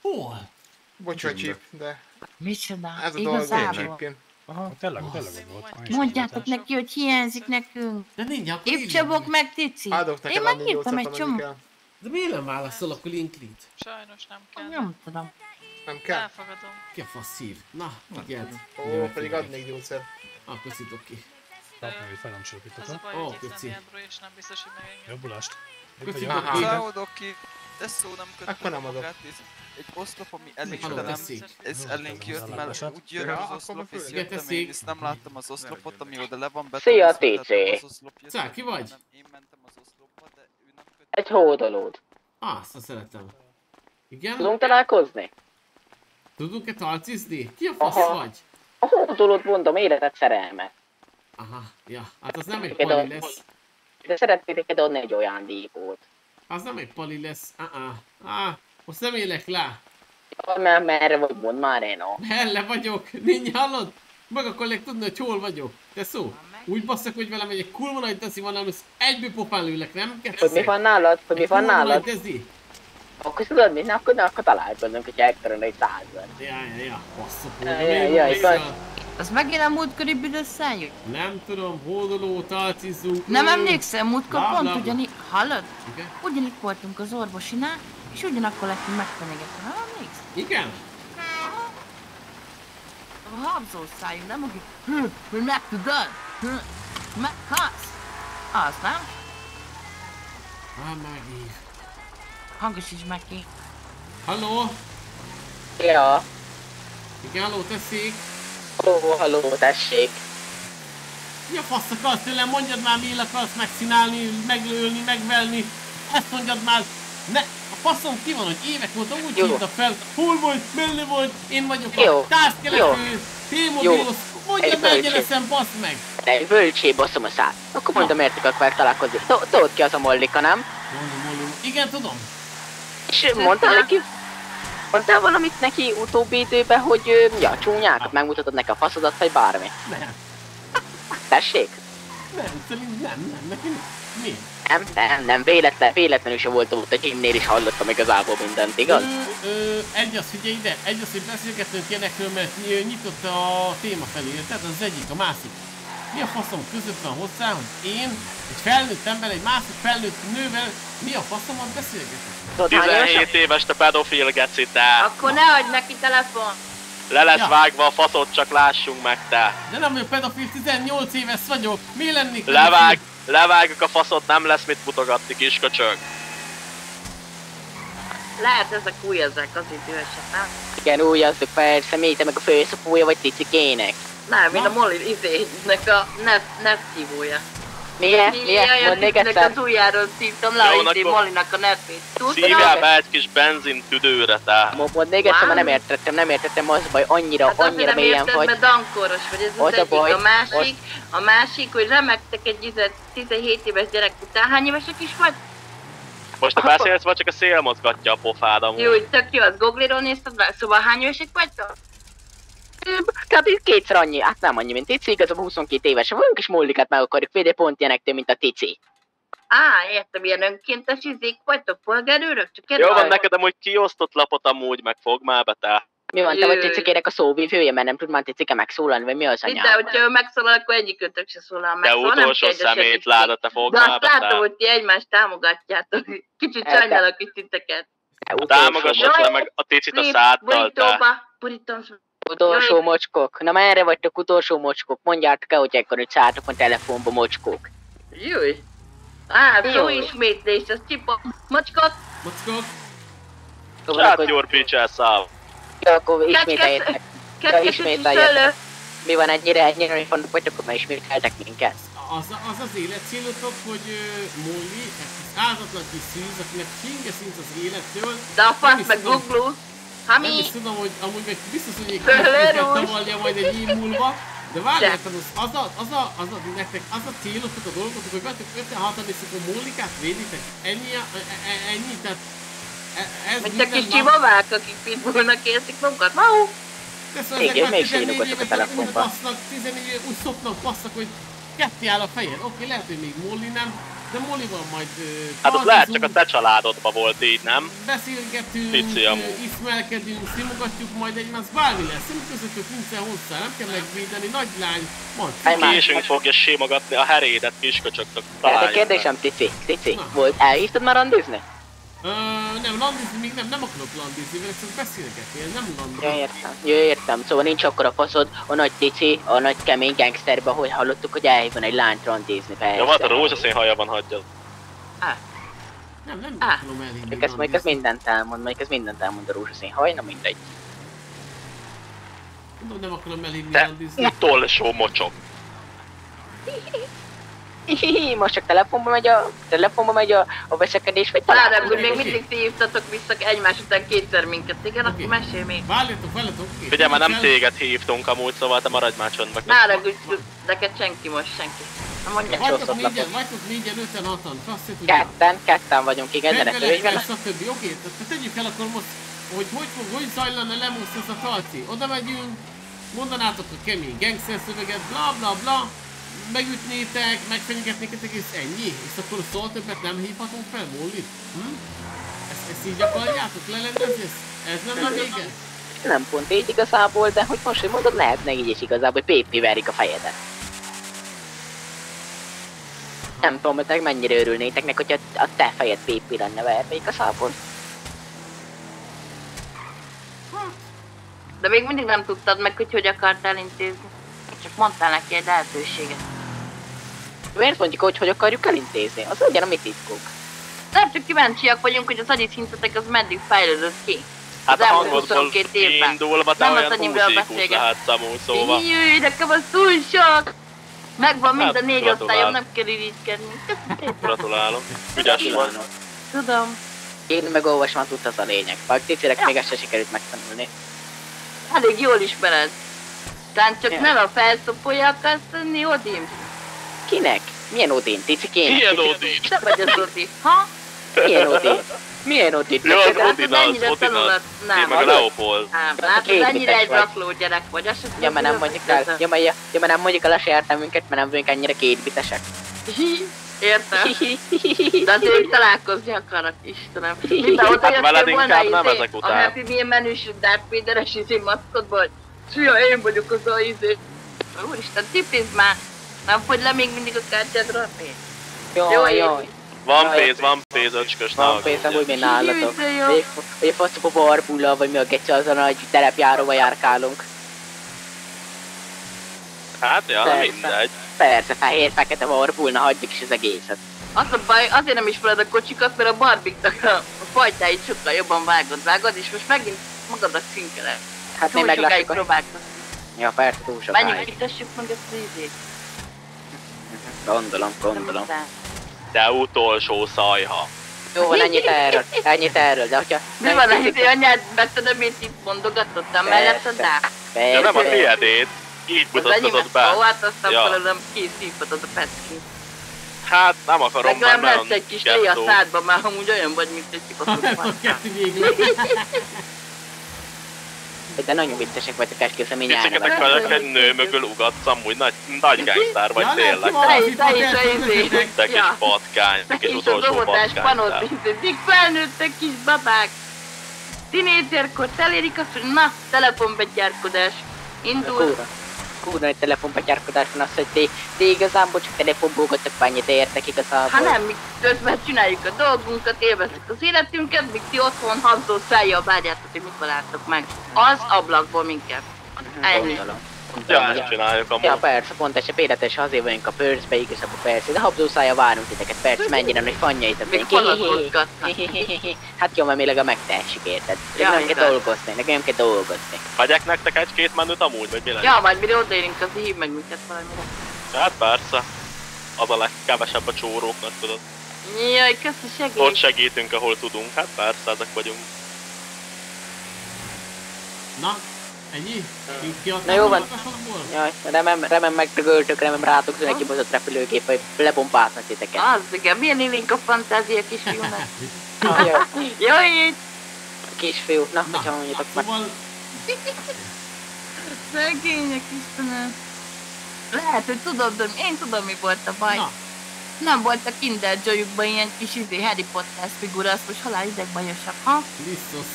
Hol?
Bocs, hogy csíp, de
Micsoda?
ez a dolog én
Igazából.
csípként.
Aha, tényleg, tényleg volt.
Mondjátok neki, hogy hiányzik nekünk.
De nincs, akkor
Épp Csabok meg Tici.
Áldok
Én
neked annyi
megírtam egy
gyógyszert, amennyi
csomó.
De miért nem válaszol akkor Inglid?
Sajnos nem kell.
Nem tudom.
Nem kell?
Elfogadom.
Ki a fasz szív? Na, figyeld.
Ó, pedig adnék gyógyszer.
Ah, köszitok ki.
Hogy fel nem
Az a baj,
Ó,
hogy itt és nem biztos, hogy megenged.
Jobbulást.
Köszi,
ki, de szó nem köttem
Akkor nem adok.
Egy oszlop, ami
tessék.
ez elénk jött, mert úgy jön az oszlop, és jöttem én, és nem láttam az oszlopot, ami oda le van
Szia,
betonozva,
TC.
tehát az oszlop jött,
Szá, ki vagy?
Én mentem az oszlopba, de ő nem kötött.
Egy hódolód.
Ah, azt szeretem. Igen?
Tudunk találkozni?
Tudunk-e talcizni? Ki a fasz
Aha.
vagy?
A hódolód mondom, életet szerelmet.
Aha, ja. Hát az nem egy pali lesz.
De szeretnék neked adni egy olyan díjból.
Az nem egy pali lesz. Ah, ah. Ah, most nem élek le.
Ja, mert merre vagy, mondd már én.
Helle vagyok. Nincs hallod? Meg akarják tudni, hogy hol vagyok. Te szó. Úgy basszak, hogy velem egy kurva nagy teszi van, hanem egyből popán lőlek, nem?
Hogy mi van nálad? Hogy mi van nálad?
teszi.
Akkor tudod mi? Na, akkor, na, akkor találkozunk, hogyha elkerülne egy század.
Ja, ja, ja. Basszok.
Ja, ja, ja, igaz.
Az megint a múltkori büdös?
Nem tudom, hódoló, talcizzunk.
Nem emlékszem, múltkor pont ugyanígy, hallod?
Igen?
Ugyanígy voltunk az orvosinál, és ugyanakkor lettünk megfenyegetve, nem emlékszel?
Igen?
A habzó szájú, nem aki, hogy megtudod? Meghalsz? Az, nem?
Ah, megív.
Hangosíts meg ki.
Halló?
Ja,
Igen, halló, tessék?
halló, halló, tessék.
Mi a fasz akarsz tőlem? Mondjad már, mi akarsz megcsinálni, meglőni, megvelni. Ezt mondjad már. Ne, a faszom ki van, hogy évek óta úgy
Jó.
hívtak fel. Hol vagy, mellé vagy, én vagyok
Jó.
a társkelepő, T-mobilos. Már,
bölcső.
gyereszem, basz meg.
De egy bölcsé bosszom a szát. Akkor mondom, miért akarok vele találkozni. Tudod ki az a Mollika, nem?
Mondom, mondom. Igen, tudom.
És mondtál neki? Mondtál valamit neki utóbbi időben, hogy ja, csúnyák, megmutatod neki a faszodat, vagy bármi?
Nem.
Tessék?
Nem, szerintem nem, nem, neki nem. Mi?
Nem, nem, nem, véletlen, véletlenül se voltam ott a gymnél, és hallottam igazából mindent, igaz?
Ö, ö, egy az, figyelj ide, egy az, hogy beszélgetünk ilyenekről, mert ny- nyitott a téma felé, tehát az egyik, a másik. Mi a faszom között van hozzá, hogy én, egy felnőtt ember, egy másik felnőtt nővel, mi a faszomat beszélgetek?
17 éves te pedofil geci te.
Akkor ne adj neki telefon.
Le lesz
Ja.
vágva a faszod, csak lássunk meg te.
De nem vagyok pedofil, 18 éves vagyok, mi lennék
Levág, levágjuk a faszod, nem lesz mit mutogatni kisköcsög.
Lehet ezek új ezek az idősek, nem?
Igen, úgy azok persze, mi te meg a főszopója vagy ticikének.
Nem, mint a Molly izének a nev szívója.
Milyen? Milyen? Mondd még egyszer.
az ujjáról szívtam le
Jó, akkor-
Mollynak a nevét.
Szívjál be egy kis benzin tüdőre te.
Mo- Mondd még egyszer, mert nem értettem, nem értettem, az baj, annyira,
Hát
annyira
nem
mélyen
érted,
vagy.
mert dankoros vagy, ez az,
Az a baj,
a másik, a másik, hogy remektek egy izé 17 éves gyerek után. Hány évesek is vagy?
Most te beszélsz, vagy csak a szél mozgatja a pofád amúgy.
Jó, tök jó, az Google-ról nézted rá, szóval hány évesek vagytok?
Kb. kétszer annyi, hát nem annyi, mint Tici, igazából 22 éves vagyunk, és Mollikát meg akarjuk védeni pont ilyenektől, mint a Tici.
Á, értem, ilyen önkéntes izék vagytok, polgárőrök? Csak
Jó van neked amúgy kiosztott lapot amúgy, meg fog már be te.
Mi van, te vagy
Jaj.
Ticikének a szóvivője, mert nem tud már Ticike megszólalni, vagy mi az
De
anyám?
hogyha ő megszólal, akkor egyikőtök se szólal meg.
Te
szóval
utolsó szemét láda, te fog
De azt látom, hogy ti egymást támogatjátok. Kicsit sajnálok is titeket.
Támogassad le meg a ticit a száddal te.
Borítóba,
Utolsó mocskok. Na merre vagytok utolsó mocskok? Mondjátok el, hogy ekkor, hogy szálltok a telefonba mocskok.
Júj. Á, szó
Júj.
ismétlés, az csipa. Mocskot.
Your bitch ass up.
Ja, akkor ismételjétek. Ja,
Kettős
ismételjétek.
szőlő.
Mi van ennyire, ennyire, hogy vannak vagytok, akkor már ismételtek minket.
Az, az az életcélotok, hogy uh, Molly, egy ártatlan kis szűz, akinek csinge szint az élettől.
De a fasz meg
tudom-
guglú.
Nem is tudom, hogy amúgy meg biztos, hogy egy tavallja majd egy év múlva, De várjátok, az, az, a, az, a, az a, nektek az a célotok a dolgotok, hogy vettek 56-an és akkor Mollikát véditek? Ennyi, a- e, e, ennyi, tehát e, ez
Mint a kis csivavák, akik pitbullnak érzik magukat. Mau!
Szóval
Igen, még
14
sírogatok a
évesek úgy
telefonba.
basznak, 14 év, úgy szopnak, basszak, hogy ketté áll a fejed. Oké, lehet, hogy még Molly nem, de Mollyval majd uh,
Hát az lehet csak a te családodban volt így, nem?
beszélgetünk,
Pici amúgy.
ismerkedünk, simogatjuk majd egymást, bármi lesz. Szem közöttök nincsen hozzá, nem kell megvédeni, nagy lány, mondd.
Késünk fogja simogatni a herédet kisköcsögtök.
De
Találjuk.
kérdésem, Cici, Cici, volt, elhívtad már randizni?
Ö, nem, landizni még nem, nem akarok landizni, mert csak beszélgetni, ez nem landizni.
Ja, értem. Ja, értem. Szóval nincs akkor a faszod, a nagy Cici, a nagy kemény gangsterbe, hogy hallottuk, hogy elhívon egy lányt randizni, persze.
Ja, hát a rózsaszín haja van, hagyjad.
Nem, nem
Á,
tudom elhívni
ez, mondjuk ez mindent elmond, mondjuk ez mindent elmond a rózsaszín haj, na mindegy.
Tudom, nem akarom elhívni
Te
landizni.
utolsó mocsok.
Hihihi, most csak telefonba megy a, telefonba megy a, a veszekedés, vagy talán?
hogy még mindig ti hívtatok vissza egymás után kétszer minket. Igen, akkor mesélj még.
Várjatok, várjatok, oké.
Figyelj, már nem téged hívtunk amúgy, szóval te maradj már csöndbe.
Hogy neked senki most, senki. Na mondja.
Vagytok négyen, vagytok négyen, öten, hatan, kasszét ugye?
Ketten, ketten vagyunk, igen, de ne törődj vele.
Stb. Oké, tehát tegyük el akkor most, hogy hogy, fog, hogy zajlana lemusz ez a talci. Oda megyünk, mondanátok a kemény gangster szöveget, bla bla bla, megütnétek, megfenyegetnétek és ennyi? És akkor szól többet nem hívhatunk fel, Mollit? Hm? Ezt, ezt így akarjátok lelendezni? Ez, ez nem a vége?
Nem pont így igazából, de hogy most, hogy mondod, lehetne így is igazából, hogy Pépi verik a fejedet. Nem tudom, hogy mennyire örülnétek neki, hogyha a te fejed Pépi lenne verve igazából.
De még mindig nem tudtad meg, hogy hogy akartál intézni. Csak mondtál neki egy lehetőséget.
Miért mondjuk, hogy hogy akarjuk elintézni? Az legyen a mi titkunk.
Nem csak kíváncsiak vagyunk, hogy az agyi szintetek az meddig fejlődött ki.
Hát
az
a hangodból
22 évben.
kiindulva te olyan
annyivel
20 IQ-s
beszélget.
lehet Samu, szóval.
Júj, nekem az túl sok! Megvan mind a
Hát,
négy osztályom, nem kell irigykedni.
Gratulálok. Ügyes vagy.
Tudom.
Én meg olvasom, tudta az a lényeg. Vagy Cicirek még ezt se sikerült megtanulni.
Elég jól ismered. Talán csak
Ja.
nem a felszopolja akarsz tenni, Odin?
Kinek? Milyen Odin? Ticikének?
Milyen Odin?
Te vagy az Odi. Ha?
Milyen Odin? Milyen Odin?
Jó, az Odin az,
ennyire
Odin az.
Nem.
Én meg a Leopold.
Nem, látod, ennyire
bites
egy rakló gyerek vagy, azt
Ja, mert nem mondjuk el, ja, mert, ja, ja, mert nem mondjuk el a saját nevünket, mert nem vagyunk ennyire kétbitesek.
Értem? De azért találkozni akarok, Istenem. Minden oda
Hát veled inkább nem
izé,
ezek
a
után.
Happy Meal menüs Darth Vader-es izé maszkodból, hogy Szia, én vagyok az a izé. Úristen, tipizd már! Nem fogy le még mindig a kártyádra?
Jó,
Jó,
jó.
én-
Van pénz, van pénz, öcskös, ne
Van pénzem úgy, mint nálatok.
Jó.
Vagy- a faszok a barbula, vagy mi a geci azon, hogy terepjáróba járkálunk.
Hát, ja,
Persze.
mindegy.
Persze, fehér-fekete barbulna, hagyjuk is az egészet.
Az a baj, azért nem ismered a kocsikat, mert a barbiknak a, a fajtáit sokkal jobban vágod, vágod, és most megint magadat szünkeled.
Hát
Túl
én meg
sokáig
lássuk a...
próbálkoztam.
Ja, persze, túl
Menjünk,
sokáig.
kitessük meg ezt az izét.
Gondolom, gondolom.
De utolsó szajha.
Jó van, ennyit erről, ennyit erről, de hogyha...
Mi van, a izé anyád vetted, amit itt mondogatottam melletted rá?
De nem a tiédét. Így
enyémet
be.
ha hát aztán
Ja.
felelem készíthatod a peckét.
Hát nem akarom,
Legalább
mert
lesz egy kis lé a szádba, már amúgy olyan vagy, mint egy kibaszott
De nagyon viccesek vagytok, esküszöm, így
Vicceket akarok, egy nő mögül ugatsz, amúgy nagy, nagy gangster vagy tényleg.
Te is, te is, te is,
Te kis patkány, te kis
És az
utolsó
óvodás
patkány.
panot intézik, felnőttek kis babák. Tinédzserkor elérik azt, hogy na, telefonbetyárkodás. Indul.
Kurva. Egy telefonbetyárkodás van az, hogy ti, ti igazából csak telefonbógatok annyit értek igazából.
Hát nem, mi közben csináljuk a dolgunkat, élvezzük az életünket, míg ti otthon habzó szájjal várjátok, hogy mikor láttok meg. Az ablakból minket. Ennyi.
Gondolom.
Ja, ezt csináljuk
Ja,
amúgy.
persze.
pont ez se péletes, azért vagyunk a pörszbe, igazából persze, de habzószája várunk titeket, persze, mennyire nagy fanjaitok
Még panaszkodgatnak.
Hát jó, mert mi legalább megtehessük, érted?
Ja,
Ja, nem kell dolgozni, nekem kell dolgozni.
Hagyják nektek egy-két menüt amúgy, vagy mi legyen?
Ja, majd mire odaérünk, az hív meg minket valamire.
Hát persze. Az a legkevesebb a csóróknak, tudod.
Jaj, köszi segít.
Ott segítünk, ahol tudunk. Hát persze, ezek vagyunk.
Na, Ennyi?
Na jó van. Jaj, remem, remem megdögöltök, remem rátok egy kibaszott repülőgép, hogy lebombáznak titeket.
Az igen, milyen élénk a fantázia kisfiúnak.
Jaj,
itt
a kisfiú, na, hogyha mondjátok meg.
Szóval
szegények Istenem. Lehet, hogy tudod, de én tudom, mi volt a baj. Nem volt a Kinder joy ilyen kis izé Harry Potter figura, azt most halál idegbajosabb, ha?
Biztos.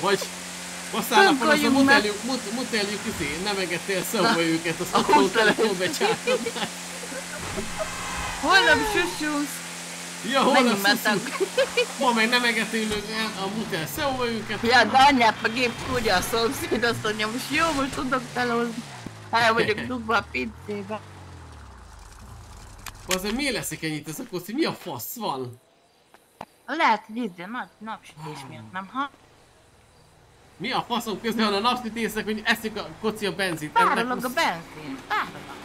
Vagy vasárnap az a
Tankoljunk meg.
moteljuk, mot, moteljuk izé, nem engedtél szóba őket, azt
a
telefon becsártad.
Holnap sussulsz.
Ja, hol
Menjünk
a
már
szuszú? Ma meg nem engedtél a motel szóba őket.
Ja, de anyát meg épp kúrja a szomszéd, azt mondja, most jó, most tudok telózni. El vagyok dugva a pincébe.
Azért miért leszik ennyit ez a koci? Mi a fasz van?
Lehet, hogy izé nagy napsütés miatt, nem ha?
Mi a faszom közben van a napsütésznek, hogy eszik a koci a benzint?
Párolog a benzin, párolog.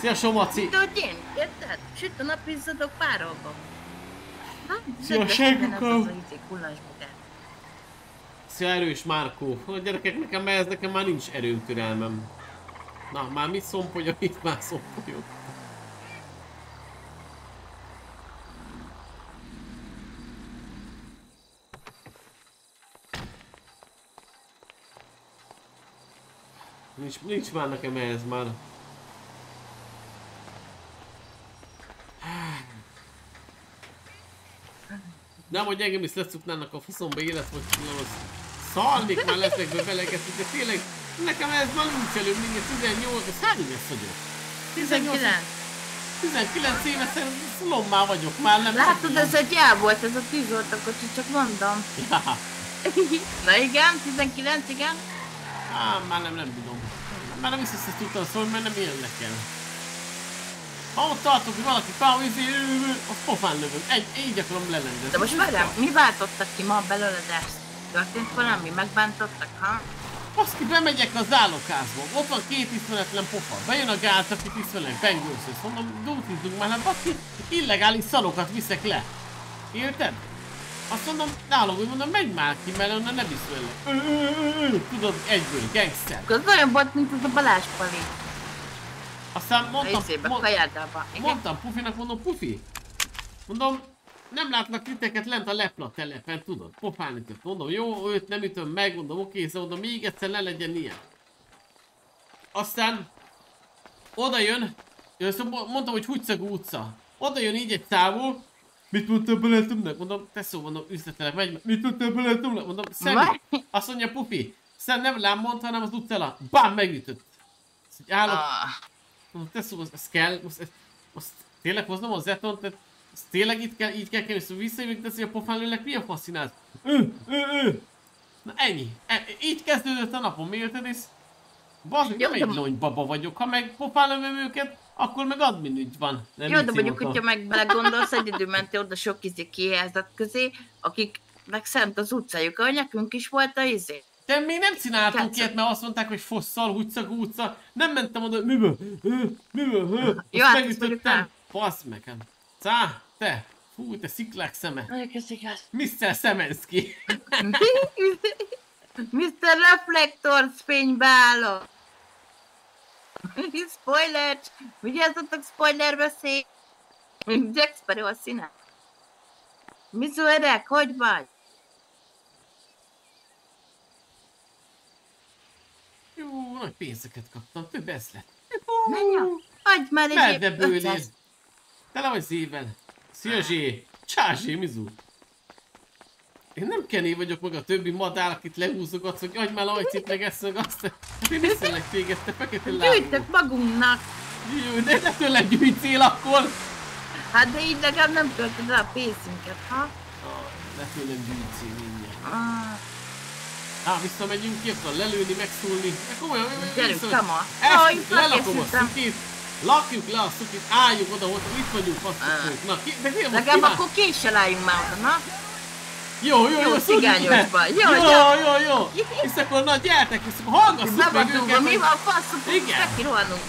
Szia Somaci!
Ahogy én, érted? Süt a nap, izzadok, párolgok. Ha?
Szia,
kullancsbogár.
Szia erős Márkó! A gyerekek, nekem ez nekem már nincs erőm, türelmem. Na, már mit szompolyog, itt már szompolyog. Nincs, nincs már nekem ehhez már. Nem, hogy engem is lecuknának a faszomba élet, vagy szalnék már leszekbe belekezdni, de tényleg nekem ez már nincs előbb, mindjárt 18, ez hány éves vagyok?
19.
19 éves lommá vagyok már, nem
Látod, ez egy el volt, ez a tűz volt a kocsi, csak mondom.
Ja.
Na igen, 19, igen.
Á, már nem, nem tudom. Már nem is össze tudtam szólni, mert nem érdekel. Ha ott tartok, hogy valaki kávézi, azt pofán lövöm. Egy, így akarom lelendezni.
De most várjál, mi váltottak ki ma belőled ezt? Történt valami? Megbántottak, ha?
Baszki, bemegyek az állokázba, ott van két ismeretlen pofa, bejön a gáz, akit ismerek, bengőszös, mondom, dútizunk már, hát baszki, illegális szarokat viszek le. Érted? Azt mondom, nálom, hogy mondom, menj már ki, mert onnan nem ö, ö, Tudod, egyből, gangster.
Az olyan volt, mint az a Balázs Pali.
Aztán mondtam, mond-.
Igen?
mondtam Pufinak, mondom, Pufi, mondom, nem látlak titeket lent a lepla telepen, tudod, pofán ütött. Mondom, jó, őt nem ütöm meg, mondom, oké, szóval mondom, még egyszer ne legyen ilyen. Aztán oda jön, szóval mondtam, hogy Húgyszagú utca. Oda jön így egy távol, mit mondtál bele tömnek? Mondom, te szó, mondom, üzletelek, megy, mit mondtál bele tömnek? Mondom, személy. Azt mondja, Pufi, szem nem rám mondta, hanem az utcára, bám, megütött. Azt így állok, mondom, te szó, az, az kell, most, ezt- most tényleg hoznom a zetont, tehát ezt tényleg itt kell, így kell kerülni, szóval visszajövök, de a pofán lőlek, mi a faszinálsz? Ő, ő, ő. Na ennyi. E, így kezdődött a napom, mi érted? És bazd, nem egy lonybaba vagyok, ha meg pofán lövöm őket, akkor meg admin ügy van. Nem
Jó, de mondjuk, hogyha meg belegondolsz, egyedül mentél oda sok izé kijelzett közé, akik meg szent az utcájuk, ahogy nekünk is volt a izé.
De még nem csináltunk ilyet, mert azt mondták, hogy fosszal, húgyszag utca. Nem mentem oda, miből? Miből? Ő,
Jó,
azt
hát ezt mondjuk
megütöttem. Fasz meg, hát. Cá, te. Fú, te sziklák szeme.
Nagyon köszik azt.
Mr. Szemenszki.
Mr. Reflector fénybe állok. Spoiler! Vigyázzatok, spoiler beszél! Jack Sparrow a színe. Mizu öreg, hogy vagy?
Jó, nagy pénzeket kaptam, több ez lett.
Menj Adj már egy
Medve
épp
bőlér.
500.
Tele vagy szívvel. Szia Zsé. Csá Zsé, Mizu. Én nem Kenny vagyok meg a többi madár, akit lehúzogatsz, hogy adj már lajcit meg ezt meg azt. Én iszelek téged, te fekete lábú.
Gyűjtök magunknak.
Jó, de ne tőlem gyűjtsél akkor.
Hát de így legalább nem töltöd el a pénzünket, ha?
Ne tőlem gyűjtsél mindjárt.
Ah,
Á, visszamegyünk ki, akkor lelőni, megszólni. De komolyan,
Gyerünk, on.
Ezt, lelakom a szukit. Lakjuk le a szukit, álljunk oda, ott itt vagyunk, fasztok. Na, ki, de tényleg most
legalább akkor késsel álljunk már oda, na?
Jó, jó, jó,
Jó, cigányosban. Jó,
jó,
jó.
jó, jó. És akkor na gyertek, és akkor hallgassuk meg őket.
mi van, faszunk,
Igen.
neki rohanunk.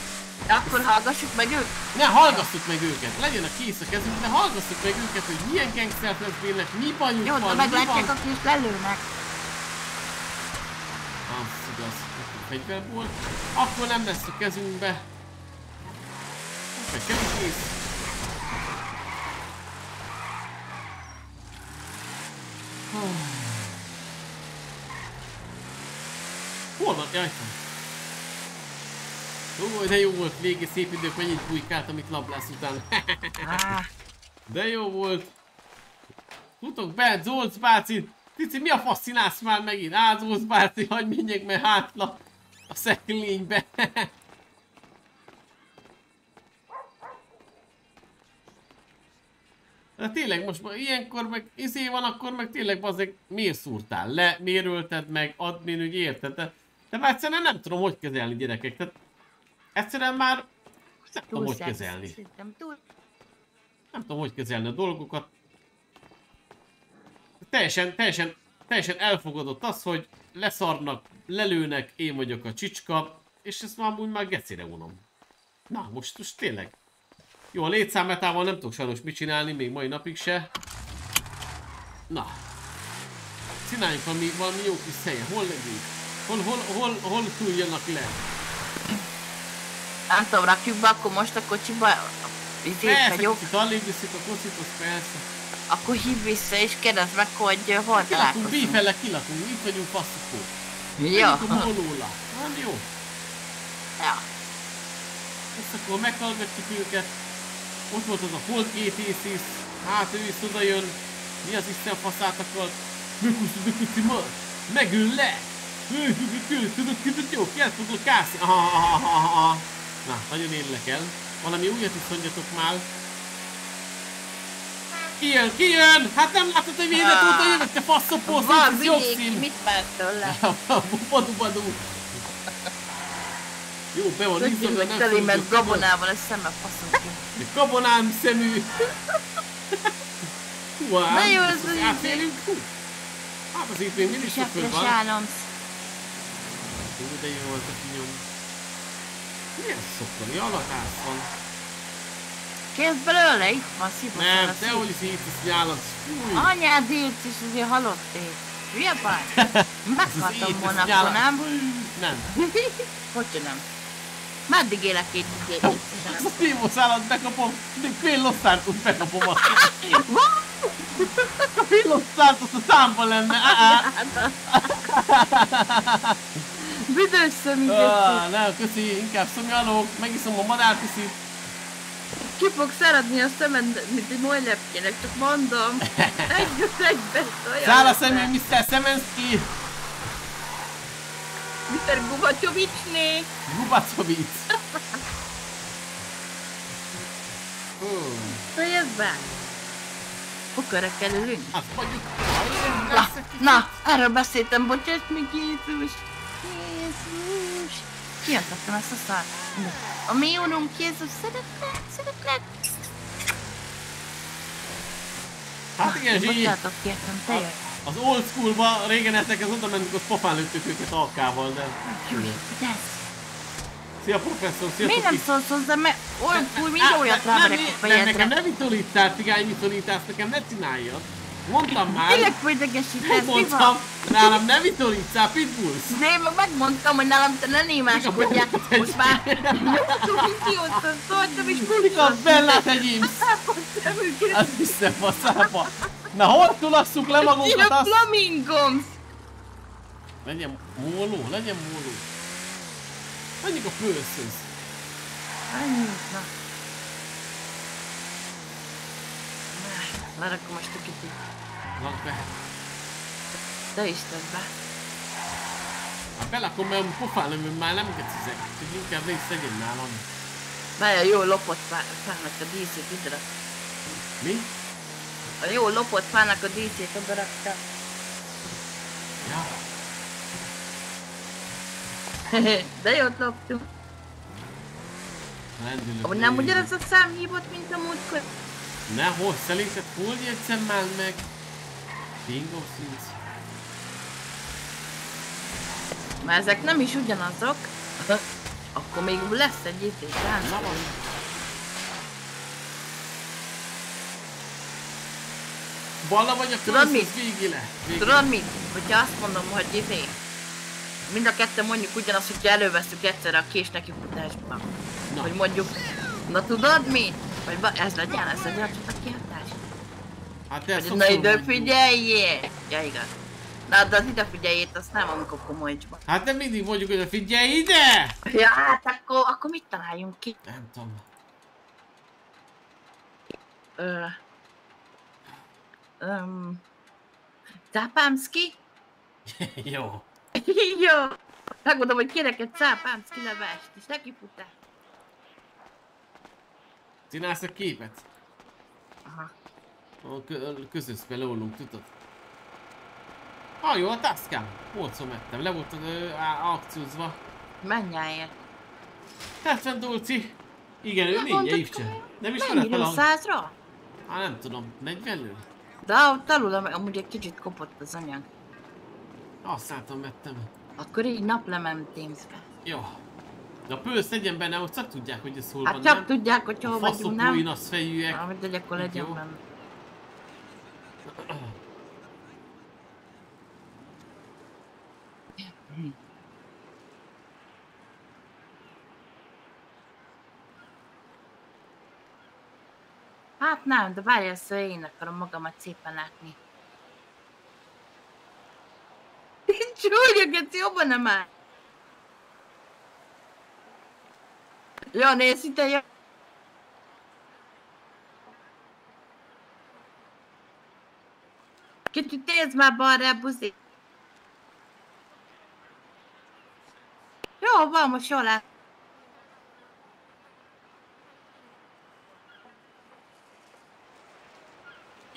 Akkor hallgassuk meg őt.
Ne, hallgassuk meg őket, legyen a kész a kezünk, de hallgassuk meg őket, hogy milyen gangstert beszélnek, mi bajuk
Jó, de
van, mi
meglátják,
van.
akkor is lelőnek.
Az igaz, fegyver volt. Akkor nem lesz a kezünkbe. Most meg kevés ész. Hol van? Jaj, itt van. Ó, de jó volt, végig szép idők, mennyit bujkáltam itt lablász után. de jó volt. Futok be, Zolc bácsi! Cici, mi a fasz csinálsz már megint? Á, Zolc bácsi, hagyj menjek meg hátla a szekrénybe. De tényleg most már ilyenkor meg izé van, akkor meg tényleg bazdeg miért szúrtál le, miért ölted meg, admin, úgy érted? De, de már egyszerűen nem tudom, hogy kezelni gyerekek. Tehát egyszerűen már nem tudom, hogy kezelni. Nem tudom, hogy kezelni a dolgokat. Teljesen, teljesen, teljesen elfogadott az, hogy leszarnak, lelőnek, én vagyok a csicska, és ezt már amúgy már gecire unom. Na, most, most tényleg. Jó, a létszámmetával nem tudok sajnos mit csinálni, még mai napig se. Na. Csináljunk valami, valami jó kis helye. Hol legyünk? Hol, hol, hol, hol túljanak le?
Nem tudom, rakjuk be akkor most a kocsiba. Izét
Persze,
vagyok.
kicsit alig viszik a kocsit, az persze.
Akkor hív vissza és kérdezd meg, hogy hol
Kilakunk,
találkozunk.
bífele kilakunk, itt vagyunk faszukó.
Ja.
Menjünk a molóla. Van jó?
Ja.
Ezt akkor meghallgatjuk őket. Ott volt az a Holt GTC, hát ő is oda jön. Mi az Isten faszát akart? Mökusz, mökusz, ma! Megöl le! Tudod, tudod, jó, el fogok kászni. Na, nagyon érdekel. Valami újat is mondjatok már. Ki jön, ki jön? Hát nem látod, hogy milyen óta jövök, te szép
vidéki,
jogszín.
mit vár tőle?
Badu, badu. Jó, be van
Tudjuk,
izzadva,
hogy
nem
teli,
fogjuk
mert gabonával a szeme faszom ki.
Egy Gabonám szemű. Hú, ám,
Na jó, az
most
úgy-
Átélünk? Hú. Hát az itt még mindig sok
Sefres
van. Hú, de jó volt a finyom. Milyen szokkani alakász van?
Kérd belőle, itt van szívott.
Nem, te hogy is itt is nyálat. Fúj.
Anyád élt is azért halott élt. Hülye báj? Meghaltam volna, nem?
Nem.
Hogy nem? Meddig élek itt így
Azt a Timo szállat bekapom, de Quillosszártot bekapom azt. A Quillosszártot a számba lenne.
Büdös szemügyet.
Ah, nem, köszi, inkább szomjalok, megiszom a madárpiszit.
Ki fog szeretni a szemed, mint egy molylepkének, csak mondom. Egy egybe olyan.
Száll a szemű Mr. Szemenszki,
Mr. Gubacsovicsné.
Gubacovic.
Fejezd be. Pokörekkel ülünk.
Azt mondjuk.
Na, na, erről beszéltem, bocsáss meg Jézus. Jézus. Kiadtattam ezt a szart. A mi úrunk Jézus szeretlek, szeretlek.
Hát igen, Zsí.
Bocsátok, kértem, te jöjj.
Az old schoolba régen ezek az oda mentünk, az pofán lőttük őket alkával, de... Szia professzor, szia
Miért nem szólsz hozzá, mert olyan fúj, mind olyat
nem, nem,
ráverek a
nem, nekem
fejedre.
ne vitolítál, tigány vitolítás, nekem ne csináljad. Mondtam már.
Tényleg földegesítesz, mi
mondtam?
van?
Nálam ne vitolítál, pitbulls.
De én meg megmondtam, hogy nálam te ne némáskodjál. Most már idióta, szóltam és
Igaz, Bellát egyéb. Az vissza faszába. Na, hogy tulasszuk le magunkat
a
azt?
flamingom!
Legyen móló, legyen móló. Menjünk a főszöz.
Annyit, na. Lerakom most a kicsit.
Lakd be.
Te is tedd be.
Hát belakom, mert pofán nem, már nem gecizek. Csak inkább részt legyen nálam.
Várja, jó lopott fá- fának a díszét ide.
Mi?
A jó lopott fának a díszét oda rakta.
Ja.
De jót loptunk.
Lendülök.
Ahogy nem ugyanaz a szám hívott, mint a múltkor.
Nehogy, szerinted hol jegyszem már meg? Bingo színc.
Mert ezek nem is ugyanazok. Akkor még lesz egy itt
Na van. Balla vagy a
Tudod mit?
végig le. Végig.
Tudod mit? Hogyha azt mondom, hogy izé, mind a ketten mondjuk ugyanazt, hogyha előveszünk egyszerre a kés nekifutásba.
Na.
Hogy mondjuk, na tudod mi? Vagy ba, ez legyen, ez legyen a csatakiáltás?
Hát
Hogy
sokszor
na ide figyeljél! Ja igaz. Na de az ide figyeljét, azt nem amikor komolycsban.
Hát nem mindig mondjuk, hogy figyelj ide!
Ja, hát akkor, akkor mit találjunk ki?
Nem tudom.
Ö... Um, Cápámszki?
Jó.
Jó. Megmondom, hogy kérek egy cápámszki levest, és nekifutás.
Csinálsz egy képet?
Aha.
A kö- közös belőlünk, tudod? Ah, jó, a taszkám. Polcon mettem, le volt akciózva.
Mennyáért.
70 dolci. Igen, ő
mondtad,
ifcse. Nem ismered fel
Mennyiről?
a...
Százra?
Hát nem tudom, 40
De ott alul am- amúgy egy kicsit kopott az anyag.
Használtam, vettem.
Akkor így naplemem Teamsbe.
Jó. De a pősz legyen benne, hogy csak tudják, hogy ez hol
Hát
van,
csak
nem?
tudják, hogy hol
A
vagyunk, nem?
faszopóin az fejűek.
Amit egy akkor legyen
jó.
benne. Hát nem, de várj ezt, én akarom magamat szépen látni. Csúlyog, ez jobban nem áll. Ja, nézd, itt jó. Kicsit nézd már balra, buzi. Jó, van, most jól lát.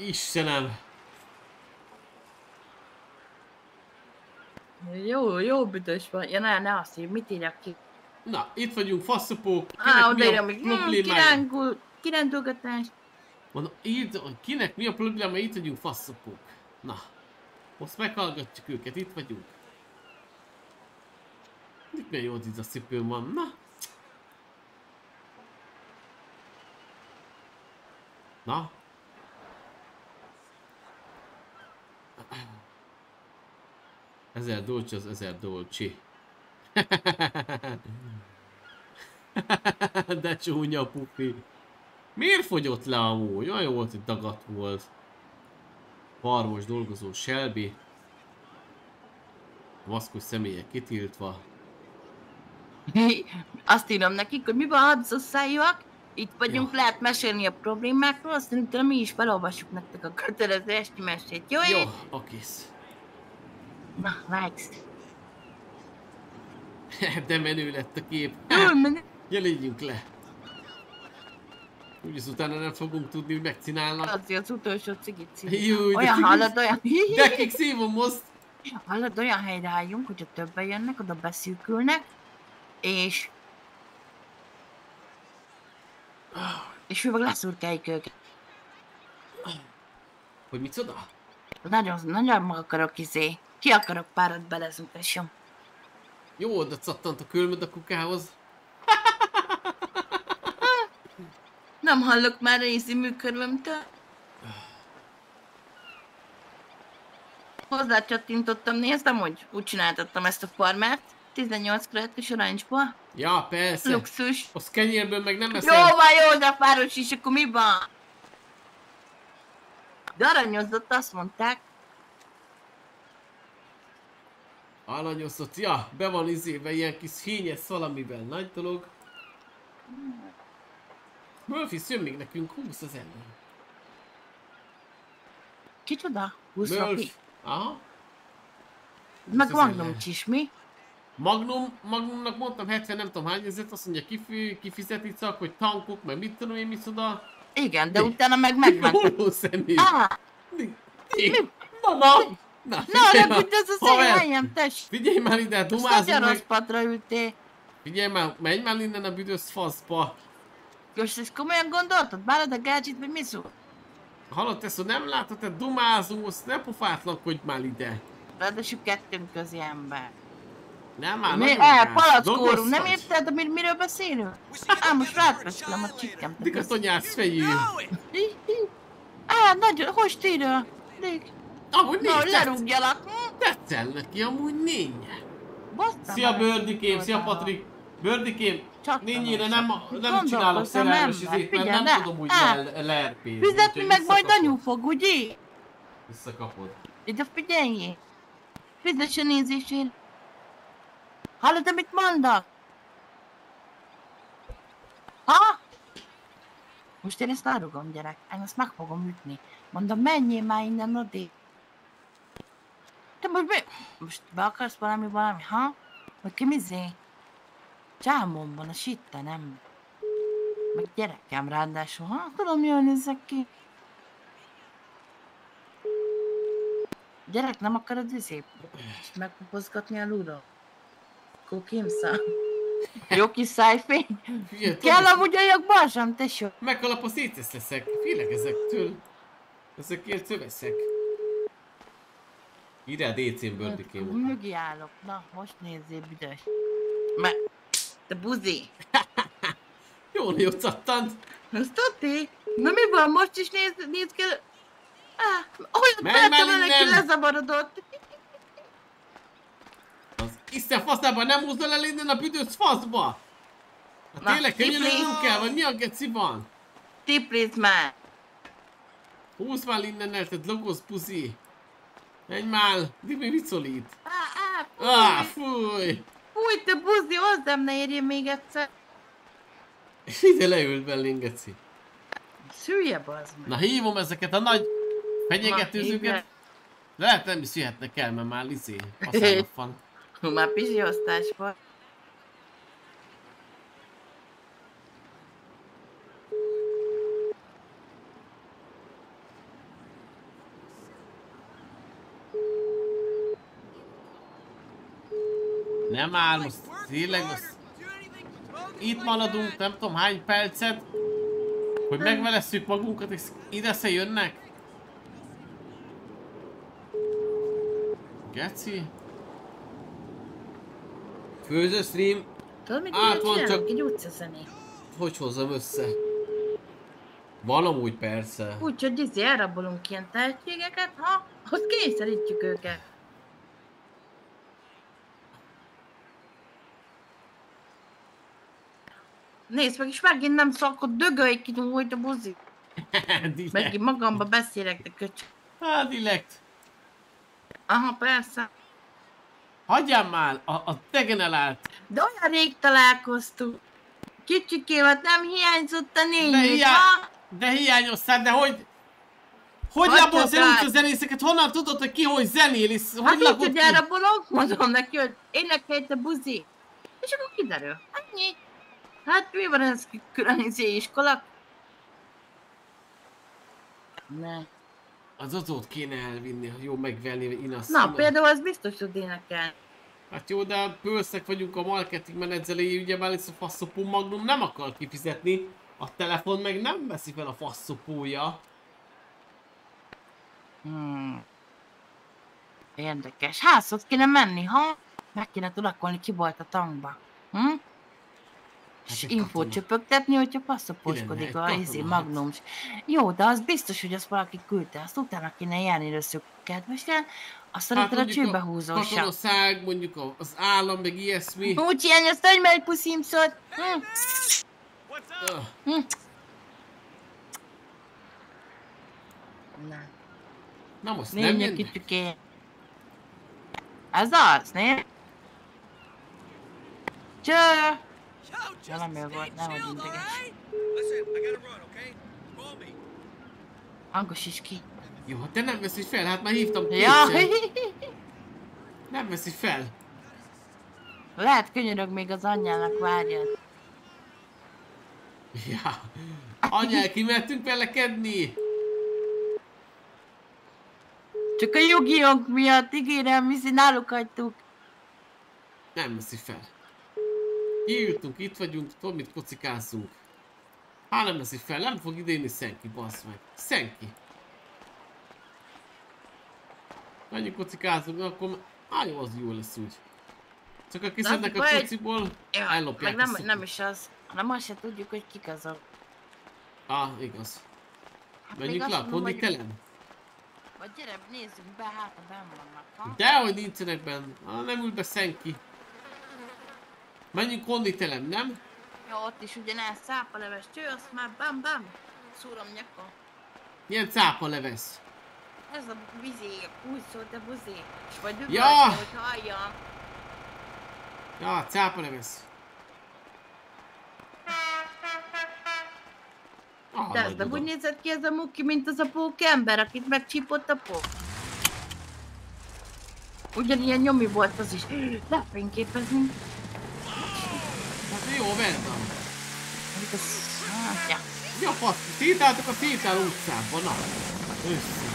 Istenem.
Jó, jó büdös van. Ja, ne, ne azt írj, mit írjak ki?
Na, itt vagyunk, faszopók.
Á,
mi
odaírom, hogy
problémája?
kirándul, kirándulgatás.
Mondom, írd, kinek mi a probléma, itt vagyunk, faszopók. Na, most meghallgatjuk őket, itt vagyunk. Itt milyen jó cipőm van, na. Na. Ezer dolcsi az ezer dolcsi. De csúnya pufi. Miért fogyott le amúgy? Olyan jó volt, hogy dagadt volt. Farmos dolgozó Shelby. Maszkos személyek kitiltva.
Azt írom nekik, hogy mi van, hadzoszájúak, itt vagyunk, lehet mesélni a problémákról, utána mi is felolvassuk nektek a kötelező esti mesét, jó?
Jó, okész.
Na, vágsz.
De menő lett a kép.
Jól menő.
Jelenjünk le. Úgyis utána nem fogunk tudni, hogy megcsinálnak.
Az az utolsó cigit
de
Olyan
cigit-
hallod, olyan...
De kik szívom most?
Hallod, olyan helyre álljunk, hogyha többen jönnek, oda beszűkülnek, és... És mi meg leszurkáljuk őket.
Hogy micsoda?
Nagyon, nagyon meg akarok izé. Ki akarok párat belezúgássom.
Jó, oda cattant a külmöd a kukához.
Nem hallok már részi műkörvömtől. Hozzá csattintottam, néztem, hogy úgy csináltattam ezt a farmát. 18 kreatis aranyból.
Ja, persze.
Luxus.
Az kenyérből meg nem
Jó
eszel.
van, jó, de páros is, akkor mi van? De aranyozott, azt mondták.
Alanyosztott, ja, be van izébe ilyen kis hínyes valamivel, nagy dolog. Murphy, jön még nekünk 20 az ember.
Kicsoda? 20
Murphy. Aha.
Meg Magnum
ember.
csismi.
Magnum, Magnumnak mondtam 70 nem tudom hány ezért, azt mondja kifi, kifizeti csak, hogy tankok, meg mit tudom én micsoda.
Igen, de utána meg megment.
Holó személy.
Á,
Na, na, na,
Na, de hogy ez az én helyem, tess.
Figyelj már ide,
nagyon rossz
meg.
padra ültél.
Figyelj már, menj már innen a büdös faszba.
Most ezt komolyan gondoltad? Bárad a gácsit, vagy mi szó?
Hallod, te szó, nem látod, te dumázunk, azt ne pofátlankodj már ide.
Ráadásul kettőnk közi ember.
Nem már,
Mi, el,
Dolgozz
nem érted, mir, miről beszélünk? Á, most rátveszem a csikkem.
Dik a tonyász fejű.
Á, nagyon, hogy tűrő? Dik.
Amúgy
Na,
nincs.
lerúgjalak.
Tetszel neki, amúgy nincs.
Basztam
Szia. Bördikém, szia Patrik! Bördikém, lényére nem, nem csinálok szerelmes
ember.
izét, mert nem
ne-
tudom úgy
á,
le- leerpézni.
Fizetni meg majd anyu fog, ugye?
Visszakapod.
Ide figyelj! Fizess a nézésért! Hallod, amit mondok? Ha? Most én ezt árugom, gyerek. Én ezt meg fogom ütni. Mondom, menjél már innen odébb. Te most mi? Most be akarsz valami, valami, ha? Vagy ki mizé? Csámom van a sitte, nem? Meg gyerekem ráadásul, ha? Tudom, jól nézek ki. Gyerek, nem akarod izé? Megpopozgatni a lura? Akkor kimszál. Jó kis szájfény.
Figyelj,
Kell amúgy a jogbarsam, tesó.
Megkalap a szétesz leszek. Félek ezektől. Ezekért szöveszek. Ide a DC-n Bördikém.
Mögé állok. Na, most nézzél, büdös. Me... Te buzi.
Jól jót szattant.
Ez tuti. Na mi van, most is néz, néz kell... Ah, olyan tettem neki lezavarodott.
Az Isten faszában nem húzol el innen a büdös faszba! Hát
Na,
tényleg könyörögnem kell, vagy mi a geci van?
Tiplit már.
Húzz már innen el, te logos puzi! Menj már! Dimi mit szólít?
Á,
Ah,
fúj.
fúj!
Fúj, te buzi, hozzám ne érjél még egyszer.
Ide leült bellénk, geci.
Szülje, bazd meg.
Na hívom ezeket a nagy
Na,
fenyegetőzőket. Lehet nem is jöhetnek el, mert már izé, van.
Már pizsiosztás van.
Nem áll, most tényleg most... Itt maradunk, nem tudom hány percet, hogy megvelesszük magunkat, és ide se jönnek. Geci? Főző stream, Át van, csak-
Egy utcazeni.
hogy hozzam össze? Van amúgy persze.
Úgy, hogy izé elrabolunk ilyen tehetségeket, ha? Azt kényszerítjük őket. Nézd meg, és megint nem szól, akkor dögölj ki, hogy a buzi. Megint magamba beszélek, de köcs.
Hát, direkt.
Aha, persze.
Hagyjál már, a, a degenerált.
De olyan rég találkoztunk. Kicsikémet nem hiányzott a
De,
négy,
hiá...
ha?
de hiányoztál, de hogy... Hogy
rá.
úgy a zenészeket? Honnan tudod, hogy ki hogy zenél? És
Hát
hogy
így,
lakod
hogy
ki?
elrabolok, mondom neki, hogy énekelj te buzi. És akkor kiderül. Annyi. Hát mi van ez külön izé iskola? Ne.
Az azót kéne elvinni, ha jó megvenni Inasz.
Na, például az biztos tud énekelni.
Hát jó, de bőszek vagyunk a marketing menedzselői, ugye már a faszopó Magnum nem akar kifizetni, a telefon meg nem veszi fel a faszopója.
Hmm. Érdekes. Házhoz kéne menni, ha? Meg kéne tudakolni, ki volt a tankba. Hm? És
egy
infót
katona.
csöpögtetni, hogyha
lenne
a
egy
izé
katona, hát.
magnum. Jó, de az biztos, hogy azt valaki küldte. Azt utána kéne járni először kedvesen, azt hát, a csőbe húzósa.
katonaság, mondjuk az állam, meg ilyesmi.
Úgy hiányozta, hogy mely puszim szólt. Hm.
Öh,
Hm. Na.
Na most nem jönnek?
kicsiké. Ez az, né? Cső! Valami volt, nem vagy integes. Hangos is ki.
Jó, hát te nem veszi fel, hát már hívtam
Ja,
kétszer. Nem veszi fel.
lehet könyörög még az anyjának várjad.
Ja. Anyál, kimehetünk velekedni?
Csak a jogi jog miatt, ígérem, hiszen náluk hagytuk.
Nem veszi fel. Kiültünk, itt vagyunk, tudod mit kocikázunk. Hát nem veszi fel, nem fog idejönni senki, bassz meg. Senki. Annyi kocikázunk, akkor á, jó, az jó lesz úgy. Csak a kiszednek a kociból,
Ja,
ellopják
meg
a
nem, nem is az, hanem azt se tudjuk, hogy kik azok.
Ah, igaz.
Hát
Menjünk le, pont telen.
Vagy gyere, nézzük be, hát ha benn vannak, ha?
Dehogy nincsenek benne. Ah, nem ül be senki. Menjünk konditelem, nem?
Ja, ott is ugyanez, szápaleves cső, azt már bam bam, szúrom nyakon.
Milyen cápa levesz?
Ez a vizé, úgy szólt a buzé. És vagy
Ja!
üvöltni, hogy halljam.
Ja, cápa levesz. Ah,
De ez nem úgy nézett ki ez a muki, mint az a pókember, akit megcsípott a pók. Ugyanilyen nyomi volt az is. Lefényképezni.
Jó, Verda.
Mint az... Hát, ja.
Mi a fasz? Sétáltok a sétál utcában, na. Össze.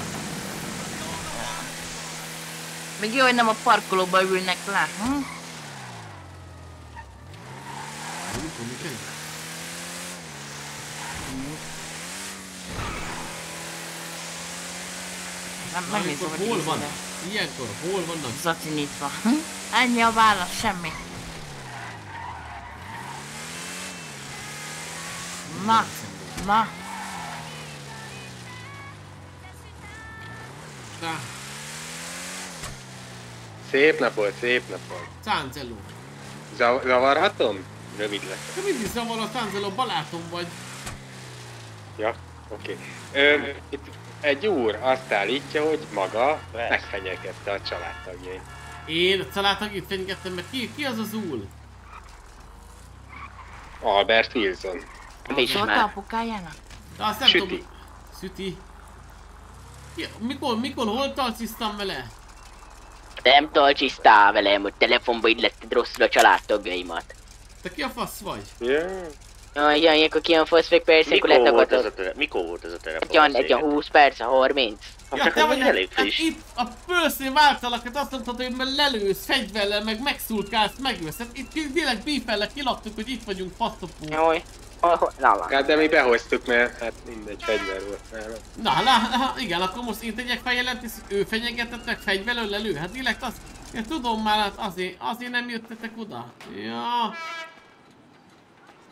Még jó, hogy nem a parkolóba ülnek le. Hm?
Nem tudom, mi kell.
Nem, megnézem, hogy
hol van? Ilyenkor hol vannak?
Zaci nyitva. Hm? Ennyi a válasz, semmi. Na, na.
Na,
Szép nap volt, szép nap volt.
Cánceló.
Zav- zavarhatom? Rövid lesz.
Te mindig zavar a Cánceló, barátom vagy.
Ja, oké. Okay. Itt egy úr azt állítja, hogy maga megfenyegette a családtagjait.
Én a családtagit fenyegettem, mert ki, ki az az úl?
Albert Wilson.
Szólt a apukájának?
De azt nem
Süti.
tudom. Süti. Ki, mikor, mikor, hol talciztam vele?
Nem talcsisztál velem, hogy telefonba illetted rosszul a családtagjaimat.
Te ki a fasz vagy?
Yeah.
Jaj, jaj, akkor kijön foszfék persze, akkor
Mikor volt ez a,
letagadod.
mikor volt ez a telefon?
Egy olyan, egy olyan 20 perc, 30.
Ja, te vagy elég friss. Hát itt a pőszén váltalak, hát azt mondtad, hogy mert lelősz fegyverrel, meg megszulkálsz, megölsz. Hát itt tényleg bífellek kilaktuk, hogy itt vagyunk faszopó.
Jaj. Na, na.
Hát de mi behoztuk, mert hát mindegy fegyver volt nálam.
Na, na, na, igen, akkor most én tegyek feljelentést, hogy ő fenyegetett meg fegyverrel lelő. Hát direkt azt, én tudom már, hát azért, azért nem jöttetek oda. Ja.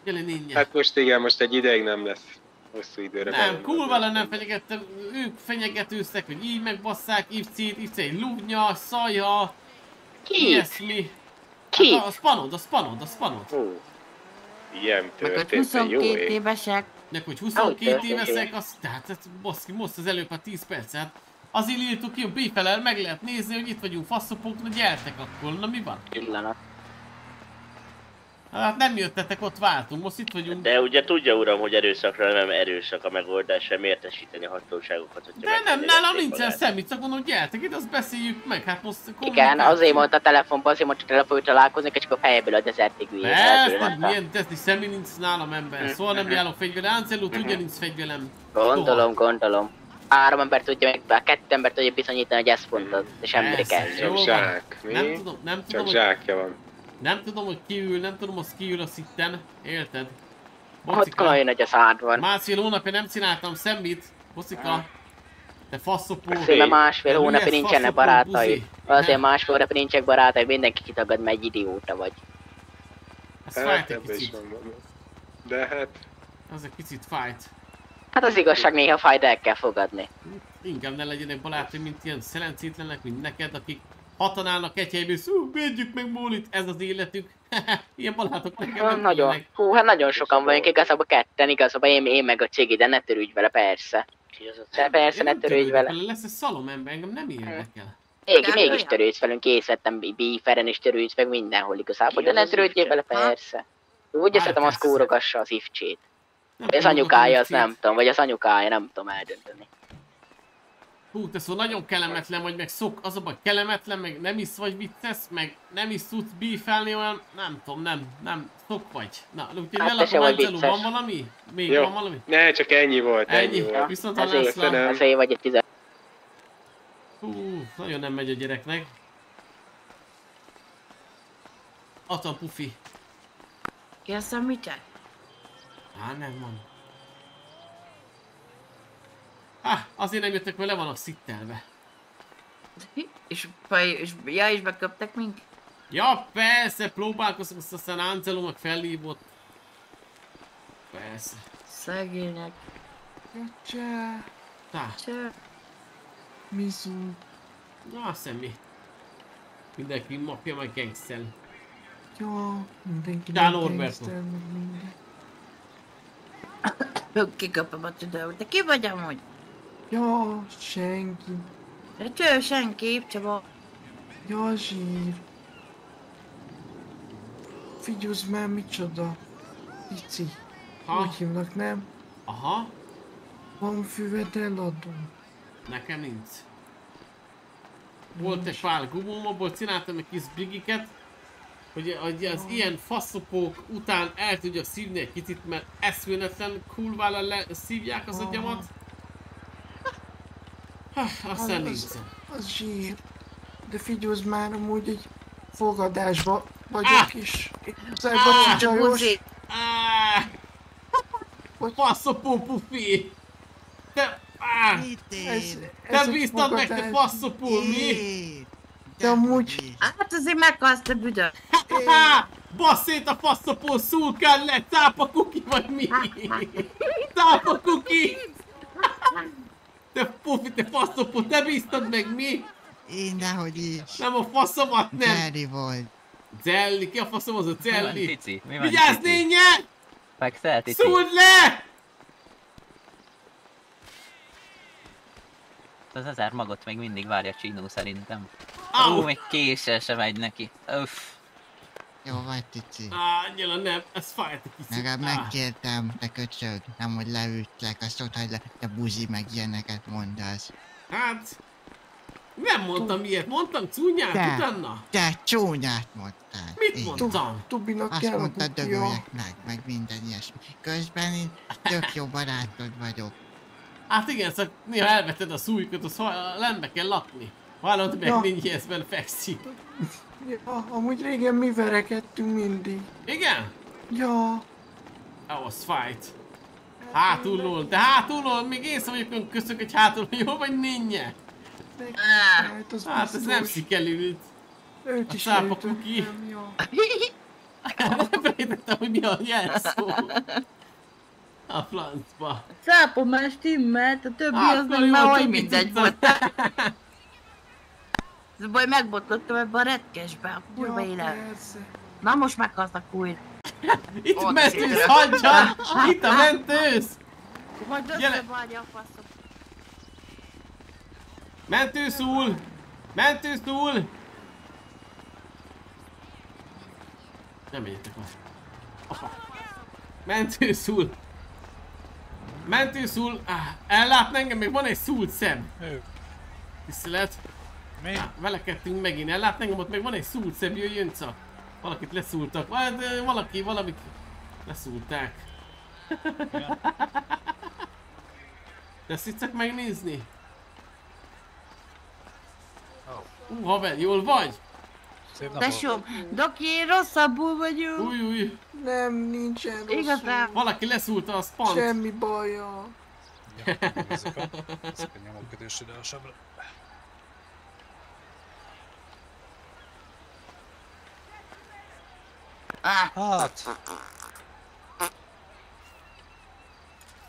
Gyere, ninja.
Hát most igen, most egy ideig nem lesz hosszú időre.
Nem, kurva nem fenyegettem, ők fenyegetőztek, hogy így megbasszák, Ivcit, Ivci egy lúgnya, szaja,
Ki?
ilyesmi.
Ki?
Hát a spanod, a spanod, a spanod.
Ó, ilyen
Meg hogy
történt, jó
22
ég.
évesek.
Meg hogy
Ahogy
22
történt,
évesek,
igen.
az, tehát, hát, baszki, most az előbb a 10 perc, hát azért írtuk ki, hogy meg lehet nézni, hogy itt vagyunk faszopók, na gyertek akkor, na mi van?
Pillanat.
Hát nem jöttetek, ott váltunk, most itt vagyunk.
De ugye tudja uram, hogy erőszakra nem erőszak a megoldás, sem értesíteni a hatóságokat, hogyha
De nem, nálam nincsen
magát.
semmi, csak mondom, gyertek itt, azt beszéljük meg, hát most
Igen, azért mondta a telefonban, azért mondta a telefonban, hogy találkozni, és csak a fejéből a dezertig.
Persze,
elből mondta.
milyen teszni, semmi nincs nálam ember, szóval nem járok fegyver, Ancello tudja, nincs fegyvelem.
Gondolom, gondolom. Három ember tudja meg, bár kettő ember tudja bizonyítani, hogy ezt mondtad, és
van.
Zsák, mi?
Nem tudom, nem tudom,
Csak
hogy,
zsákja van.
Nem tudom, hogy kiül, nem tudom, az kiül a szitten, érted?
Ott nagyon nagy a szád van.
Másfél hónapja nem csináltam semmit, Bocika. Te faszopó.
Azért, mert másfél hónapja nincsenek barátai.
buzi.
Azért
Nem,
másfél hónapja nincsenek barátai, mindenki kitagad, mert egy idióta vagy.
Ez
Hát
fájt egy
van valami. De hát,
Az egy picit fájt.
Hát az igazság néha fáj, de el kell fogadni.
Inkább ne legyenek barátaim, mint ilyen szerencsétlenek, mint neked, akik hatan állnak egy helyből, szú, védjük meg Mólit, ez az életük. ilyen barátok nekem
Hát
nem
nagyon,
kellenek.
hú, hát nagyon sokan vagyunk, igazából ketten, igazából én, én meg a Cigi, de ne törődj vele, persze. De persze,
Én
ne törődj vele.
Lesz egy szalom ember, engem nem érdekel.
Még,
Hát
mégis törődsz velünk, észvettem bíferen is törődsz meg mindenhol igazából, de ne törődjél vele, persze. Úgy szeretem, az
persze.
kúrogassa az ifcsét.
Tudom,
anyukája, az nem tudom, vagy az anyukája, nem tudom eldönteni.
Hú, te szóval nagyon kellemetlen vagy, meg szok, az a baj, kellemetlen, meg nem is vagy vicces, meg nem is tudsz bífelni olyan, nem tudom, nem, nem, szok vagy. Na, úgyhogy
Hát
lelakom Angelo, van valami? Még
jó.
van valami?
Ne, csak ennyi volt, ennyi,
Ennyi?
volt.
Viszont hallásra.
Köszönöm.
ezért vagy egy tizen...
Hú, nagyon nem megy a gyereknek. Atan pufi.
Kérsz a mit?
Á, nem van. Á, azért nem jöttek, mert le vannak szittelve.
És, és, ja, és beköptek minket?
Ja, persze, próbálkozok, azt aztán Angelo meg felhívott. Persze.
Szegények.
Csá. Tá.
Csá.
Mizu. Na, semmi. Mindenki mapja meg gangszel.
Ja, mindenki nagy
Norberto.
Kikapom a tudom. De ki vagy amúgy?
Ja, senki.
De cső, senki, Csaba.
Ja, zsír. Figyelj már, micsoda. Pici.
Ha?
Úgy hívnak, nem?
Aha,
Van füved eladom.
nekem nincs. Volt egy pár gumóm, abból csináltam egy kis brigiket, hogy, hogy az ilyen faszopók után el tudjak szívni egy kicsit, mert eszméletlen kurvára le szívják az agyamat. Ha, aztán
Az-
nincsen.
Az zsír. De figyelj már, amúgy egy fogadásba vagyok
Ah!
is. Szóval, bocsi, csajos.
Ah! Faszopó pufi! Te... Ah!
Ez,
Te
ez egy
bíztad meg, te faszopó, mi?
De amúgy...
Hát azért meghalsz, te büdös.
Bassz szét a faszopó szulkán le, cápa kuki vagy mi? Cápa kuki! Te pufi, te faszopó, te bíztad meg mi?
Én dehogy is.
Nem a faszomat, nem!
Jerry volt.
Zelli, ki a faszom az a
Mi van,
Zelli?
Cici? Mi van,
Vigyázz,
Cici?
nénye!
Fekszel, Cici?
Szúrd le!
Az ezer magot még mindig várja Csinó szerintem.
Au!
Ó, még késsel se megy neki. Uff.
Jó vagy, Tici.
Á, annyira nem, ez fájt egy kicsit.
Legalább megkértem, te köcsög, nem hogy leütlek, azt ott, hogy le, te buzi meg ilyeneket mondasz.
Hát... Nem mondtam ilyet, mondtam csúnyát
Te,
utána.
te csúnyát mondtál.
Mit
Így.
mondtam?
Tubinak
Azt
kell a
mondtad,
kukja.
dögöljek meg, meg minden ilyesmi. Közben én tök jó barátod vagyok.
Hát igen, csak néha elveted a szújkot, az lembe kell lakni. Hallod meg,
Ja.
nincs ezben fekszik.
Ja, amúgy régen mi verekedtünk mindig.
Igen?
Ja.
Az fájt. Hátulról, de hátulról, még én szó vagyok köszök, hogy hátulról jó vagy ninnye.
Az
Hát ez nem sikerült.
Őt
A
is elütöttem, ja.
Elfelejtettem, hogy mi a jelszó. A francba.
Szápom már stimmelt, a többi
Hát,
az meg
jó,
már
többi
mindegy volt. Ez baj, megbotlottam ebbe a retkesbe, a kurva
Ja,
élet.
persze.
Na most meghaltak újra.
Itt
Ott
mentősz,
szépen.
hagyja! Itt a mentősz!
Majd
Gyere.
összevárja a faszom.
Mentősz úr! Mentősz úr! Nem menjetek már. Apa. Mentősz úr! Mentősz úr! Ah, ellátna engem, még van egy szúlt szem. Tisztelet.
Mi?
Velekedtünk megint, ellátna engem, ott még van egy szúlt szem, jöjjön csak. Valakit leszúrtak. De Valaki, valamit leszúrták. Teszitek megnézni? Ú, haver, jól vagy?
Tesóm, Doki, én rosszabbul vagyok.
Új, új.
Nem, nincsen rosszul.
Igazán.
Valaki leszúrta a spant.
Semmi baja.
Ja, ezek a, ezek a nyomokkötés ide a sebre. Hát...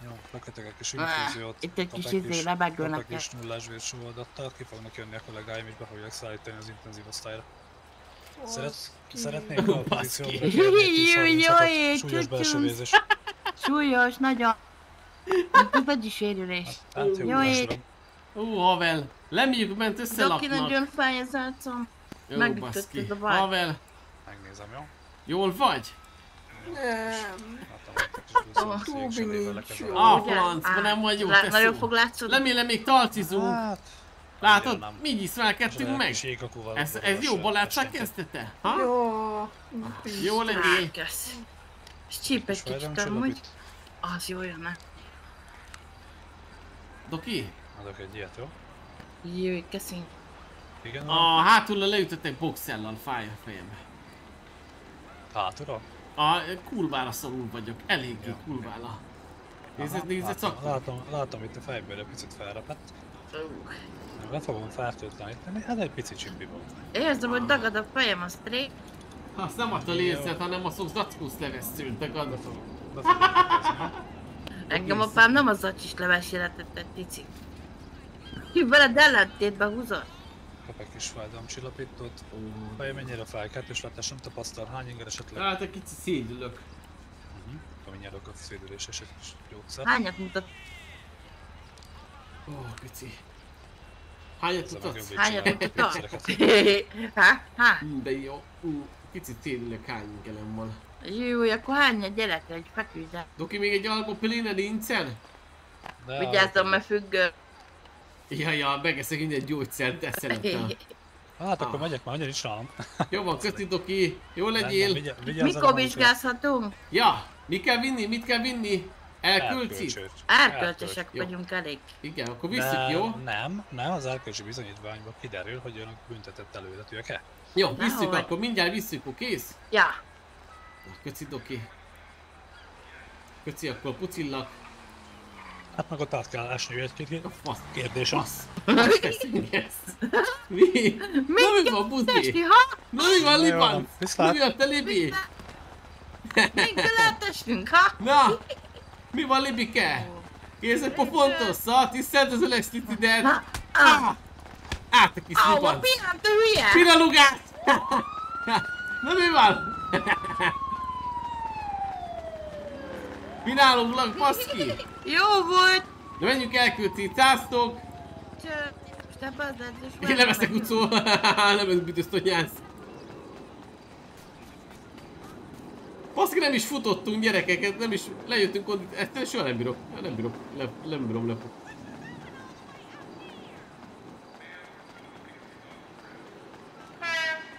Jó, bekötök egy kis infúziót.
Itt egy kis izé, lebegő
kapek
neked.
kis nullás vérsó adattal, ki fognak jönni a kollégáim, és be fogják szállítani az intenzív osztályra. Szeret, szeretnék a pozíciót.
Jaj,
súlyos belső vérzés.
Súlyos, nagyon. Egy sérülés.
Hát jó,
Jó ég.
Ú, haver, lemjük ment
Doki,
összelaknak.
nagyon fáj az arcom.
Jó,
Megütötted
baszki.
a baj.
Haver,
Megnézem, jó?
Jól vagy?
Nem. Tubi nincs jó.
A francba nem vagy jó, te
Nagyon fog látszódni.
Remélem még talcizunk.
Hát,
Látod? Mi iszrelkedtünk meg? Ez, ez jó barátság kezdete? Ha?
Jó.
Jó legyél.
Kösz. És csíp egy kicsit amúgy. Az jó jönne.
Doki?
Adok egy ilyet, jó?
Jó, köszönjük.
Igen,
A hátulra leütött egy boxellal, fáj a fejembe.
Hátulra?
A kurvára szorul vagyok, eléggé kurvára. Nézd, nézd,
látom, látom, látom, itt a fejből egy picit felrepett. Le fogom fertőtleníteni, hát egy pici csimpi volt.
Érzem, hogy dagad a fejem a stré.
Azt nem attól érzed, hanem azt fogsz zacskósz levesztőn, te gad.
Engem apám nem az zacsis leves életet egy pici. Ki veled ellentétbe húzott?
Kap egy kis fájdalomcsillapítót. Feje mennyire fáj, kettős látás nem tapasztal, hány inger esetleg?
Hát egy kicsit szédülök.
Mhm. Ami nyerok a szédülés és egy kis gyógyszer.
Hányat mutat?
Ó, pici. Hányat
Ezzel
mutatsz?
Hányat
jobbé
mutat?
csinálom.
Há? Há?
Ú, De jó. Ú, Kicsit szédülök, hány ingelem van.
Jó, akkor hányat gyerek, hogy feküdj.
Doki, még egy algopiline nincsen?
De
Vigyázzam, mert függő.
Ja, ja, megeszek minden gyógyszert, de szeretem.
Hát akkor megyek már, annyira nincs nálam.
Jó van, köszi Doki, jó legyél.
Mikor vizsgázhatunk?
Ja, mi kell vinni, mit kell vinni? Elküldci?
Erkölcsösek vagyunk elég.
Igen, akkor visszük,
De
jó?
Nem, nem, az erkölcsi bizonyítványban kiderül, hogy önök büntetett előletűek-e.
Jó, visszük
Nehogy.
akkor, mindjárt visszük, oké? kész?
Ja.
Na, köci Doki. Köci, akkor pucillak.
Hát meg ott át kell esni egy-két kérdésem.
Fasz. Mi? Na mi van, buzi? Na mi van, Liban? Mi van, te Libi?
Még látesünk, ha?
Na! Mi van, Libike? Egy pofontos, szar? Tisztelt az Alexitidet? Át a kis
Au, a
Liban.
pillanat, te hülye!
Piralugát! Na mi van? Pinálunk, baszki!
Jó volt!
Na menjünk elküldni, cásztok!
Cső, most
Én leveszek utcó, nem ez büdös tonyász. Baszki nem is futottunk gyerekeket, nem is lejöttünk ott, ezt soha nem bírok, nem bírok, le, nem bírom le.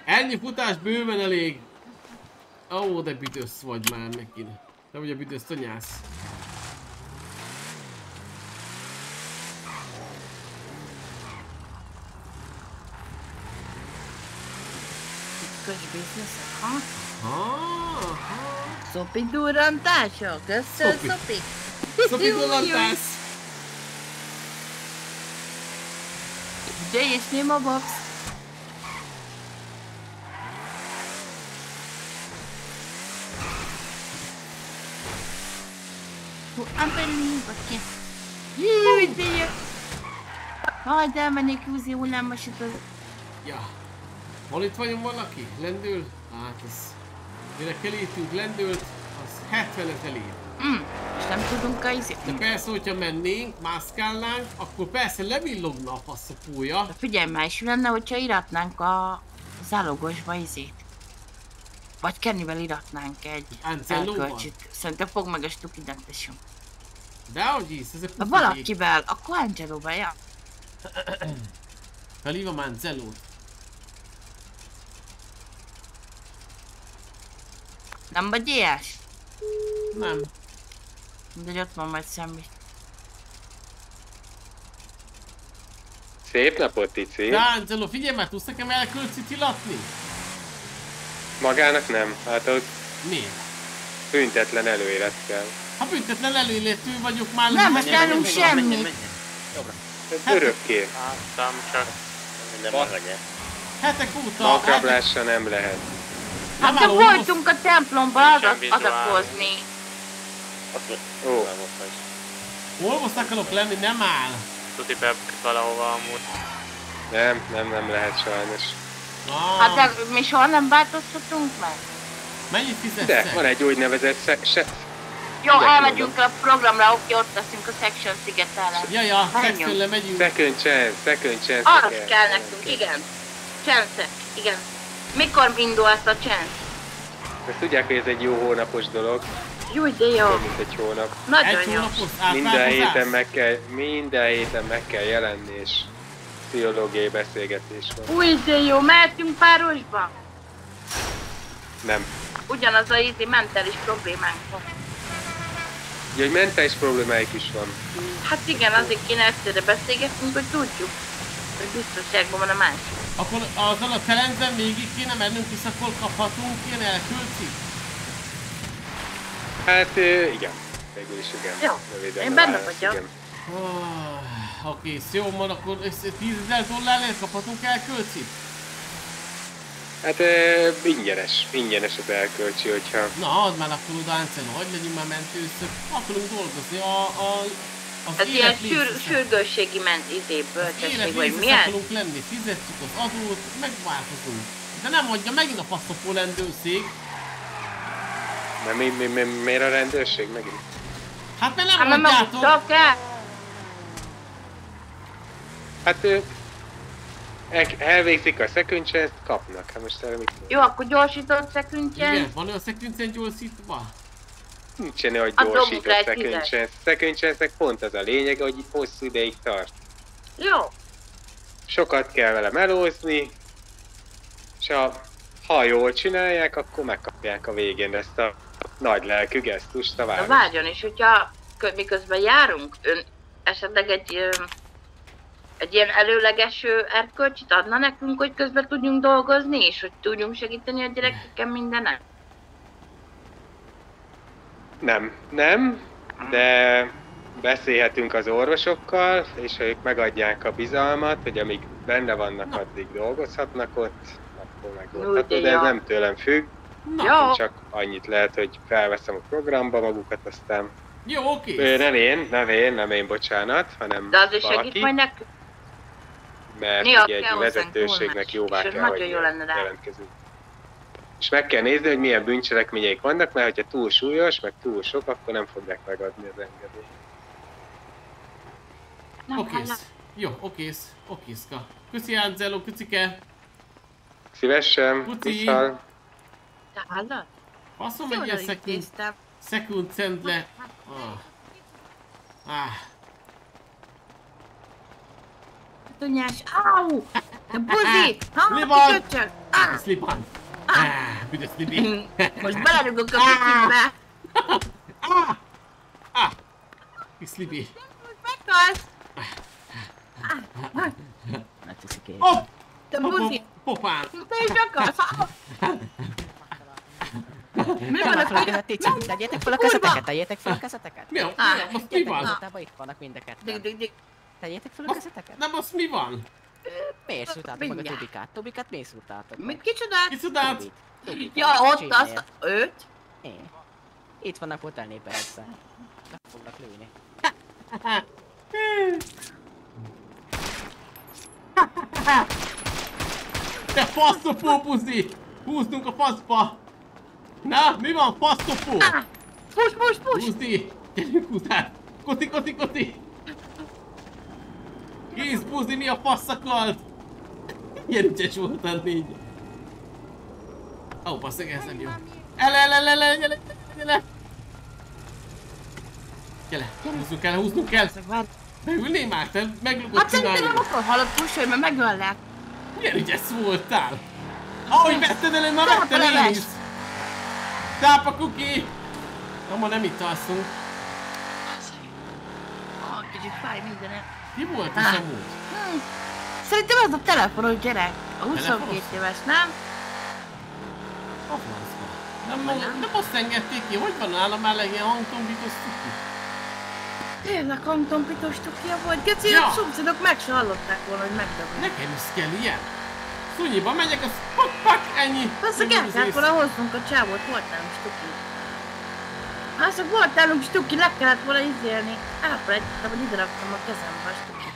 Ennyi futás bőven elég. Ó, de büdös vagy már megint. Te vagy a büdös tonyász.
Kös bizniszek, ha?
Ah,
Szopi durrantások, össze
Szopi.
szopi.
Szopi durrantás.
Gyere és nyom a box. Hú, unbelievable. Júj, de jó. Hagyd elmennék húzni hullámosít az...
Ja. Hol itt vagyunk valaki? Lendül? Hát ez... Mire kelítünk, lendült, az 70-et elír.
Mm, és nem tudunk a izét.
De persze, hogyha mennénk, mászkálnánk, akkor persze levillogna a faszapója.
Figyelj már, és lenne, hogyha iratnánk a zálogosba izét? Vagy Kennivel iratnánk egy elkölcsit. Szerintem fog meg a stukidet tesünk.
Dehogy is, ez a
valakivel, akkor Angelóval, ja.
Felhívom Ancelót.
Nem vagy ilyes?
Nem.
De ott van majd semmi.
Szép napot, Tici.
De Angelo, figyelj már, tudsz nekem elkölcit ilatni?
Magának nem. Hát ott
Miért?
büntetlen előélet kell.
Ha büntetlen előillető vagyok már...
Nem
menjen, menjen,
semmit.
Ez örökké.
Láttam csak.
Nem maradja.
Hetek óta...
Magrablásra nem lehet.
Hát
Nem
csak voltunk a templomba adat,
vizuál.
adakozni.
Ó.
Olvos akarok lenni, nem áll.
Tuti bebukik valahova amúgy.
Nem, nem, nem lehet sajnos.
Ah,
Hát de mi soha nem változtatunk meg?
Mennyit fizetsz?
De, van egy úgynevezett se, se,
Jó, elmegyünk a programra, oké, ott leszünk a Section szigeten.
Ja, ja. Sextől megyünk.
second chance, second chance.
Az kell nekünk, igen. Chance, igen. Mikor indulsz a chance?
Ezt tudják, hogy ez egy jó hónapos dolog.
Jó, de jó.
Több mint egy hónap.
Nagyon jó.
Minden héten meg kell, minden héten meg kell jelenni, és pszichológiai beszélgetés van.
Új, de jó, mehetünk párosba?
Nem.
Ugyanaz a ízi mentális problémánk van.
Ugye, hogy mentális problémáik is van.
Hát igen, azért kéne egyszerre beszélgetnünk, hogy tudjuk, hogy biztonságban van a másik.
Akkor azon a challengen végig kéne mennünk, hisz akkor kaphatunk ilyen elkölcit?
Hát igen. Végül is igen.
Jó,
Röviden
én benne vagyok.
Ah, Oké, jó, van, akkor 10 ezer dollárért kaphatunk elkölcit?
Hát ö, ingyenes, ingyenes az elkölcsi, hogyha...
Na, add már akkor oda Ancelo, hogy legyünk már mentőszök. Akarunk dolgozni a, a Az
ilyen sür, sürgősségi ment izé,
Élet
bölcsesség, vagy milyen?
akarunk lenni, fizetjük az adót, megváltozunk. De nem adja megint a faszopó rendőrszék.
De mi, mi, mi, miért a rendőrség megint?
Hát mert nem
Hát kell.
Hát ő... el- Elvégzik a szeküncse, kapnak. Hát most erre mit?
Jó, akkor gyorsított szeküntjen.
Igen, van olyan szeküncen gyorsítva?
Nincsen
rá egy
szeküncse. Szeküncse, pont az a lényeg, hogy hosszú ideig tart.
Jó.
Sokat kell vele melózni, és ha, ha jól csinálják, akkor megkapják a végén ezt a nagy lelkű gesztust a
Na
város.
várjon, és hogyha kö- miközben járunk, ön esetleg egy, egy ilyen előleges erkölcsit adna nekünk, hogy közben tudjunk dolgozni, és hogy tudjunk segíteni a gyerekeken mindenen?
Nem, nem, de beszélhetünk az orvosokkal, és ha ők megadják a bizalmat, hogy amíg benne vannak, addig dolgozhatnak ott, akkor megoldható,
Úgy,
de ez nem tőlem függ.
Jó.
Csak annyit lehet, hogy felveszem a programba magukat, aztán...
Jó, oké.
Nem én, nem én, nem én, bocsánat, hanem
De azért
valaki,
segít majd nekünk?
mert
Néha
ugye egy vezetőségnek jóvá kell, hogy jelentkezünk. És meg kell nézni, hogy milyen bűncselekményeik vannak, mert hogyha túl súlyos, meg túl sok, akkor nem fogják megadni az engedélyt.
Okész. Jó, okész. Okészka. Köszi Angelo, köcike.
Szívesen,
Puci.
hallod?
Faszom egy ilyen szekund, szekund szent le. Ah. Ah.
Tunyás! Te buzi! Ha,
Mi van?
kiköcsög! Ah!
Ah, büdös Libi.
Most belerugok a kicsikbe!
Kis Libi.
Meghalsz!
Hopp!
Te
Hopp,
buzi!
hopp, Popán.
Te is akarsz! Ah! Mi van a
Tetszik, tegyétek fel a kezeteket, tegyétek fel a kezeteket.
Mi a- mi
Ah,
most van?
Itt vannak mind a ketten. Tegyétek fel a kezeteket.
Nem, az mi van?
Miért szúrtátok meg a
Mindjárt.
Tubikát? Tubikát miért szúrtátok meg?
kicsodát?
Kicsodát?
Ja, ott azt, őt?
Én. Itt vannak hotelné persze. Le fognak lőni.
Te faszopó buzi! Húznunk a faszba! Na, mi van faszopó?
Push, push, push!
Buzi! Gyerünk után! Koti, koti, koti! Kész buzi, mi a fasz akart? Ilyen ügyes voltál négy. Ó, oh, basszeg, ez nem jó. Ele, ele, ele, ele, ele, ele. Gyere, húznunk kell, húznunk kell. Beülnél már, te meglugod
Hát szerintem nem akar halad pusolj, mert megöllek.
Milyen ügyes voltál? Ahogy vetted elő, már vettem én is! Tápa kuki! Na, ma nem itt alszunk.
Ah, kicsit fáj mindenem.
Mi volt is
Ah.
amúgy?
Hm. Szerintem az a telefonos gyerek. A 22
Telefonos?
éves, nem?
A francba. Nem, nem, nem azt engedték ki, hogy van nálam már ilyen hangtombítos cuki?
Tényleg hangtompitos tukja volt. Geci,
Ja.
a szomszédok meg se hallották volna, hogy megdobnak.
Nekem is kell ilyen. Szunyiba megyek, az pak, pak, ennyi.
Persze kell volna hoznunk a csávót, volt nálunk stuki. Hát csak volt nálunk stuki, le kellett volna izélni. Elfelejtettem, hogy ide raktam a kezembe a stuki.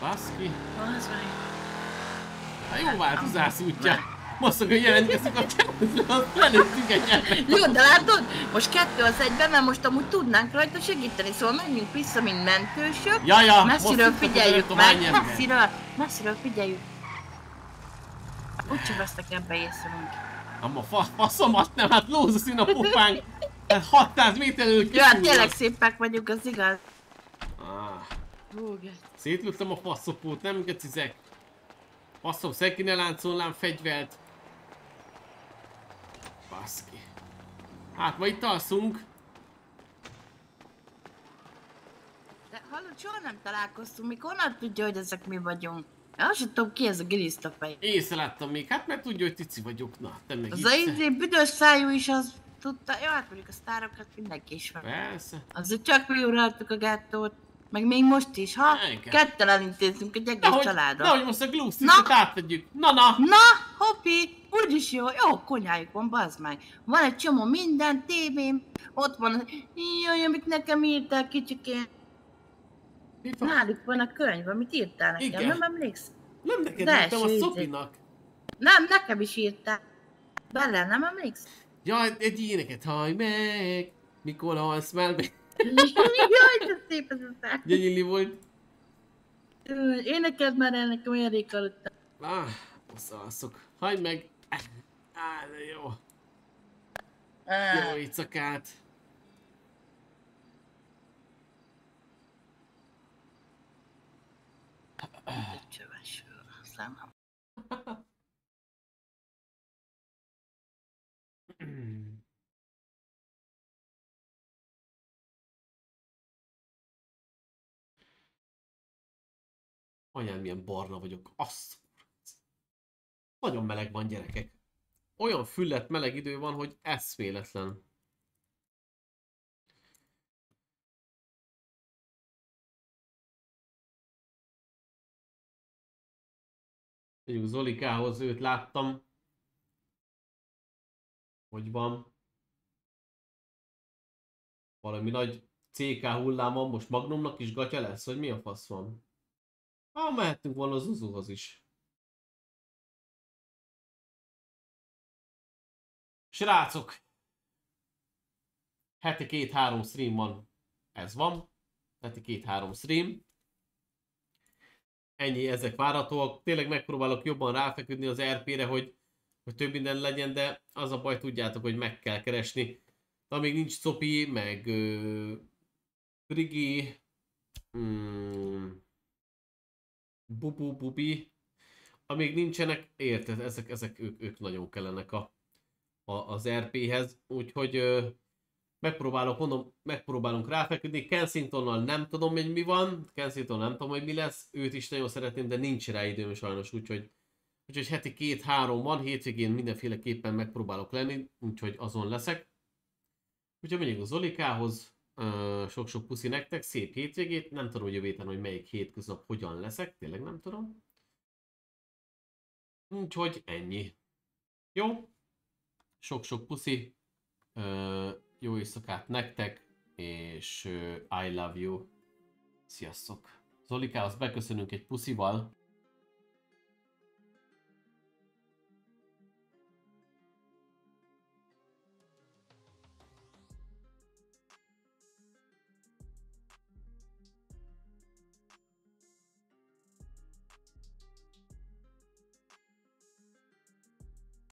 Baszki.
Az van.
Hát jó változás útja. Most hogy jelentkezik a csávózra, azt lelőttünk egy.
Jó, de látod? Most kettő az egyben, mert most amúgy tudnánk rajta segíteni, szóval menjünk vissza, mint mentősök.
Ja, ja,
messziről figyeljük meg, messziről, messziről figyeljük. Úgyse vesztek ebbe észre
Ám a fa, faszomat nem, hát lózaszín a pofánk. Hát 600 méterről
Jó, hát tényleg szépek vagyunk, az igaz.
Ah, szétlőttem a faszopót, nem gecizek. Faszom, senki ne láncolnám fegyvert. Baszki. Hát ma itt alszunk.
De hallod, soha nem találkoztunk, mikor honnan tudja, hogy ezek mi vagyunk? Azt sem tudom, ki ez a giliszta fej.
Észreláttam még, hát mert tudja, hogy tici vagyok. Na, te meg
Az a izé büdös szájú is az tudta, jó, hát mondjuk a sztárokat mindenki ismer.
Persze.
Azért csak mi uraltuk a gátót. Meg még most is, ha?
Igen.
Ketten elintézünk egy egész
Nehogy,
családot.
nehogy most a glúszt átadjuk. Na, na.
Na, hopi! Úgyis jó, jó konyhájuk van, bazd meg. Van egy csomó minden, tévém, ott van, jaj, amit nekem írtál kicsikén. Náluk van a könyv, amit írtál nekem,
Igen.
nem emlékszel?
Nem neked
De
írtam, a. Szopinak.
Nem, nekem is írtál. Bele, nem emlékszel?
Jaj, egy éneket hallj meg! Mikor halsz már meg?
Jaj, de szép ez a szám.
Gyönyörű volt.
Énekeld már el nekem, olyan rég.
Ah, szalszok. Hagyd meg! Á, de jó. Jó éjszakát.
Csöves, számom.
Anyám, milyen barna vagyok. Azt. Nagyon meleg van, gyerekek. Olyan füllet meleg idő van, hogy eszméletlen. Mondjuk Zolikához őt láttam. Hogy van? Valami nagy CK hullám van, most Magnumnak is gatya lesz, hogy mi a fasz van? Ah, mehettünk volna az Uzuhoz is. Srácok! Heti két-három stream van. Ez van. Heti két-három stream. Ennyi, ezek várhatóak. Tényleg megpróbálok jobban ráfeküdni az RP-re, hogy, hogy több minden legyen, de az a baj, tudjátok, hogy meg kell keresni. De amíg nincs Szopi, meg ö, Grigi, mm, Bubu Bubi, amíg nincsenek, érted, ezek, ezek ők, ők nagyon kellenek a, a, az RP-hez, úgyhogy ö, megpróbálok, mondom, megpróbálunk ráfeküdni. Kensingtonnal nem tudom, hogy mi van, Kensington nem tudom, hogy mi lesz, őt is nagyon szeretném, de nincs rá időm sajnos, úgyhogy, úgyhogy heti két-három van, hétvégén mindenféleképpen megpróbálok lenni, úgyhogy azon leszek. Úgyhogy megyünk a Zolikához, sok-sok puszi nektek, szép hétvégét, nem tudom, hogy jövő hogy melyik hétköznap hogyan leszek, tényleg nem tudom. Úgyhogy ennyi. Jó? Sok-sok puszi, jó éjszakát nektek, és I love you. Sziasztok! Zolikához beköszönünk egy puszival.